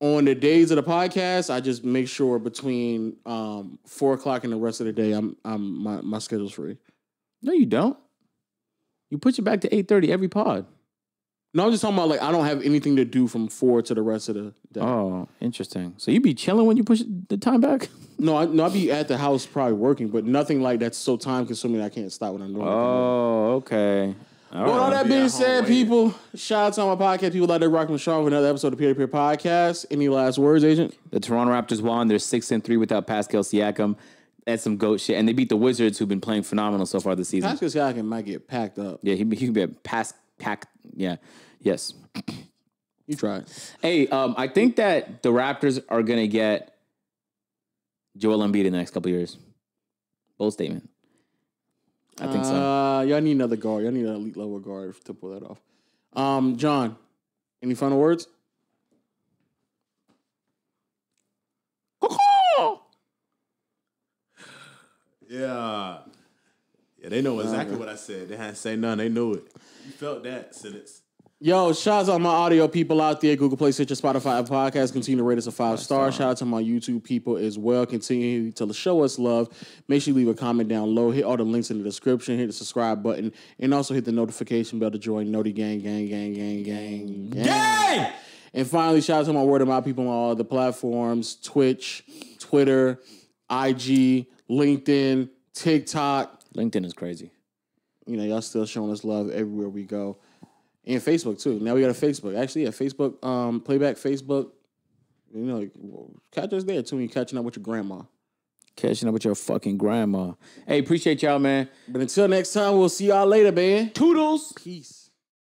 on the days of the podcast, I just make sure between um, four o'clock and the rest of the day, I'm I'm my my schedule's free. No, you don't. You push it back to 8:30 every pod. No, I'm just talking about like I don't have anything to do from four to the rest of the day. Oh, interesting. So you be chilling when you push the time back? No, I, no, I'll be at the house probably working, but nothing like that's so time consuming I can't stop what I'm doing. Oh, okay. All Well, all right. that being at home said, waiting. people, shout out to all my podcast people out there rocking with Sean for another episode of Peer to Peer Podcast. Any last words, Agent? The Toronto Raptors won. They're six and three without Pascal Siakam. That's some goat shit, and they beat the Wizards, who've been playing phenomenal so far this season. Pascal Siakam might get packed up. yeah, he he could be a pass pack. Yeah, yes. You tried. Hey, um, I think that the Raptors are gonna get Joel Embiid in the next couple years. Bold statement. I think so. Uh, y'all need another guard. Y'all need an elite level guard to pull that off. Um, John, any final words? Yeah. Yeah, they know exactly what I said. They had to say none. They knew it. You felt that sentence. Yo, shout out to my audio people out there, Google Play, Stitcher, Spotify, Apple Podcast. Continue to rate us a five star. Shout out to my YouTube people as well. Continue to show us love. Make sure you leave a comment down low. Hit all the links in the description. Hit the subscribe button. And also hit the notification bell to join Noti Gang, Gang, Gang, Gang, Gang, Gang. Gang! And finally, shout out to my word of mouth people on all the platforms Twitch, Twitter, IG, LinkedIn, TikTok. LinkedIn is crazy. You know, y'all still showing us love everywhere we go. And Facebook too. Now we got a Facebook. Actually, yeah, Facebook, um, playback Facebook. You know, catch us there too you're catching up with your grandma. Catching up with your fucking grandma. Hey, appreciate y'all, man. But until next time, we'll see y'all later, man. Toodles. Peace.